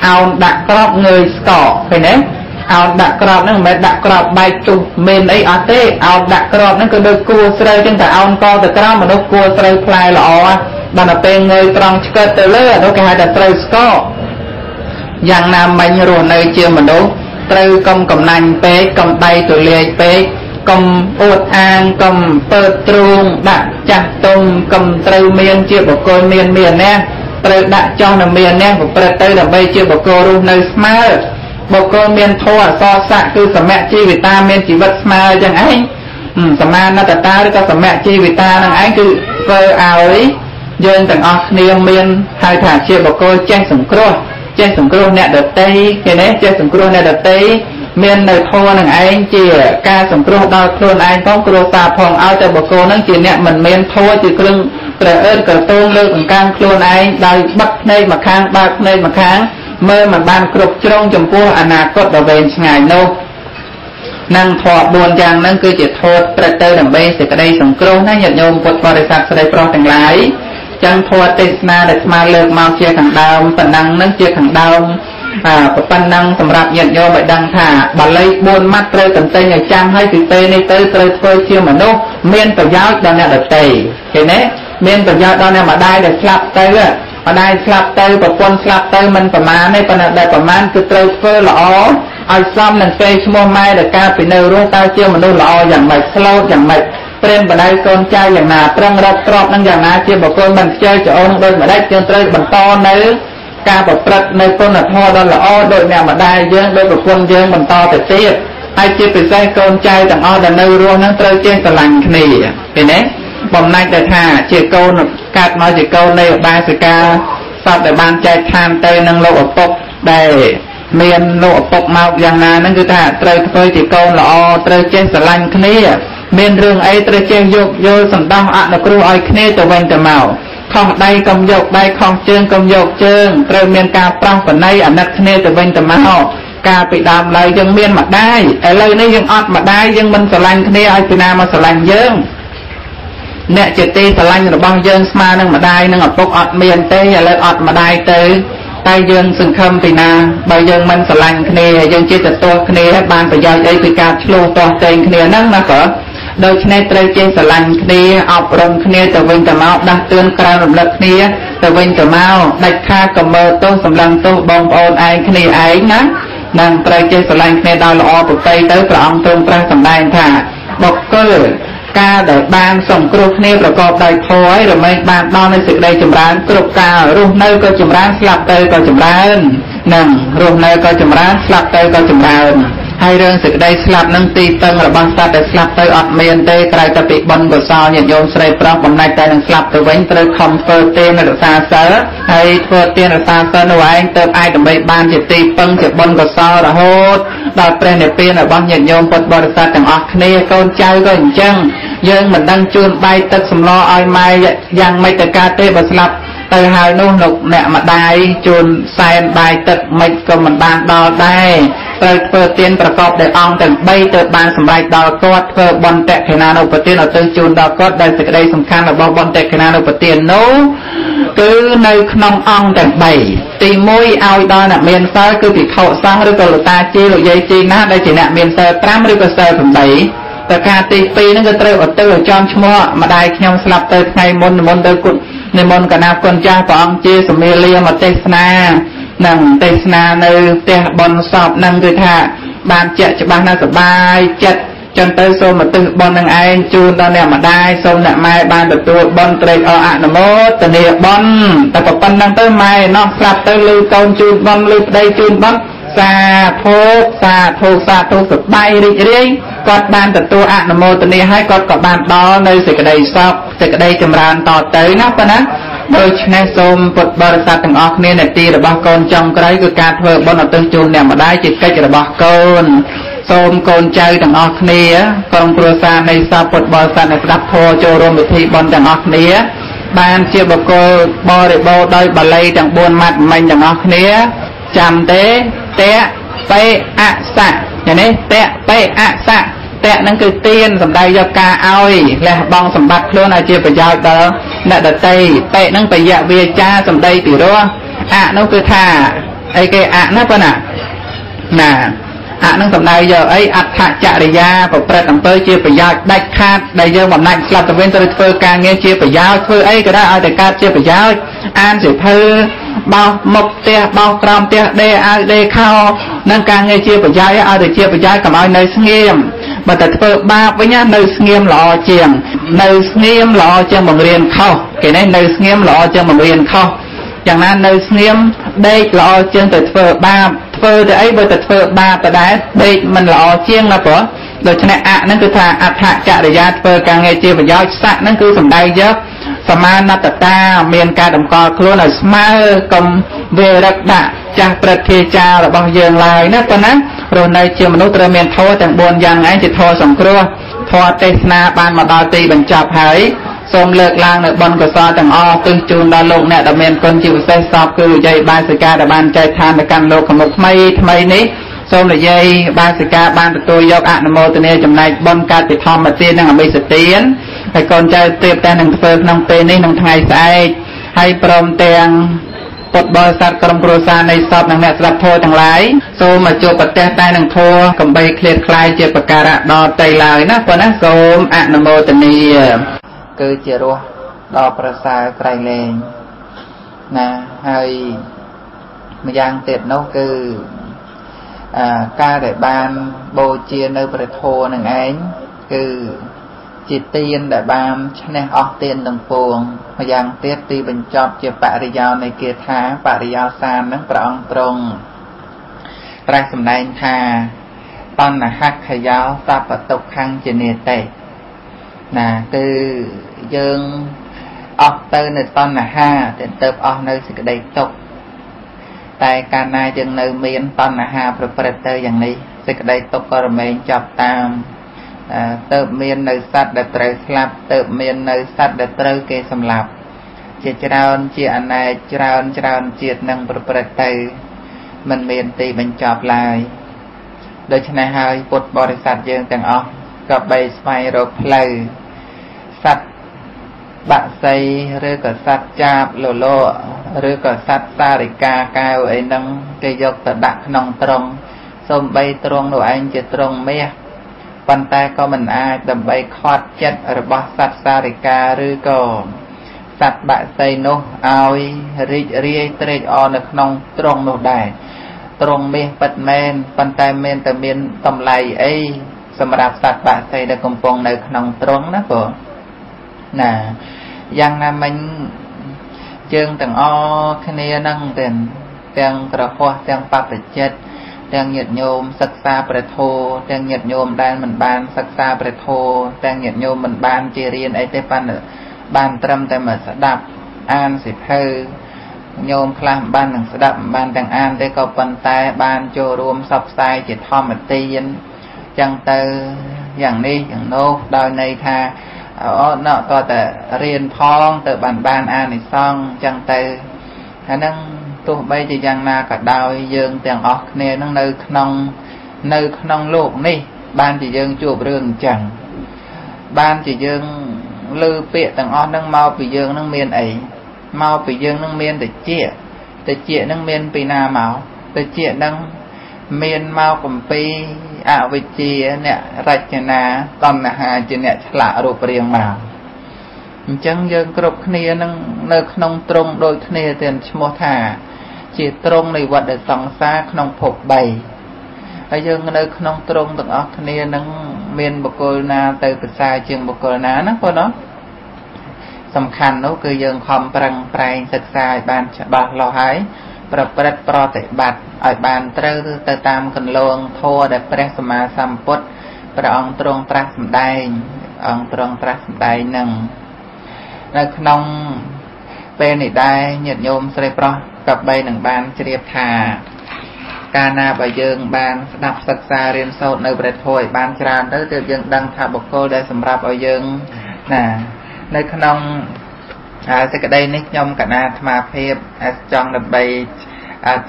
អោនដាក់ក្របងើយស្កឃើញទេអោនដាក់ក្របហ្នឹងមិនមែនដាក់ក្របបែកជុះមានអីអត់ទេអោនដាក់ក្របហ្នឹងគឺដូចគួរស្រូវចឹងតែអោនកទៅក្រោមមនុស្សគួរស្រូវផ្លែល្អដល់ទៅពេលងើយត្រង់ឆ្កិតទៅលើនោះគេហៅថាត្រូវស្កយ៉ាងណាមិញរស់នៅជាមនុស្សត្រូវកុំកំណាញ់ពេកកុំដៃទលាយពេក កុំអួតអាងកុំពើទ្រូងដាក់ចាស់ទុំកុំត្រូវមានជាបុគ្គលមានមានណាត្រូវដាក់ចោះនៅមានណាប្រព្រឹត្តទៅដើម្បីជាបុគ្គលរស់នៅស្មើបុគ្គលមានធម៌អសរស័កគឺសមៈជីវិតាមានជីវិតស្មើចឹងឯងសមាណតតាឬក៏សមៈជីវិតានឹងឯងគឺធ្វើឲ្យយើងទាំងអស់គ្នាមានហៅថាជាបុគ្គលចេះសង្គ្រោះ ចេះសង្គ្រោះអ្នកដតីគេនេះចេះសង្គ្រោះអ្នកដតីមាននៅធម៌នឹងឯងជាការសង្គ្រោះដល់ខ្លួនឯងផងគ្រួសារផងឲ្យតែបុគ្គលនឹងជាអ្នកមិនមានធម៌ជាគ្រឿងប្រអើតក្រទងលើកអង្កាំខ្លួនឯងដោយបិទភ្នែកម្ខាងបើកភ្នែកម្ខាងមើលមិនបានគ្រប់ជ្រុងចំពោះអនាគតដ៏វែងឆ្ងាយនោះនឹងធម៌4យ៉ាងហ្នឹងគឺជាធម៌ប្រទៅដើម្បីសេចក្តីសង្គ្រោះណាញាតិញោមពុទ្ធបរិស័ទស្រីប្រុសទាំងឡាយ ចឹងធម៌ទេសនាដែលស្មាលើកមកជាខាងដើមប៉ុណ្ណឹងនឹងជាខាងដើមអាប៉ុណ្ណឹងសម្រាប់ញាតិញោមឲ្យដឹងថាបាលី4ម៉ាត់ត្រូវតន្ទិញឲ្យចាំហើយពីពេលនេះទៅត្រូវធ្វើជាមនុស្សមានប្រយោជន៍ដល់អ្នកដទៃឃើញទេមានប្រយោជន៍ដល់អ្នកម្ដាយដែលស្លាប់ទៅម្ដាយស្លាប់ទៅប្រពន្ធស្លាប់ទៅមិនប្រមាណទេប៉ុន្តែដែលប្រមាណគឺត្រូវធ្វើល្អឲ្យសមនឹងពេលឈ្មោះម៉ែដែលកើតពីនៅរស់តើជាមនុស្សល្អយ៉ាងម៉េចស្លូតយ៉ាងម៉េច ព្រានបដៅកូនចៅយ៉ាងណាប្រឹងរត់ក្របនឹងយ៉ាងណាជាបុគ្គលមិនខ្ជិលច្អូនដូចម្ដេចយើងត្រូវបន្តនៅការប្រព្រឹត្តនៅគុណធម៌ដ៏ល្អដោយអ្នកម្ដាយយើងដោយប្រពន្ធយើងបន្តទៅទៀតហើយជាពិសេសកូនចៅទាំងអស់ដែលនៅរស់នឹងត្រូវចេះស្រឡាញ់គ្នាឃើញទេបំណាច់ដែលថាជាកូនកាត់មកជាកូននៃឧបាសិកាសពដែលបានចែកឋានទៅនឹងលោកឪពុកដែល មានលោកឪពុកមកយ៉ាងណាហ្នឹងគឺថាត្រូវធ្វើជាកូនល្អត្រូវចេះស្រឡាញ់គ្នា មានរឿងអីត្រូវចេះយកយល់សំដោះអនុគ្រោះឲ្យគ្នាទៅវិញទៅមកខុសដៃកុំយកដៃខុសជើងកុំយកជើងត្រូវមានការប្រោសបណៃអាណិតគ្នាទៅវិញទៅមកការពីដើមឡើយយើងមានម្ដាយឥឡូវនេះយើងអត់ម្ដាយយើងមិនស្រឡាញ់គ្នាឲ្យពីណាមកស្រឡាញ់យើងអ្នកជាទីស្រឡាញ់របស់យើងស្មើនឹងម្ដាយនឹងឪពុកអត់មានទេឥឡូវអត់ម្ដាយទៅ តែយើងសង្ឃឹមពីណាបើយើងមិនស្រឡាញ់គ្នាយើងជាទទួលគ្នាបានប្រយោជន៍អីពីការឆ្លោះតោះតែងគ្នាហ្នឹងណាក៏ដូច្នេះត្រូវចេះស្រឡាញ់គ្នាអប់រំគ្នាទៅវិញទៅមកដាស់តឿនក្រៅរំលឹកគ្នាទៅវិញទៅមកដាច់ខាតកំមើទោសសម្លឹងទោសបងប្អូនឯងគ្នាឯងណានឹងត្រូវចេះស្រឡាញ់គ្នាដោយល្អប្រពៃទៅព្រះអង្គទ្រង់ត្រាស់សម្ដែងថាបុគ្គល ការដែលបានសង្គ្រោះគ្នាប្រកបដោយធម៌ហើយរមែងបានដល់នៅសេចក្តីចម្រើនគ្រប់កាលរស់នៅក៏ចម្រើនស្លាប់ទៅក៏ចម្រើននឹងរស់នៅក៏ចម្រើនស្លាប់ទៅក៏ចម្រើន ហើយរឿងសេចក្តីស្លាប់នឹងទីពឹងរបស់សត្វដែលស្លាប់ទៅអត់មានទេក្រៅតែពីបុណ្យកុសលញាតិញោមស្រីប្រុសបំណាច់តែនឹងស្លាប់ទៅវិញត្រូវខំធ្វើទានរក្សាសិលហើយធ្វើទានរក្សាសិលនោះឯងទៅអាចដើម្បីបានជាទីពឹងជាបុណ្យកុសលរហូតដល់ព្រះនិព្វានរបស់ញាតិញោមពុទ្ធបរិស័ទទាំងអស់គ្នាកូនចៅក៏អញ្ចឹងយើងមិនដឹងជូនបាយទឹកសម្លឲ្យម៉ែយ៉ាងម៉េចទៅកើតទេបើស្លាប់ ទៅហើយនោះលោកអ្នកម្ដាយជូនសែនបាយទឹកមិនក៏មិនបានដល់ដែរត្រូវធ្វើទានប្រកបដោយអង្គទាំង3ទៅបានសម្រេចដល់គាត់ធ្វើបុណ្យតក្កិណានុពទានឲ្យទៅជូនដល់គាត់ដោយសេចក្តីសំខាន់របស់បុណ្យតក្កិណានុពទាននោះគឺនៅក្នុងអង្គទាំង3ទី1ឲ្យដល់អ្នកមានសិលគឺភិក្ខុសង្ឃឬក៏លោកតាជីលោកយាយជីណាដែលជាអ្នកមានសិល5ឬក៏សិល8ប្រការទី2ហ្នឹងគឺត្រូវឧទ្ទិសឲ្យចំឈ្មោះម្ដាយខ្ញុំស្លាប់ទៅថ្ងៃមុនមុនទៅគុណ និមន្តកណាគុណចាស់ព្រះអង្គជាសមាលាមកទេសនានឹងទេសនានៅផ្ទះបនសពនឹងគឺថាបានជាក់ច្បាស់ណាស់សបាយចិត្តចឹងទៅសូមឧទ្ទិសបុណ្យនឹងឯងជូនដល់អ្នកម្ដាយសូមអ្នកម៉ែបានទទួលបុណ្យត្រេកអរអនុមោទនាបុណ្យតែប៉ុណ្្នឹងទៅម៉ែនោះស្រាប់ទៅលឺកូនជូនបុណ្យលឺប្តីជូនបុណ្យសាធុសាធុសាធុសប្បាយរីករាយគាត់បានទទួលអនុមោទនាហើយគាត់ក៏បានដល់នៅសេចក្តីសុខ សេចក្តីចម្រើនតទៅណាប៉ុណ្ណាដូច្នេះសូមពុទ្ធបរិស័ទទាំងអស់គ្នានាទីរបស់កូនចុងក្រោយគឺការធ្វើបុណ្យឧទ្ទិសជូនអ្នកម្ដាយជាកិច្ចរបស់កូនសូមកូនចៅទាំងអស់គ្នាក្រុមគ្រួសារនៃសាពុទ្ធបរិស័ទដែលស្ដាប់ធម៌ចូលរួមពិធីបុណ្យទាំងអស់គ្នា បានជាបុគ្គលបរិបូរដោយបល័យទាំង4ម៉ាត់មិញទាំងអស់គ្នា ចាំទេតៈបេអសៈឃើញទេតៈបេអសៈ តៈនឹងគឺទានសំដៅយកការឲ្យលះបង់សម្បត្តិខ្លួនឲ្យជាប្រយោជន៍ដល់អ្នកដតីបេនឹងបយៈវាចាសំដីពីរោះអនោះគឺថាអីគេអណាប៉ុណ្ណាណា អនឹងសំដៅយកអីអដ្ឋចរិយាប្រព្រឹត្តអំពើជាប្រយោជន៍ដាច់ខាតដែលយើងបំណាច់ស្លាប់ទៅវិញត្រូវធ្វើការងារជាប្រយោជន៍ធ្វើអីក៏ได้ឲ្យតែកើតជាប្រយោជន៍អានសិភើបោសមុខផ្ទះបោសក្រោមផ្ទះដេអាវដេខោនឹងការងារជាប្រយោជន៍ឲ្យតែជាប្រយោជន៍កុំឲ្យនៅស្ងៀមបើតែធ្វើបាបវិញនៅស្ងៀមល្អជាង នៅស្ងៀមល្អជាងបង្រៀនខុសគេនេះនៅស្ងៀមល្អជាងបង្រៀនខុស យ៉ាងណានៅស្ងៀមដេកល្អជាងទៅធ្វើបាបធ្វើទៅអីបើទៅធ្វើបាបទៅដែរដេកមិនល្អជាងណាព្រោះដូច្នេះអហ្នឹងគឺថាអដ្ឋចរិយាធ្វើការងារជាប្រយោជន៍ស័កហ្នឹងគឺសំដៅយកសមានតតាមានការតម្កល់ខ្លួនឲ្យស្មើកុំវេរឹកដាក់ចាស់ព្រឹទ្ធាចាររបស់យើងឡើយណាប៉ុណ្ណារស់នៅជាមនុស្សត្រូវមានធម៌ទាំង4យ៉ាងឯងជាធម៌សង្គ្រោះធម៌ទេសនាបានមកដល់ទីបញ្ចប់ហើយ សូមលើកឡើងនៅបុណ្យកុសលទាំងអស់ទិសជូនដល់លោកអ្នកដែលមានគុណជាពិសេសសពគឺវិជ័យបាសិកាដែលបានចែកឋានទៅកាន់លោកខាងមុខថ្មីថ្មីនេះសូមនិយាយបាសិកាបានទទួលយកអនុមោទនាចំណែកបុណ្យកើតពីធម្មទាននិងអមិសទានហើយកូនចៅព្រៀបតែនឹងធ្វើក្នុងពេលនេះនិងថ្ងៃស្អែកហើយព្រមទាំងពុទ្ធបរិស័ទក្រុមគ្រួសារនៃសពនិងអ្នកស្ដាប់ធម៌ទាំងឡាយសូមមកជួបប្រទេសតែនឹងធម៌កំបីឃ្លាតคลายជាប្រការៈដល់តៃឡើយណាប៉ុណ្ណាសូមអនុមោទនា គឺជារសដ៏ប្រសើរក្រៃលែងណាហើយម្យ៉ាងទៀតនោះគឺអាការដែលបានបូជានៅព្រះធម៌នឹងឯងគឺជាទានដែលបានឈ្នះអស់ទានទាំងពួងម្យ៉ាងទៀតទីបញ្ចប់ជាបរិយោនៃគាថាបរិយោសាននឹងព្រះអង្គទ្រង់ត្រាស់សម្ដែងថាតណ្ហខយោសពតុខੰជានេតិណាគឺ យើងអស់ទៅនៅតណ្ហាទៅទៅអស់នៅសេចក្តីទុក្ខតែកាលណាយើងនៅមានតណ្ហាប្រព្រឹត្តទៅយ៉ាងនេះសេចក្តីទុក្ខក៏រមែងចាប់តាមទៅមាននៅសត្វដែលត្រូវស្លាប់ទៅមាននៅសត្វដែលត្រូវគេសម្លាប់ជាច្រើនជាអណែកច្រើនច្រើនជាតិនឹងប្រព្រឹត្តទៅมันមានទីបញ្ចប់ឡើយដូច្នេះហើយពុទ្ធបរិស័ទយើងទាំងអស់ក៏បីស្វែងរកផ្លូវសត្វ បាក់សីឬក៏សត្វចាបលលឬក៏សត្វសារិកាកែវអីហ្នឹងគេយកទៅដាក់ក្នុងត្រង់សំបីត្រង់នោះឯងជាត្រង់មាសប៉ុន្តែក៏មិនអាចដើម្បីខាត់ចិត្តរបស់សត្វសារិកាឬក៏សត្វបាក់សីនោះឲ្យរីករាយត្រេកអរនៅក្នុងត្រង់នោះដែរត្រង់មាសពិតមែនប៉ុន្តែមានតែមានតម្លៃអីសម្រាប់សត្វបាក់សីដែលកំពុងនៅក្នុងត្រង់ណាបង ណាយ៉ាងណាមិញជើងទាំងអគ្នានឹងទាំងទាំងក្រហោះទាំងបព្វជិតទាំងញាតិញោមសិក្សាព្រះធម៌ទាំងញាតិញោមដែលមិនបានសិក្សាព្រះធម៌ទាំងញាតិញោមមិនបានជារៀនអីទេប៉ុន្តែបានត្រឹមតែមកស្ដាប់អានសិភៅញោមខ្លះមិនបាននឹងស្ដាប់មិនបានទាំងអានទេក៏ប៉ុន្តែបានចូលរួមសពផ្សាយជាធម្មទានចឹងទៅយ៉ាងនេះយ៉ាងនោះដោយន័យថា អូណក៏តែរៀនផងទៅបានបានអានិសង្ឃចឹងទៅអាហ្នឹងទោះបីជាយ៉ាងណាក៏ដោយយើងទាំងអស់គ្នានឹងនៅក្នុងនៅក្នុងโลกនេះ បានជាយើងជួបរឿងអញ្ចឹងបានជាយើងលើពាក្យទាំងអស់ហ្នឹងមកពីយើងហ្នឹងមានអីមកពីយើងនឹងមានតិចតិចនឹងមានពីណាមកតិចនឹងមានមកកំពី អវិជ្ជាអ្នករចនាតណ្ហាជាអ្នកឆ្លាក់រូបរាងមកអញ្ចឹងយើងគ្រប់គ្នានឹងនៅក្នុងទ្រង់ដូចគ្នាទាំងឈ្មោះថា ជាទ្រង់នៃវដ្តសង្សារក្នុងភព3ហើយយើងនៅក្នុងទ្រង់ទាំងអស់គ្នានឹងមានបុគ្គលណាទៅប្រសើរជាងបុគ្គលណាណាបងណាសំខាន់នោះគឺយើងខំប្រឹងប្រែងសិក្សាឲ្យបានច្បាស់លាស់ហើយ ប្រព្រឹត្តប្រតិបត្តិឲ្យបានត្រូវទៅតាមកន្លងធម៌ដែលព្រះសម្មាសម្ពុទ្ធព្រះអង្គទ្រង់ត្រាស់សម្ដែងអង្គទ្រង់ត្រាស់សម្ដែងនឹងនៅក្នុងពេលនេះដែរញាតិញោមស្រីប្រុសកបីនឹងបានជ្រាបថាកាលណាបើយើងបានស្ដាប់សិក្សារៀនសូត្រនៅព្រះធម៌ឲ្យបានច្រើនទៅទើបយើងដឹងថាបុគ្គលដែលសម្រាប់ឲ្យយើងណានៅក្នុង សេចក្តីនេះខ្ញុំកណាអាត្មាភាពចង់ដើម្បី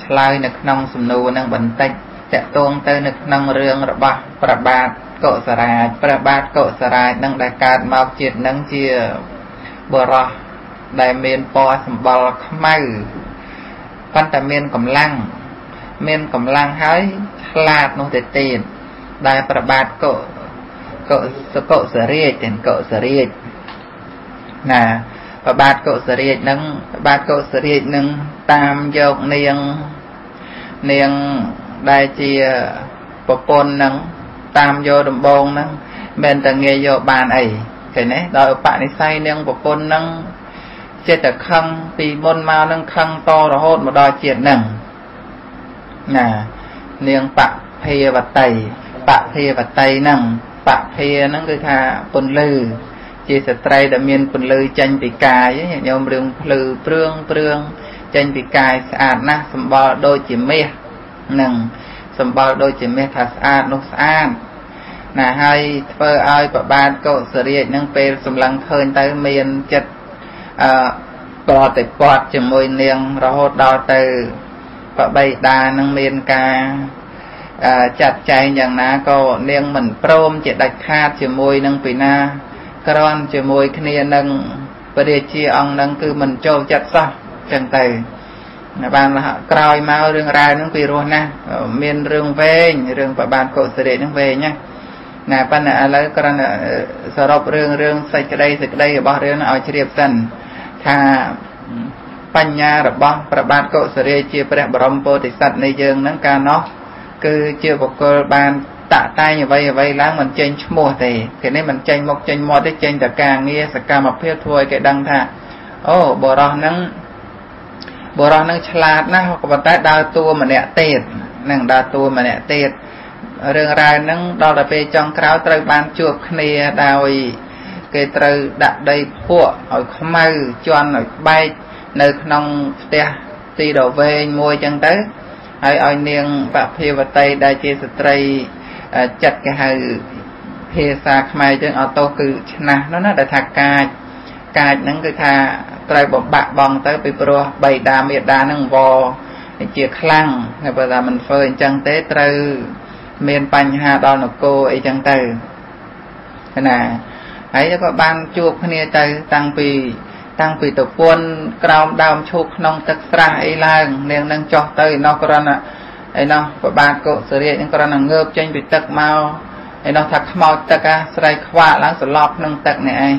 ឆ្លើយនៅក្នុងសំណួរនឹងបន្តិចតកតងទៅនៅក្នុងរឿងរបស់ប្របាទកុសរាជព្រះបាទកុសរាជនឹងដែលកើតមកជាតិនឹងជាបរោះដែលមានពណ៌សម្បុរខ្មៅប៉ុន្តែមានកម្លាំងមានកម្លាំងហើយឆ្លាតនោះទៅទៀតដែលប្របាទកុកុសកុសរាជទាំងកុសរាជណា ប្របាទកុសរាជនឹងប្របាទកុសរាជនឹងតាមយកនាងនាងដែលជាប្រពន្ធនឹងតាមយកដំបងនឹងមិនតែងាយយកបានអីឃើញទេដោយឧបនិស្ស័យនាងប្រពន្ធនឹងចិត្តតែខឹងពីមុនមកនឹងខឹងតរហូតមកដល់ជាតិនឹងណានាងបភាវតីបភាវតីនឹងបភានឹងគឺថាពន្លឺ ជាស្ត្រីដែលមានពន្លឺចេញពីកាយញោមរឿងភ្លឺព្រឿងព្រឿងចេញពីកាយស្អាតណាស់សម្បល់ដូចជាមាសនឹងសម្បល់ដូចជាមាសថាស្អាតនោះស្អាតណាហើយធ្វើឲ្យប្របាទកុសរាជនឹងពេលសម្លឹងឃើញទៅមានចិត្តអឺប្រតិបត្តិជាមួយនាងរហូតដល់ទៅបបីតានឹងមានការចាត់ចែងយ៉ាងណាក៏នាងមិនព្រមជាដាច់ខាតជាមួយនឹងពីណា ក្រន់ជាមួយគ្នានឹងព្រះរាជាអង្គនឹងគឺមិនចូលចិត្តសោះចឹងទៅបានក្រោយមករឿងរ៉ាវហ្នឹងពីរោះណាស់មានរឿងវែងរឿងប្របាទកុសរិហ្នឹងវែងណាណាប៉ុន្តែឥឡូវគ្រាន់តែសរុបរឿងរឿងសេចក្តីសេចក្តីរបស់រឿងឲ្យជ្រាបសិនថាបញ្ញារបស់ប្របាទកុសរិជាព្រះបរមពោធិសត្វនៃយើងហ្នឹងកាលនោះគឺជាបុគ្គលបាន តាក់តែងអ្វីអ្វីឡើងមិនចេញឈ្មោះទេគេនេះមិនចេញមុខចេញមាត់ទេចេញតែការងារសកម្មភាពធ្វើឲ្យគេដឹងថាអូបរោះហ្នឹងបរោះហ្នឹងឆ្លាតណាស់ក៏ប៉ុន្តែដើរតួម្នាក់ទៀតនឹងដើរតួម្នាក់ទៀតរឿងរ៉ាវហ្នឹងដល់ទៅពេលចុងក្រោយត្រូវបានជួបគ្នាដោយគេត្រូវដាក់ដីភក់ឲ្យខ្មៅជន់ឲ្យបែកនៅក្នុងផ្ទះទីដ៏វែងមួយចឹងទៅហើយឲ្យនាងបភាវតីដែលជាស្ត្រី ចិត្តគេហៅភាសាខ្មែរយើងអត់ទោសគឺឆ្នះនោះណាដែលថាកាចកាចហ្នឹងគឺថាត្រូវបំបាក់បងទៅពីព្រោះបៃតាមេតាហ្នឹងវជាខ្លាំងតែបើថាមិនធ្វើអញ្ចឹងទេត្រូវមានបញ្ហាដល់នគរអីចឹងទៅណាហើយក៏បានជួបគ្នាទៅតាំងពីតាំងពីតពន់ក្រោមដើមឈូកក្នុងទឹកស្រះអីឡើងនាងនឹងចោះទៅឯនោះគ្រាន់តែ ឯនោះប្របាទកុសរាជនឹងគ្រាន់តែងើបចេញពីទឹកមកឯនោះថាខ្មោចទឹកអាស្រ័យខ្វាក់ឡើងសន្លប់ក្នុងទឹកនេះឯង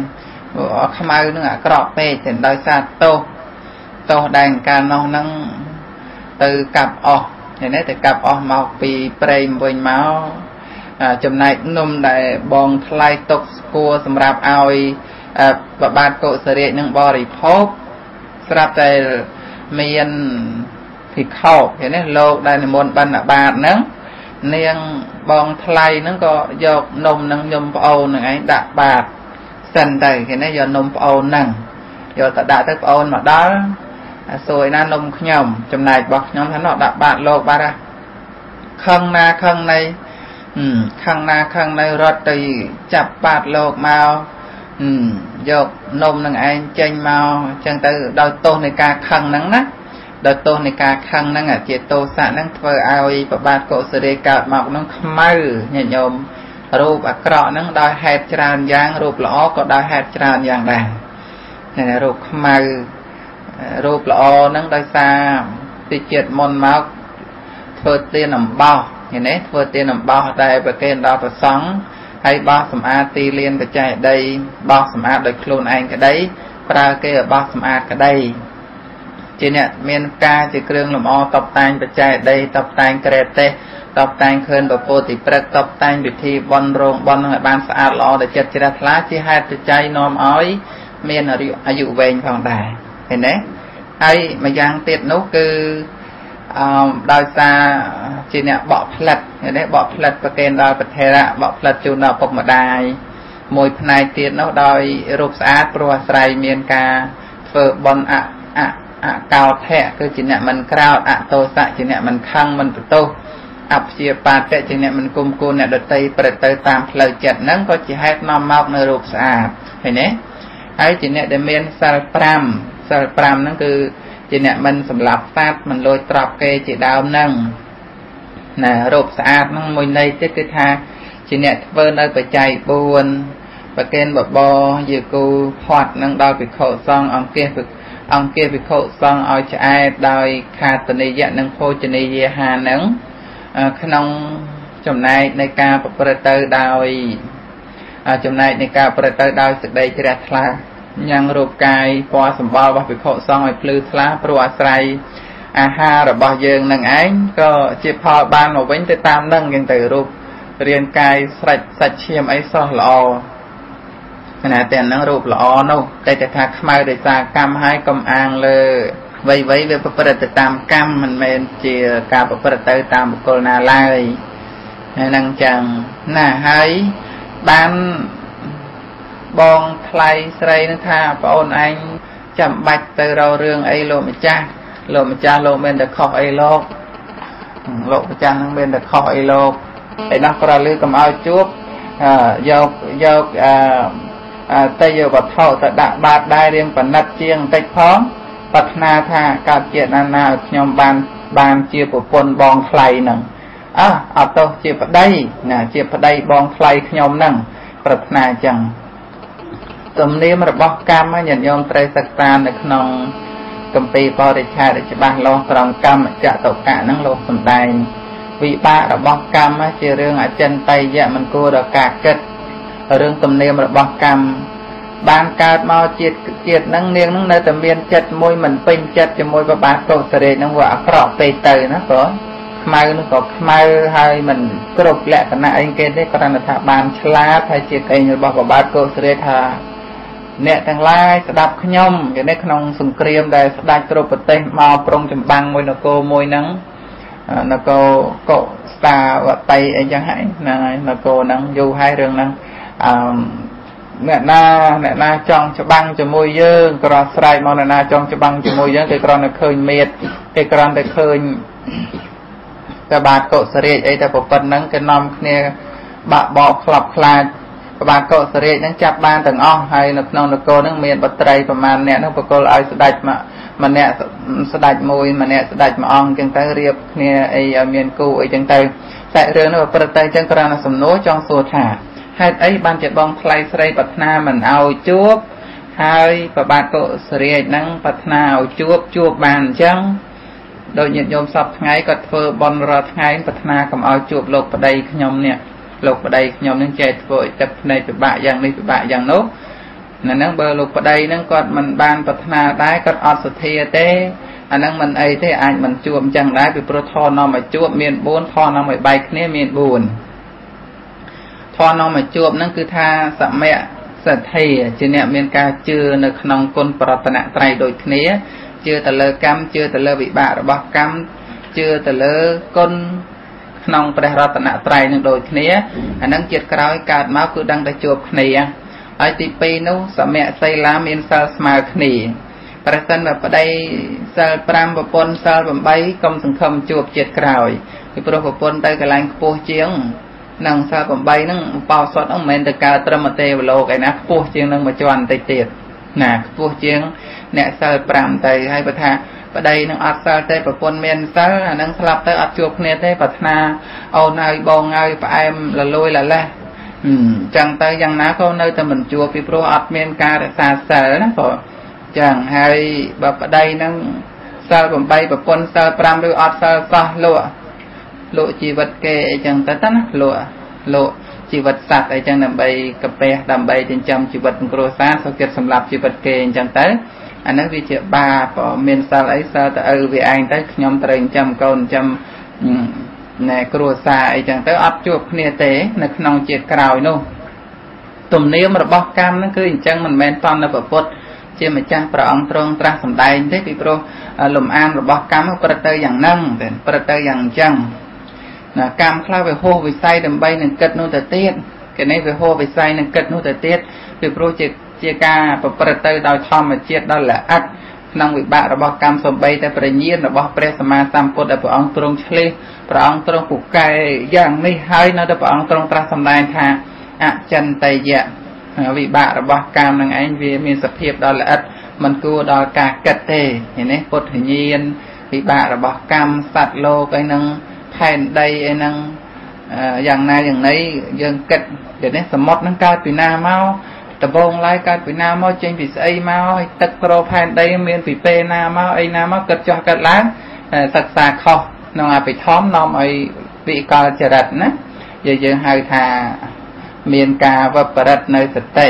ខ្មៅនឹងអាក្រក់ពេកតែដោយសារទោសទោសដែលកាលនោះនឹងទៅកាប់អស់នេះទៅកាប់អស់មកពីព្រៃវិញមកចំណែកនំដែលបងថ្លៃទុកស្គួរសម្រាប់ឲ្យបបាទកុសរាជនឹងបរិភោគស្រាប់តែមាន ភិក្ខុឃើញទេលោកដែលនិមន្តបណ្ឌបាតហ្នឹងនាងបងថ្លៃហ្នឹងក៏យកនំនឹងញោមប្អូនហ្នឹងឯងដាក់បាតសិនទៅឃើញទេយកនំប្អូនហ្នឹងយកទៅដាក់ទៅប្អូនមកដល់សួយណានំខ្ញុំចំណែករបស់ខ្ញុំថានោះដាក់បាតលោកបាត់ហ่ะខឹងណាខឹងនៃខឹងណាខឹងនៅរត់ទៅចាប់បាតលោកមកយកនំនឹងឯងចេញមកអញ្ចឹងទៅដោយទោសនៃការខឹងហ្នឹងណា ដោយទោសនៃការខឹងហ្នឹងជាទោសៈហ្នឹងធ្វើឲ្យប្របាទកុសរីកើតមកហ្នឹងខ្មៅញាតិញោមរូបអាក្រក់ហ្នឹងដោយហេតុច្រើនយ៉ាងរូបល្អក៏ដោយហេតុច្រើនយ៉ាងដែរនេះរូបខ្មៅរូបល្អហ្នឹងដោយសារពីជាតិមុនមកធ្វើទានអំបោះឃើញទេធ្វើទានអំបោះដែលប្រគេនដល់ព្រះសង្ឃហើយបោះសម្អាតទីលានបច្ច័យដីបោះសម្អាតដោយខ្លួនឯងក្តីប្រើគេឲ្យបោះសម្អាតក្តី ជាអ្នកមានការជាគ្រឿងលម្អតបតែងបច្ច័យដីតបតែងក្រែទេសតបតែងឃើញពពោតិព្រឹកតបតែងពិធីបន់រោងបន់ឲ្យបានស្អាតល្អដល់ចិត្តជ្រះថ្លាជាហេតុបច្ច័យនាំឲ្យមានអាយុវែងផងដែរឃើញទេហើយម្យ៉ាងទៀតនោះគឺអឺដោយសារជាអ្នកបកផ្លិតនេះបកផ្លិតប្រកេនដល់ប្រធរៈបកផ្លិតជូនដល់ពុកម្ដាយមួយផ្នែកទៀតនោះដោយរូបស្អាតព្រោះអាស្រ័យមានការធ្វើបន់អអ អកោថៈគឺជាអ្នកមិនក្រោតអតោសៈជាអ្នកមិនខឹងមិនបន្ទោសអព្យាបាទៈជាអ្នកមិនគុំគួនអ្នកដតីប្រទៅតាមផ្លូវចិត្តហ្នឹងក៏ជាហេតុនាំមកនៅរូបស្អាតឃើញទេហើយជាអ្នកដែលមានសិល5សិល5ហ្នឹងគឺជាអ្នកមិនសម្លាប់សត្វមិនលួចទ្រព្យគេជាដើមហ្នឹងណារូបស្អាតហ្នឹងមួយន័យទៀតគឺថាជាអ្នកធ្វើនៅបច្ច័យ4ប្រកេនបបយាគូផាត់នឹងដល់ភិក្ខុសង្ឃអង្គាស អង្គាសភិក្ខុសង្ឃឲ្យឆ្អែតដោយខាតនិយៈនិងភោជនីយាហានឹងក្នុងចំណែកនៃការប្រព្រឹត្តទៅដោយចំណែកនៃការប្រព្រឹត្តទៅដោយសេចក្តីជ្រះថ្លាញ៉ាំងរូបកាយពណ៌សម្បល់របស់ភិក្ខុសង្ឃឲ្យភ្លឺថ្លាព្រោះអាស្រ័យអាហាររបស់យើងនឹងឯងក៏ជាផលបានមកវិញទៅតាមនឹងយ៉ាងទៅរូបរាងកាយស្រេចសាច់ឈាមអីសោះល្អ ខណៈតែនឹងរូបល្អនោះតែតែថាខ្មៅដោយសារកម្មហើយកុំអាងលើវ័យវ័យវាប្រព្រឹត្តទៅតាមកម្មមិនមែនជាការប្រព្រឹត្តទៅតាមបុគ្គលណាឡើយហើយនឹងចឹងណាហើយបានបងថ្លៃស្រីនឹងថាប្អូនឯងចាំបាច់ទៅរករឿងអីលោកម្ចាស់លោកម្ចាស់លោកមានតែខុសអីលោកលោកម្ចាស់នឹងមានតែខុសអីលោកឯនោះប្រលឺកុំឲ្យជួបយកយកអឺ តេយវត្ថុទៅដាក់បាតដែររៀងបណិតជាងបន្តិចផងប្រាថ្នាថាកើតជាណានាឲ្យខ្ញុំបានបានជាប្រពន្ធបងថ្លៃនឹងអើអត់ទោសជាប្តីណាជាប្តីបងថ្លៃខ្ញុំនឹងប្រាថ្នាអញ្ចឹងទំនៀមរបស់កម្មញាតិញោមត្រូវសិក្សានៅក្នុងកម្ពីបរិច្ឆេទច្បាស់លាស់ត្រង់កម្មចតុកៈហ្នឹងលោកសំដែងវិបាករបស់កម្មជារឿងអចិន្តិយៈមិនគួរដល់ការគិត រឿងទំនៀមរបស់កម្មបានកើតមកជាតិជាតិហ្នឹងនាងហ្នឹងនៅតែមានចិត្តមួយមិនពេញចិត្តជាមួយប្របាទកុសរេហ្នឹងវាអាក្រក់ពេកទៅណាបងខ្មៅនោះក៏ខ្មៅហើយមិនគ្រប់លក្ខណៈអីគេទេគ្រាន់តែថាបានឆ្លាតហើយជាកេងរបស់ប្របាទកុសរេថាអ្នកទាំងឡាយស្ដាប់ខ្ញុំយ៉ាងនេះក្នុងសង្គ្រាមដែលស្ដេចគ្រប់ប្រទេសមកប្រុងចម្បាំងមួយនគរមួយហ្នឹងនគរកុស្តាវតីអីចឹងហើយហ្នឹងហើយនគរហ្នឹងយូរហើយរឿងហ្នឹង អឺអ្នកណាអ្នកណាចង់ច្បាំងជាមួយយើងក្រស្រែកមកអ្នកណាចង់ច្បាំងជាមួយយើងគេគ្រាន់តែឃើញមេតគេគ្រាន់តែឃើញតែបាទកុសរាជអីតែប្រពន្ធហ្នឹងគេនាំគ្នាបាក់បោកខ្លាប់ខ្លាចប្របាទកុសរាជហ្នឹងចាប់បានទាំងអស់ហើយនៅក្នុងនគរហ្នឹងមានបត្រីប្រមាណអ្នកហ្នឹងបកលឲ្យស្ដេចមកម្នាក់ស្ដេចមួយម្នាក់ស្ដេចមួយអង្គអញ្ចឹងទៅរៀបគ្នាអីឲ្យមានគូអីអញ្ចឹងទៅតែរឿងនោះប្រព្រឹត្តទៅអញ្ចឹងគ្រាន់តែសំណួរចង់សួរថា ហេតុអីបានជាបងថ្លៃស្រីប្រាថ្នាមិនឲ្យជួប ហើយប្របាទកុសរាជហ្នឹងប្រាថ្នាឲ្យជួបជួបបានអញ្ចឹងដោយញាតិញោមសពថ្ងៃគាត់ធ្វើបន់រាល់ថ្ងៃប្រាថ្នាកុំឲ្យជួបលោកប្តីខ្ញុំនេះលោកប្តីខ្ញុំនឹងចេះធ្វើឲ្យទឹកភ្នែកពិបាកយ៉ាងនេះពិបាកយ៉ាងនោះនៅហ្នឹងបើលោកប្តីហ្នឹងគាត់មិនបានប្រាថ្នាដែរគាត់អត់សទ្ធាទេអាហ្នឹងមិនអីទេអាចមិនជួបអញ្ចឹងដែរពីព្រោះធននាំឲ្យជួបមាន4ធននាំឲ្យបែកគ្នាមាន4 ធននាំមកជួបហ្នឹងគឺថាសមៈសទ្ធាជាអ្នកមានការជឿនៅក្នុងគុណប្រតនត្រ័យដូចគ្នាជឿទៅលើកម្មជឿទៅលើវិបាករបស់កម្មជឿទៅលើគុណក្នុងព្រះរតនត្រ័យនឹងដូចគ្នាអានឹងជាតិក្រោយកើតមកគឺដឹងតែជួបគ្នាហើយទី2នោះសមៈសីលាមានសិលស្មើគ្នាប្រសិនបើប្តីសិល5ប្រពន្ធសិល8កុំសង្ឃឹមជួបជាតិក្រោយពីព្រោះប្រពន្ធទៅកន្លែងខ្ពស់ជាង នឹងសិល8ហ្នឹងបោសុតហ្នឹងមិនមែនទៅកើតត្រឹមទេវលោកឯណាខ្ពស់ជាងនឹងមួយជាន់បន្តិចទៀតណាខ្ពស់ជាង អ្នកសិល5ទៅហើយបើថាប្តីនឹងអត់សិលទេប្រពន្ធមានសិលអានឹងស្លាប់ទៅអត់ជួបគ្នាទេប្រាថ្នាអូនហើយបងហើយផ្អែមលលួយលលេះអញ្ចឹងទៅយ៉ាងណាក៏នៅតែមិនជួបពីព្រោះអត់មានការរក្សាសិលណាក៏ចឹងហើយបើប្តីនឹងសិល8ប្រពន្ធសិល5ឬអត់សិលសោះលក់ លក់ជីវិតគេអីចឹងទៅទៅណាលក់លក់ជីវិតសត្វអីចឹងដើម្បីកាពះដើម្បីចិញ្ចឹមជីវិតគ្រួសារសុខចិត្តសម្រាប់ជីវិតគេអញ្ចឹងទៅអានេះវាជាបាបមានសិលអីសិលទៅឪវាឯងទៅខ្ញុំត្រូវចិញ្ចឹមកូនចិញ្ចឹមណែគ្រួសារអីចឹងទៅអត់ជួបគ្នាទេនៅក្នុងជាតិក្រោយនោះទំនៀមរបស់កម្មហ្នឹងគឺអញ្ចឹងមិនមែនតន់នៅពុទ្ធជាម្ចាស់ព្រះអង្គទ្រង់ត្រាស់សម្ដែងទេពីព្រោះលំអានរបស់កម្មប្រទៅយ៉ាងហ្នឹងប្រទៅយ៉ាងអញ្ចឹង ណាកម្មខ្លះវាហួសវិស័យដើម្បីនឹងគិតនោះទៅទៀតគេនេះវាហួសវិស័យនឹងគិតនោះទៅទៀតពីព្រោះជាជាការប្រព្រឹត្តទៅដោយធម្មជាតិដ៏ល្អិតក្នុងវិបាករបស់កម្មសំបីតែប្រញានរបស់ព្រះសម្មាសម្ពុទ្ធដែលព្រះអង្គទ្រង់ឆ្លេះព្រះអង្គទ្រង់ពូកែយ៉ាងនេះហើយនៅតែព្រះអង្គទ្រង់ត្រាស់សម្ដែងថាអចិន្តយៈវិបាករបស់កម្មនឹងឯងវាមានសភាពដ៏ល្អិតមិនគួរដល់ការគិតទេនេះពុទ្ធញាណវិបាករបស់កម្មសត្វលោកអីហ្នឹង ផែនដីអីហ្នឹងយ៉ាងណាយ៉ាងណីយើងគិតទៅនេះសមុទ្រហ្នឹងកើតពីណាមកដំបងឡើយកើតពីណាមកចេញពីស្អីមកហើយទឹកក្រផែនដីមានពីពេលណាមកអីណាមកគិតចោះគិតឡើងសិក្សាខុសក្នុងអភិធម្មនាំឲ្យវិកលចរិតណាយើងយើងហៅថាមានការវបរិតនៅសតិ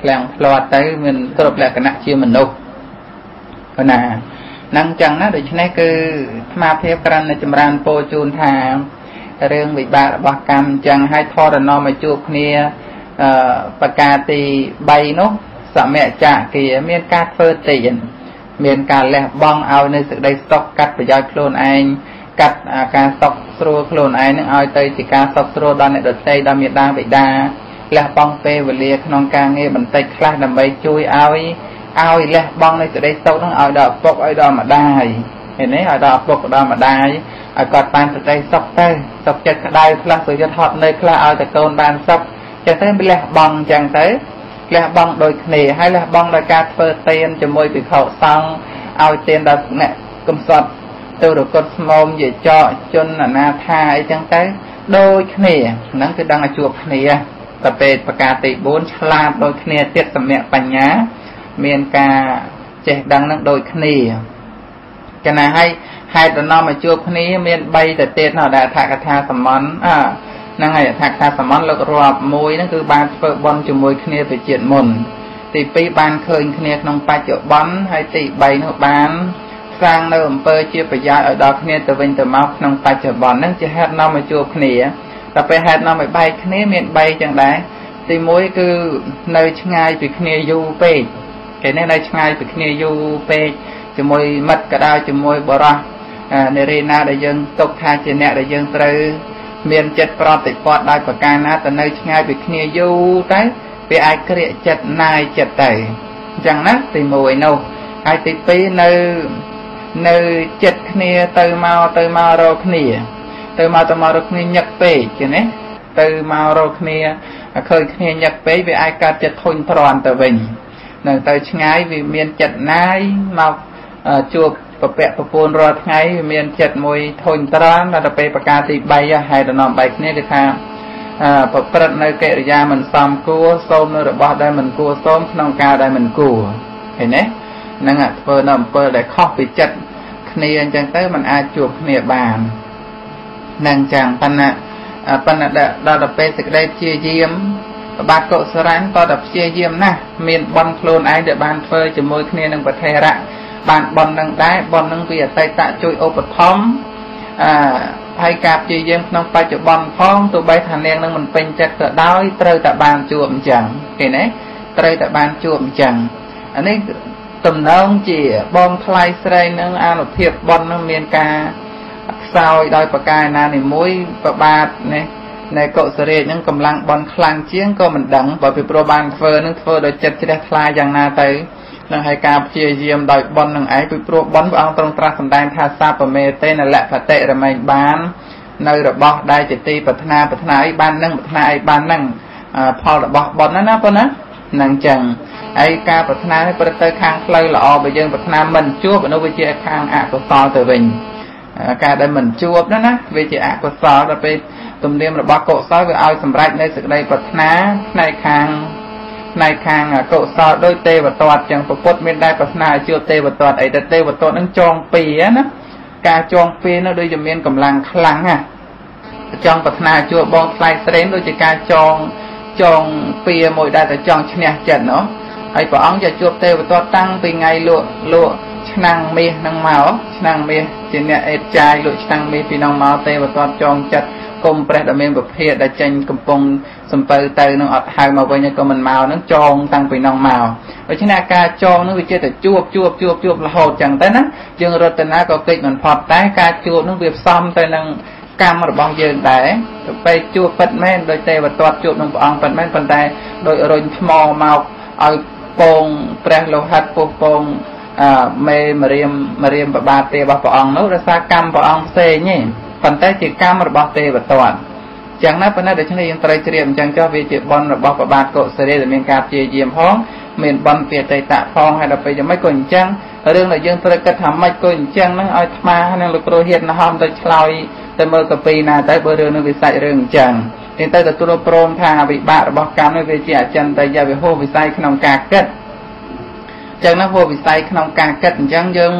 ផ្លាំងផ្លាត់ទៅមានគ្រប់លក្ខណៈជាមនុស្សណា នឹងចឹងណាដូច្នេះគឺស្មារភាពក្រាន់តែចម្រើនពោជូនថារឿងវិបាករបស់កម្មចឹងឲ្យធរណមកជួបគ្នាអឺបកាទី3នោះសមចគាមានការធ្វើទានមានការលះបង់ឲ្យនៅសេចក្តីសុខកាត់ប្រយោជន៍ខ្លួនឯងកាត់ការសុខស្រួលខ្លួនឯងនឹងឲ្យទៅជាការសុខស្រួលដល់អ្នកដទៃដល់មេដាបិតាលះបង់ពេលវេលាក្នុងការងារបន្តិចខ្លះដើម្បីជួយឲ្យ ឲ្យលះបង់នៅសេចក្តីសុខនឹងឲ្យដល់ពុកឲ្យដល់ម្ដាយឃើញទេឲ្យដល់ពុកដល់ម្ដាយឲ្យគាត់បានសេចក្តីសុខទៅសុខចិត្តក្តៅខ្លះសុខចិត្តហត់នៅខ្លះឲ្យតែកូនបានសុខចឹងទៅលះបង់ចឹងទៅលះបង់ដូចគ្នាហើយលះបង់ដោយការធ្វើទានជាមួយភិក្ខុសង្ឃឲ្យទានដល់អ្នកកំសត់ទៅរកត់ស្មោមយាចកជនអនាថាអីចឹងទៅដូចគ្នាហ្នឹងគឺដឹងឲ្យជួបគ្នាតែពេលប្រការទី4ឆ្លាតដូចគ្នាទៀតសម្ញាបញ្ញា មានការចេះដឹងនឹងដូចគ្នាកណាឲ្យហេតុដំណំមកជួបគ្នាមាន3ទៅទៀតនោះដែលថាកថាសមនអហ្នឹងហើយថាកថាសមនលោករាប់មួយហ្នឹងគឺបានធ្វើបន់ជាមួយគ្នាទៅជាតិមុន ទី2បានឃើញគ្នាក្នុងបច្ចុប្បន្នហើយទី3នោះបានសាងនៅអំពើជាប្រយោជន៍ឲ្យដល់គ្នាទៅវិញទៅមកក្នុងបច្ចុប្បន្នហ្នឹងជាហេតុនាំមកជួបគ្នាតែពេលហេតុនាំឲ្យបែកគ្នាមាន3ចឹងដែរទី1គឺនៅឆ្ងាយពីគ្នាយូរពេក គេនេះនៅឆ្ងាយពីគ្នាយូរពេកជាមួយមិត្តក៏ដោយជាមួយបរោះនារីណាដែលយើងទុកថាជាអ្នកដែលយើងត្រូវមានចិត្តប្រតិបត្តិដោយប្រការណាទៅនៅឆ្ងាយពីគ្នាយូរទៅវាអាចក្រៀកចិត្តណាយចិត្តទៅអញ្ចឹងណាទី1នោះហើយទី2នៅនៅចិត្តគ្នាទៅមកទៅមករកគ្នា ទៅមកទៅមករកគ្នាញឹកពេកចឹងណាទៅមករកគ្នាឃើញគ្នាញឹកពេកវាអាចកើតចិត្តធុញទ្រាន់ទៅវិញ នៅទៅឆ្ងាយវាមានចិត្តណាយមកជួបពពកពពូនរាល់ថ្ងៃវាមានចិត្តមួយធុញទ្រាន់ដល់ពេលប្រការទី3ហេតុដំណំបែកគ្នាគឺថាប្រព្រឹត្តនៅកិរិយាមិនសមគួរសូមនៅរបស់ដែលមិនគួរសូមក្នុងការដែលមិនគួរឃើញទេហ្នឹងធ្វើនៅអំពើដែលខុសពីចិត្តគ្នាអញ្ចឹងទៅมันអាចជួបគ្នាបាននឹងចឹងប៉ុន្តែប៉ុន្តែដល់ទៅពេលសេចក្តីព្យាយាម បាទកុសរាញ់ក៏តែព្យាយាមណាស់មានបន់ខ្លួនឯងដែលបានធ្វើជាមួយគ្នានឹងប្រធេរៈបានបន់នឹងដែរបន់នឹងពីអតីតជួយឧបត្ថម្ភអឺហើយការព្យាយាមក្នុងបច្ចុប្បន្នផងទោះបីថានាងនឹងមិនពេញចិត្តក៏ដោយត្រូវតែបានជួបអញ្ចឹងឃើញទេត្រូវតែបានជួបអញ្ចឹងអានេះតំណងជាបងថ្លៃស្រីនឹងអនុភាពបននឹងមានការខ្សោយដោយប្រការណានីមួយប្របាទនេះ នៃកុសរេជនឹងកម្លាំងបនខ្លាំងជាងក៏មិនដឹងបើពីព្រោះបានធ្វើនឹងធ្វើដោយចិត្តជ្រះថ្លាយ៉ាងណាទៅនឹងឲ្យការព្យាយាមដោយបននឹងឯងពីព្រោះបនព្រះអង្គទ្រង់ត្រាស់សម្ដែងថាសាបមេតេនលៈភតិរមែងបាន នៅរបស់ដែលជាទីប្រាថ្នាប្រាថ្នាអីបាននឹងប្រាថ្នាអីបាននឹងផលរបស់បនណាណាប៉ុណ្ណានឹងចឹងហើយការប្រាថ្នានេះប្រទៅខាងផ្លូវល្អបើយើងប្រាថ្នាមិនជួបនោះវាជាខាងអកុសលទៅវិញ ការដែលមិនជួបនោះណាវាជាអកុសលដល់ពេលទំនៀមរបស់កុសលវាឲ្យសម្រេចនៅសេចក្តីប្រាថ្នាផ្នែកខាងផ្នែកខាងកុសលដោយទេវទត្តចឹងពុទ្ធមានដែរប្រាថ្នាឲ្យជួបទេវទត្តអីតែទេវទត្តនឹងចងពីណាការចងពីនោះដូចជាមានកម្លាំងខ្លាំងណាចង់ប្រាថ្នាជួបបងថ្លៃស្រេងដូចជាការចងចងពីមួយដែលតែចង់ឈ្នះចិត្តណោះ ហើយព្រះអង្គจะជួបទេវទត្តតាំងពីថ្ងៃលក់លក់ឆ្នាំងមាសនឹងមកឆ្នាំងមាសជាអ្នកអេតចាយលក់ឆ្នាំងមាសពីនោះមកទេវទត្តចងចិត្តគុំព្រះដែលមានប្រភេទដែលចេញកំពុងសំពៅទៅនឹងអត់ហៅមកវិញក៏មិនមកនឹងចងតាំងពីនោះមកដូច្នេះការចងនឹងវាជាតែជួបជួបជួបជួបរហូតចឹងទៅណាយើងរតនាក៏កិច្ចមិនផុតតែការជួបនឹងវាផ្សំទៅនឹងកម្មរបស់យើងដែរទៅពេលជួបពិតមែនដោយទេវទត្តជួបនឹងព្រះអង្គពិតមែនប៉ុន្តែដោយរុញថ្មមកឲ្យ ពងព្រះលោហិតពុះពងអមេមរៀមមរៀមប្របាទទេរបស់ព្រះអង្គនោះរសារកម្មព្រះអង្គផ្សេងទេប៉ុន្តែជាកម្មរបស់ទេវទត្តចឹងណាប៉ុន្តែដូច្នេះយើងត្រូវជ្រាបអញ្ចឹងចុះវាជាបនរបស់ប្របាទកុសរីដែលមានការព្យាយាមផងមានបនពាតេតៈផងហើយដល់ពេលយ៉ាងម៉េចក៏អញ្ចឹងរឿងដែលយើងត្រូវគិតថាម៉េចក៏អញ្ចឹងហ្នឹងឲ្យថ្មនឹងលោកគ្រូហ៊ានណហមទៅឆ្លើយទៅមើលកាពីណាទៅបើរឿងនឹងវាសាច់រឿងអញ្ចឹង នេះទៅទទួលព្រមថាវិបាករបស់កម្មនេះវាជាអចិន្តយវិហោវិស័យក្នុងការគិតអញ្ចឹងណាហោវិស័យក្នុងការគិតអញ្ចឹងយើង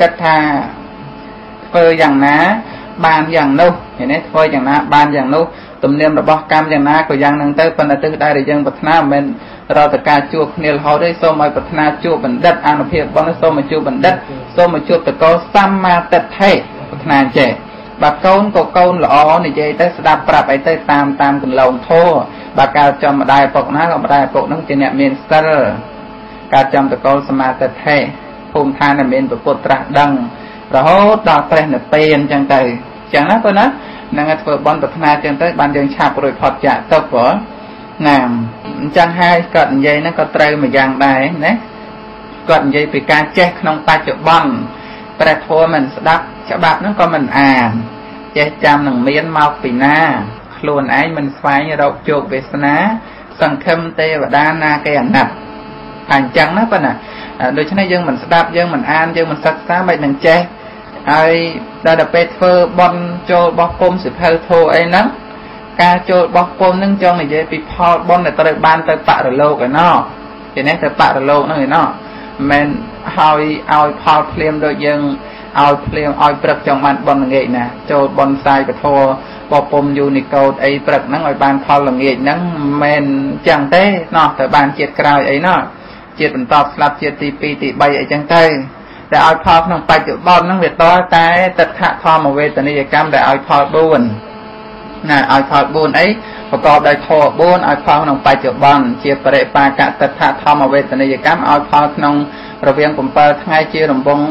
គិតថាធ្វើយ៉ាងណាបានយ៉ាងនោះឃើញទេធ្វើយ៉ាងណាបានយ៉ាងនោះទំនៀមរបស់កម្មយ៉ាងណាក៏យ៉ាងនឹងទៅប៉ុន្តែទិសដៅដែលយើងប្រាថ្នាមិនមែនរកតការជួបគ្នារហូតទេសូមឲ្យប្រាថ្នាជួបបណ្ឌិតអនុភាពបងសូមមកជួបបណ្ឌិតសូមមកជួបតកោសម្មាទិដ្ឋិប្រាថ្នាចេះ បើកូនក៏កូនល្អនិយាយទៅស្ដាប់ប្រាប់អីទៅតាមតាមកន្លងធោបើកើតចំម្ដាយឪពុកណាក៏ម្ដាយឪពុកនឹងជាអ្នកមានសិលកើតចំតកោសមាទិដ្ឋិភូមិឋានដែលមានពុទ្ធត្រាស់ដឹងរហូតដល់ព្រះនិព្វានអញ្ចឹងទៅអញ្ចឹងណាប៉ុណ្ណានឹងធ្វើបន់ប្រាថ្នាអញ្ចឹងទៅបានយើងឆាប់រួចផុតចាកទុកព្រោះណាអញ្ចឹងហើយគាត់និយាយហ្នឹងក៏ត្រូវមួយយ៉ាងដែរណាគាត់និយាយពីការចេះក្នុងបច្ចុប្បន្ន ព្រះធម៌មិនស្ដាប់ច្បាប់ហ្នឹងក៏មិនអានចេះចាំនឹងមានមកពីណាខ្លួនឯងមិនស្វែងរកជោគវាសនា សង្ឃឹមទេវតាណាគេអាណិតតែអញ្ចឹងណាប៉ុណ្ណាដូច្នេះយើងមិនស្ដាប់យើងមិនអានយើងមិនសិក្សាមិននឹងចេះហើយដល់ទៅពេលធ្វើបន់ចូលបោះពុំសិភៅធោអីហ្នឹងការចូលបោះពុំហ្នឹងចង់និយាយពីផលបន់ដែលត្រូវបានទៅបរលោកឯណោះជានេះទៅបរលោកហ្នឹងឯណោះ មិនហើយឲ្យផលភ្លាមដូចយើងឲ្យភ្លាមឲ្យព្រឹកចង់បានបន់ល្ងាចណាចូលបន់ផ្សាយពធបពុំយូនីកូតអីព្រឹកហ្នឹងឲ្យបានផលល្ងាចហ្នឹងមិនមែនចឹងទេណោះទៅបានជាតិក្រោយអីណោះជាតិបន្តស្លាប់ជាតិទី2ទី3អីចឹងទៅតែឲ្យផលក្នុងបច្ចុប្បន្នហ្នឹងវាតតែតថធម្មវេទនីយកម្មដែលឲ្យផល4 ណាឲ្យផល4អីប្រកបដោយធម៌4ឲ្យផលក្នុងបច្ចុប្បន្នជាបរិបាកតថធម្មវេទនីយកម្មឲ្យផលក្នុងរវាង7ថ្ងៃជារង្វង់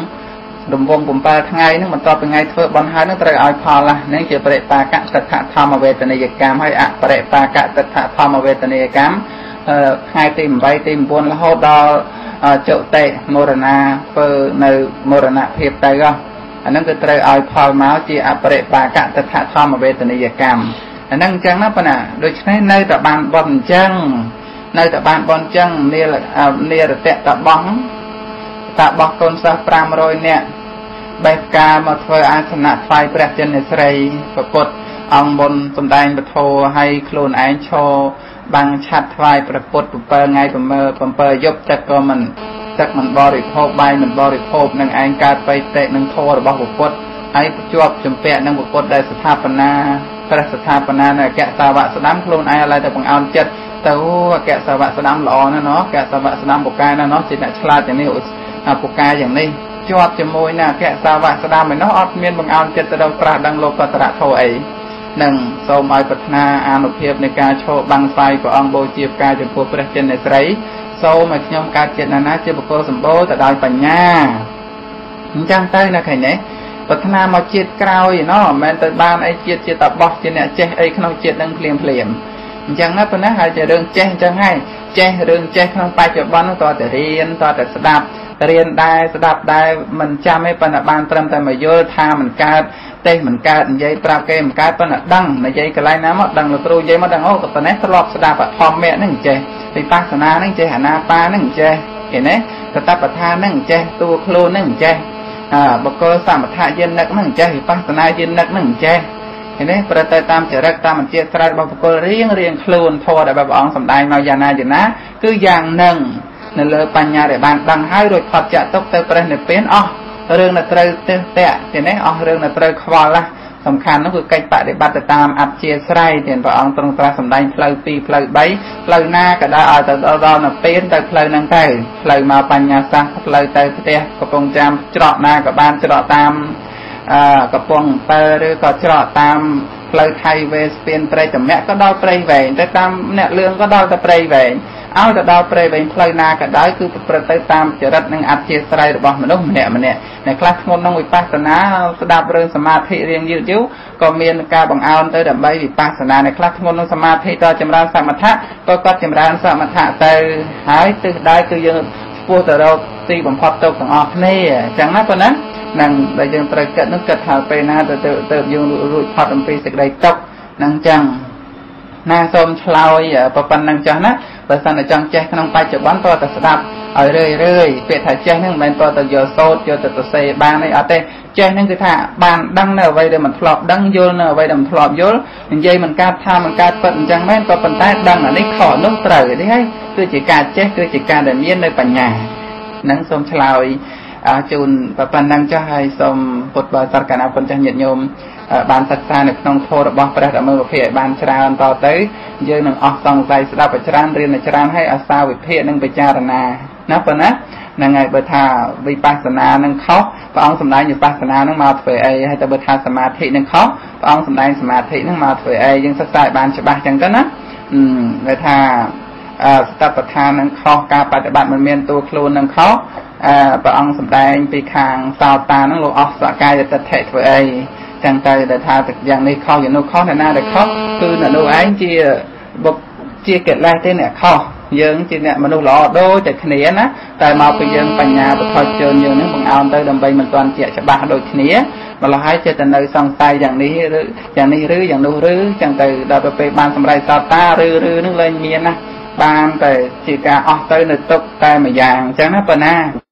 រង្វង់7ថ្ងៃហ្នឹងបន្ទាប់ពីថ្ងៃធ្វើបន់ហើយហ្នឹងត្រូវឲ្យផលណាហ្នឹងជាបរិបាកតថធម្មវេទនីយកម្មហើយអបរិបាកតថធម្មវេទនីយកម្មថ្ងៃទី8ទី9រហូតដល់ចុតិមរណាធ្វើនៅមរណភាពទៅហ៎ អាហ្នឹងគឺត្រូវឲ្យផលមកជាអបរិបាកតថធម្មវេទនីយកម្មអាហ្នឹងអញ្ចឹងណាប៉ុណ្ណាដូច្នេះនៅតែបានបន់អញ្ចឹងនៅតែបានបន់អញ្ចឹងនានារតៈតបង់តាបោះកូនសិស្ស500នាក់បេះផ្កាមកធ្វើអាសនៈថ្វាយព្រះចិនស្រីប្រពុតអង្គមុនសំដែងពធឲ្យខ្លួនឯងឈរបាំងឆាត់ថ្វាយព្រះពុទ្ធ7ថ្ងៃ7យប់ទឹកក៏មិន ទឹកមិនបរិភោគបាយមិនបរិភោគនឹងឯងកើតបៃតេនឹងធម៌របស់ព្រះពុទ្ធហើយជាប់ជំពាក់នឹងព្រះពុទ្ធដែលស្ថាបនាព្រះស្ថាបនានៅអគ្គសាវកស្ដាំខ្លួនឯងឥឡូវទៅបង្អោនចិត្តទៅអគ្គសាវកស្ដាំល្អណាស់ណោះអគ្គសាវកស្ដាំពូកែណាស់ណោះជាអ្នកឆ្លាតយ៉ាងនេះពូកែយ៉ាងនេះជាប់ជាមួយនឹងអគ្គសាវកស្ដាំឯណោះអត់មានបង្អោនចិត្តទៅដល់ប្រាស់ដឹងលោកកតរៈធោអី និងសូមឲ្យប្រាថ្នាអានុភាពនៃការឈរបាំងស្វាយព្រះអង្គបូជាផ្កាចំពោះព្រះចិននេស្រីសូមឲ្យខ្ញុំកើតចិត្តណានាជាបុគ្គលសម្បូរទៅដោយបញ្ញាអញ្ចឹងទៅណាឃើញទេប្រាថ្នាមកជាតិក្រោយណោះមិនមែនទៅបានអីជាតិជាតបោះជាអ្នកចេះអីក្នុងជាតិនឹងភ្លាមភ្លាម អញ្ចឹងណាប៉ុណ្ណាហើយជារឿងចេះអញ្ចឹងហើយចេះរឿងចេះក្នុងបច្ចុប្បន្ននោះតើតែរៀនតើតែស្ដាប់រៀនដែរស្ដាប់ដែរមិនចាំទេប៉ុន្តែបានត្រឹមតែមកយល់ថាមិនកើតទេមិនកើតនិយាយប្រាប់គេមិនកើតប៉ុន្តែដឹងនិយាយកន្លែងណាមកដឹងលោកគ្រូនិយាយមកដឹងអូក៏ប៉ុណ្ណេះធ្លាប់ស្ដាប់ធម្មៈហ្នឹងចេះវិបស្សនាហ្នឹងចេះអាណាបាហ្នឹងចេះឃើញទេកតបដ្ឋានហ្នឹងចេះតួខ្លួនហ្នឹងចេះអើបកលសមថយនិកហ្នឹងចេះវិបស្សនាយនិកហ្នឹងចេះ ឃើញទេប្រទៅតាមចរិតតាមអញ្ជើស្រ័យរបស់បុគ្គលរៀងរៀងខ្លួនធម៌ដែលព្រះអង្គសម្ដែងមកយ៉ាងណាយ៉ាងណា គឺយ៉ាងនឹងនៅលើបញ្ញាដែលបានដឹងហើយរួចផុតចាក់ទុកទៅព្រះនិព្វានអស់រឿងនៅត្រូវទេតាក់ទេនេះអស់រឿងនៅត្រូវខ្វល់ណាសំខាន់នោះគឺកិច្ចបដិបត្តិទៅតាមអធិស្រ័យទានព្រះអង្គទ្រង់ត្រាស់សម្ដែងផ្លូវ2ផ្លូវ3ផ្លូវណាក៏ដោយឲ្យទៅដល់នៅពេលទៅផ្លូវហ្នឹងទៅផ្លូវមកបញ្ញាសាស្ត្រផ្លូវទៅផ្ទះកំពង់ចាំច្រកណាក៏បានច្រកតាមអឺ កំពង់7ឬក៏ច្រកតាមផ្លូវថៃវេស្ពានព្រៃតម្រាក់ក៏ដល់ព្រៃវែងទៅតាមអ្នកលឿងក៏ដល់ទៅព្រៃវែងឲ្យទៅដល់ព្រៃវែងផ្លូវណាក៏ដោយគឺប្រព្រឹត្តទៅតាមចរិតនិងអធិស្រ័យរបស់មនុស្សម្នាក់ម្នាក់អ្នកខ្លះធ្ងន់ក្នុងវិបស្សនាស្ដាប់រឿងសមាធិរៀងយឺតយូរក៏មានការបង្អោនទៅដើម្បីវិបស្សនាអ្នកខ្លះធ្ងន់ក្នុងសមាធិតចម្រើនសមថៈក៏គាត់ចម្រើនសមថៈទៅហើយទិសដៅគឺយើង ពោះទៅរកទីបំផុតទុកទាំងអស់គ្នាអញ្ចឹងណាប៉ុណ្ណានឹងដែលយើងត្រូវគិតនោះគិតថាពេលណាទៅទៅយើងរួចផុតអំពីសេចក្តីទុកនឹងអញ្ចឹងណាសូមឆ្លើយប៉ុណ្្នឹងចាស់ណាបើសិនតែចង់ចេះក្នុងបច្ចុប្បន្នតើតែស្ដាប់ឲ្យរឿយរឿយពាក្យថាចេះហ្នឹងមិនមែនតើទៅយកសូត្រយកទៅសរសេរបានទេអត់ទេចេះហ្នឹងគឺថាបានដឹងនៅអ្វីដែលមិនធ្លាប់ដឹងយល់នៅអ្វីដែលមិនធ្លាប់យល់និយាយមិនកើតថាមិនកើតពិតអញ្ចឹងមែនក៏ប៉ុន្តែដឹងអានេះខុសនោះត្រូវទេហើយគឺជាការចេះគឺជាការដែលមាននៅបញ្ញានឹងសូមឆ្លើយជូនប៉ុណ្ណឹងចុះហើយសូមពុទ្ធបរិស័ទកណាពុនចាស់ញាតិញោមបានសិក្សានៅក្នុងធម៌របស់ព្រះဓម៌វិភាគឲ្យបានច្រើនតទៅយើងនឹងអស់សង្ស័យស្ដាប់ឲ្យច្រើនរៀនឲ្យច្រើនហើយអាសាវិភាគនឹងពិចារណាណាប៉ុណ្ណាហ្នឹងហើយបើថាវិបស្សនានឹងខុសព្រះអង្គសម្ដែងវិបស្សនានឹងមកធ្វើអីហើយតែបើថាសមាធិនឹងខុសព្រះអង្គសម្ដែងសមាធិនឹងមកធ្វើអីយើងសិក្សាឲ្យបានច្បាស់ចឹងទៅណាអឺដែលថាស្តបដ្ឋាននឹងខុសការបប្រតិបត្តិមិនមានតួខ្លួននឹងខុសព្រះអង្គសម្ដែងពីខាងសោតានឹងលោកអស់សកាយតតិធ្វើអី ចឹងទៅដែលថាយ៉ាងនេះខុសយ៉ាងនោះខុសអ្នកណាដែលខុសគឺអ្នកនោះឯងជាបុកជាកិលេសទេអ្នកខុសយើងជាអ្នកមនុស្សល្អដូចតែគ្នាណាតែមកពីយើងបញ្ញាបថុជជនយើងនឹងបង្អោនទៅដើម្បីមិនទាន់ជាច្បាស់ដូចគ្នាម្ល៉េះហើយចិត្តទៅនៅសង្ស័យយ៉ាងនេះឬយ៉ាងនេះឬយ៉ាងនោះឬចឹងទៅដល់ទៅពេលបានសម្រេចសតតាឬឬនឹងលែងមានណាបានតែជាការអស់ទៅនៅទុកតែមួយយ៉ាងអញ្ចឹងណាប៉ុណ្ណា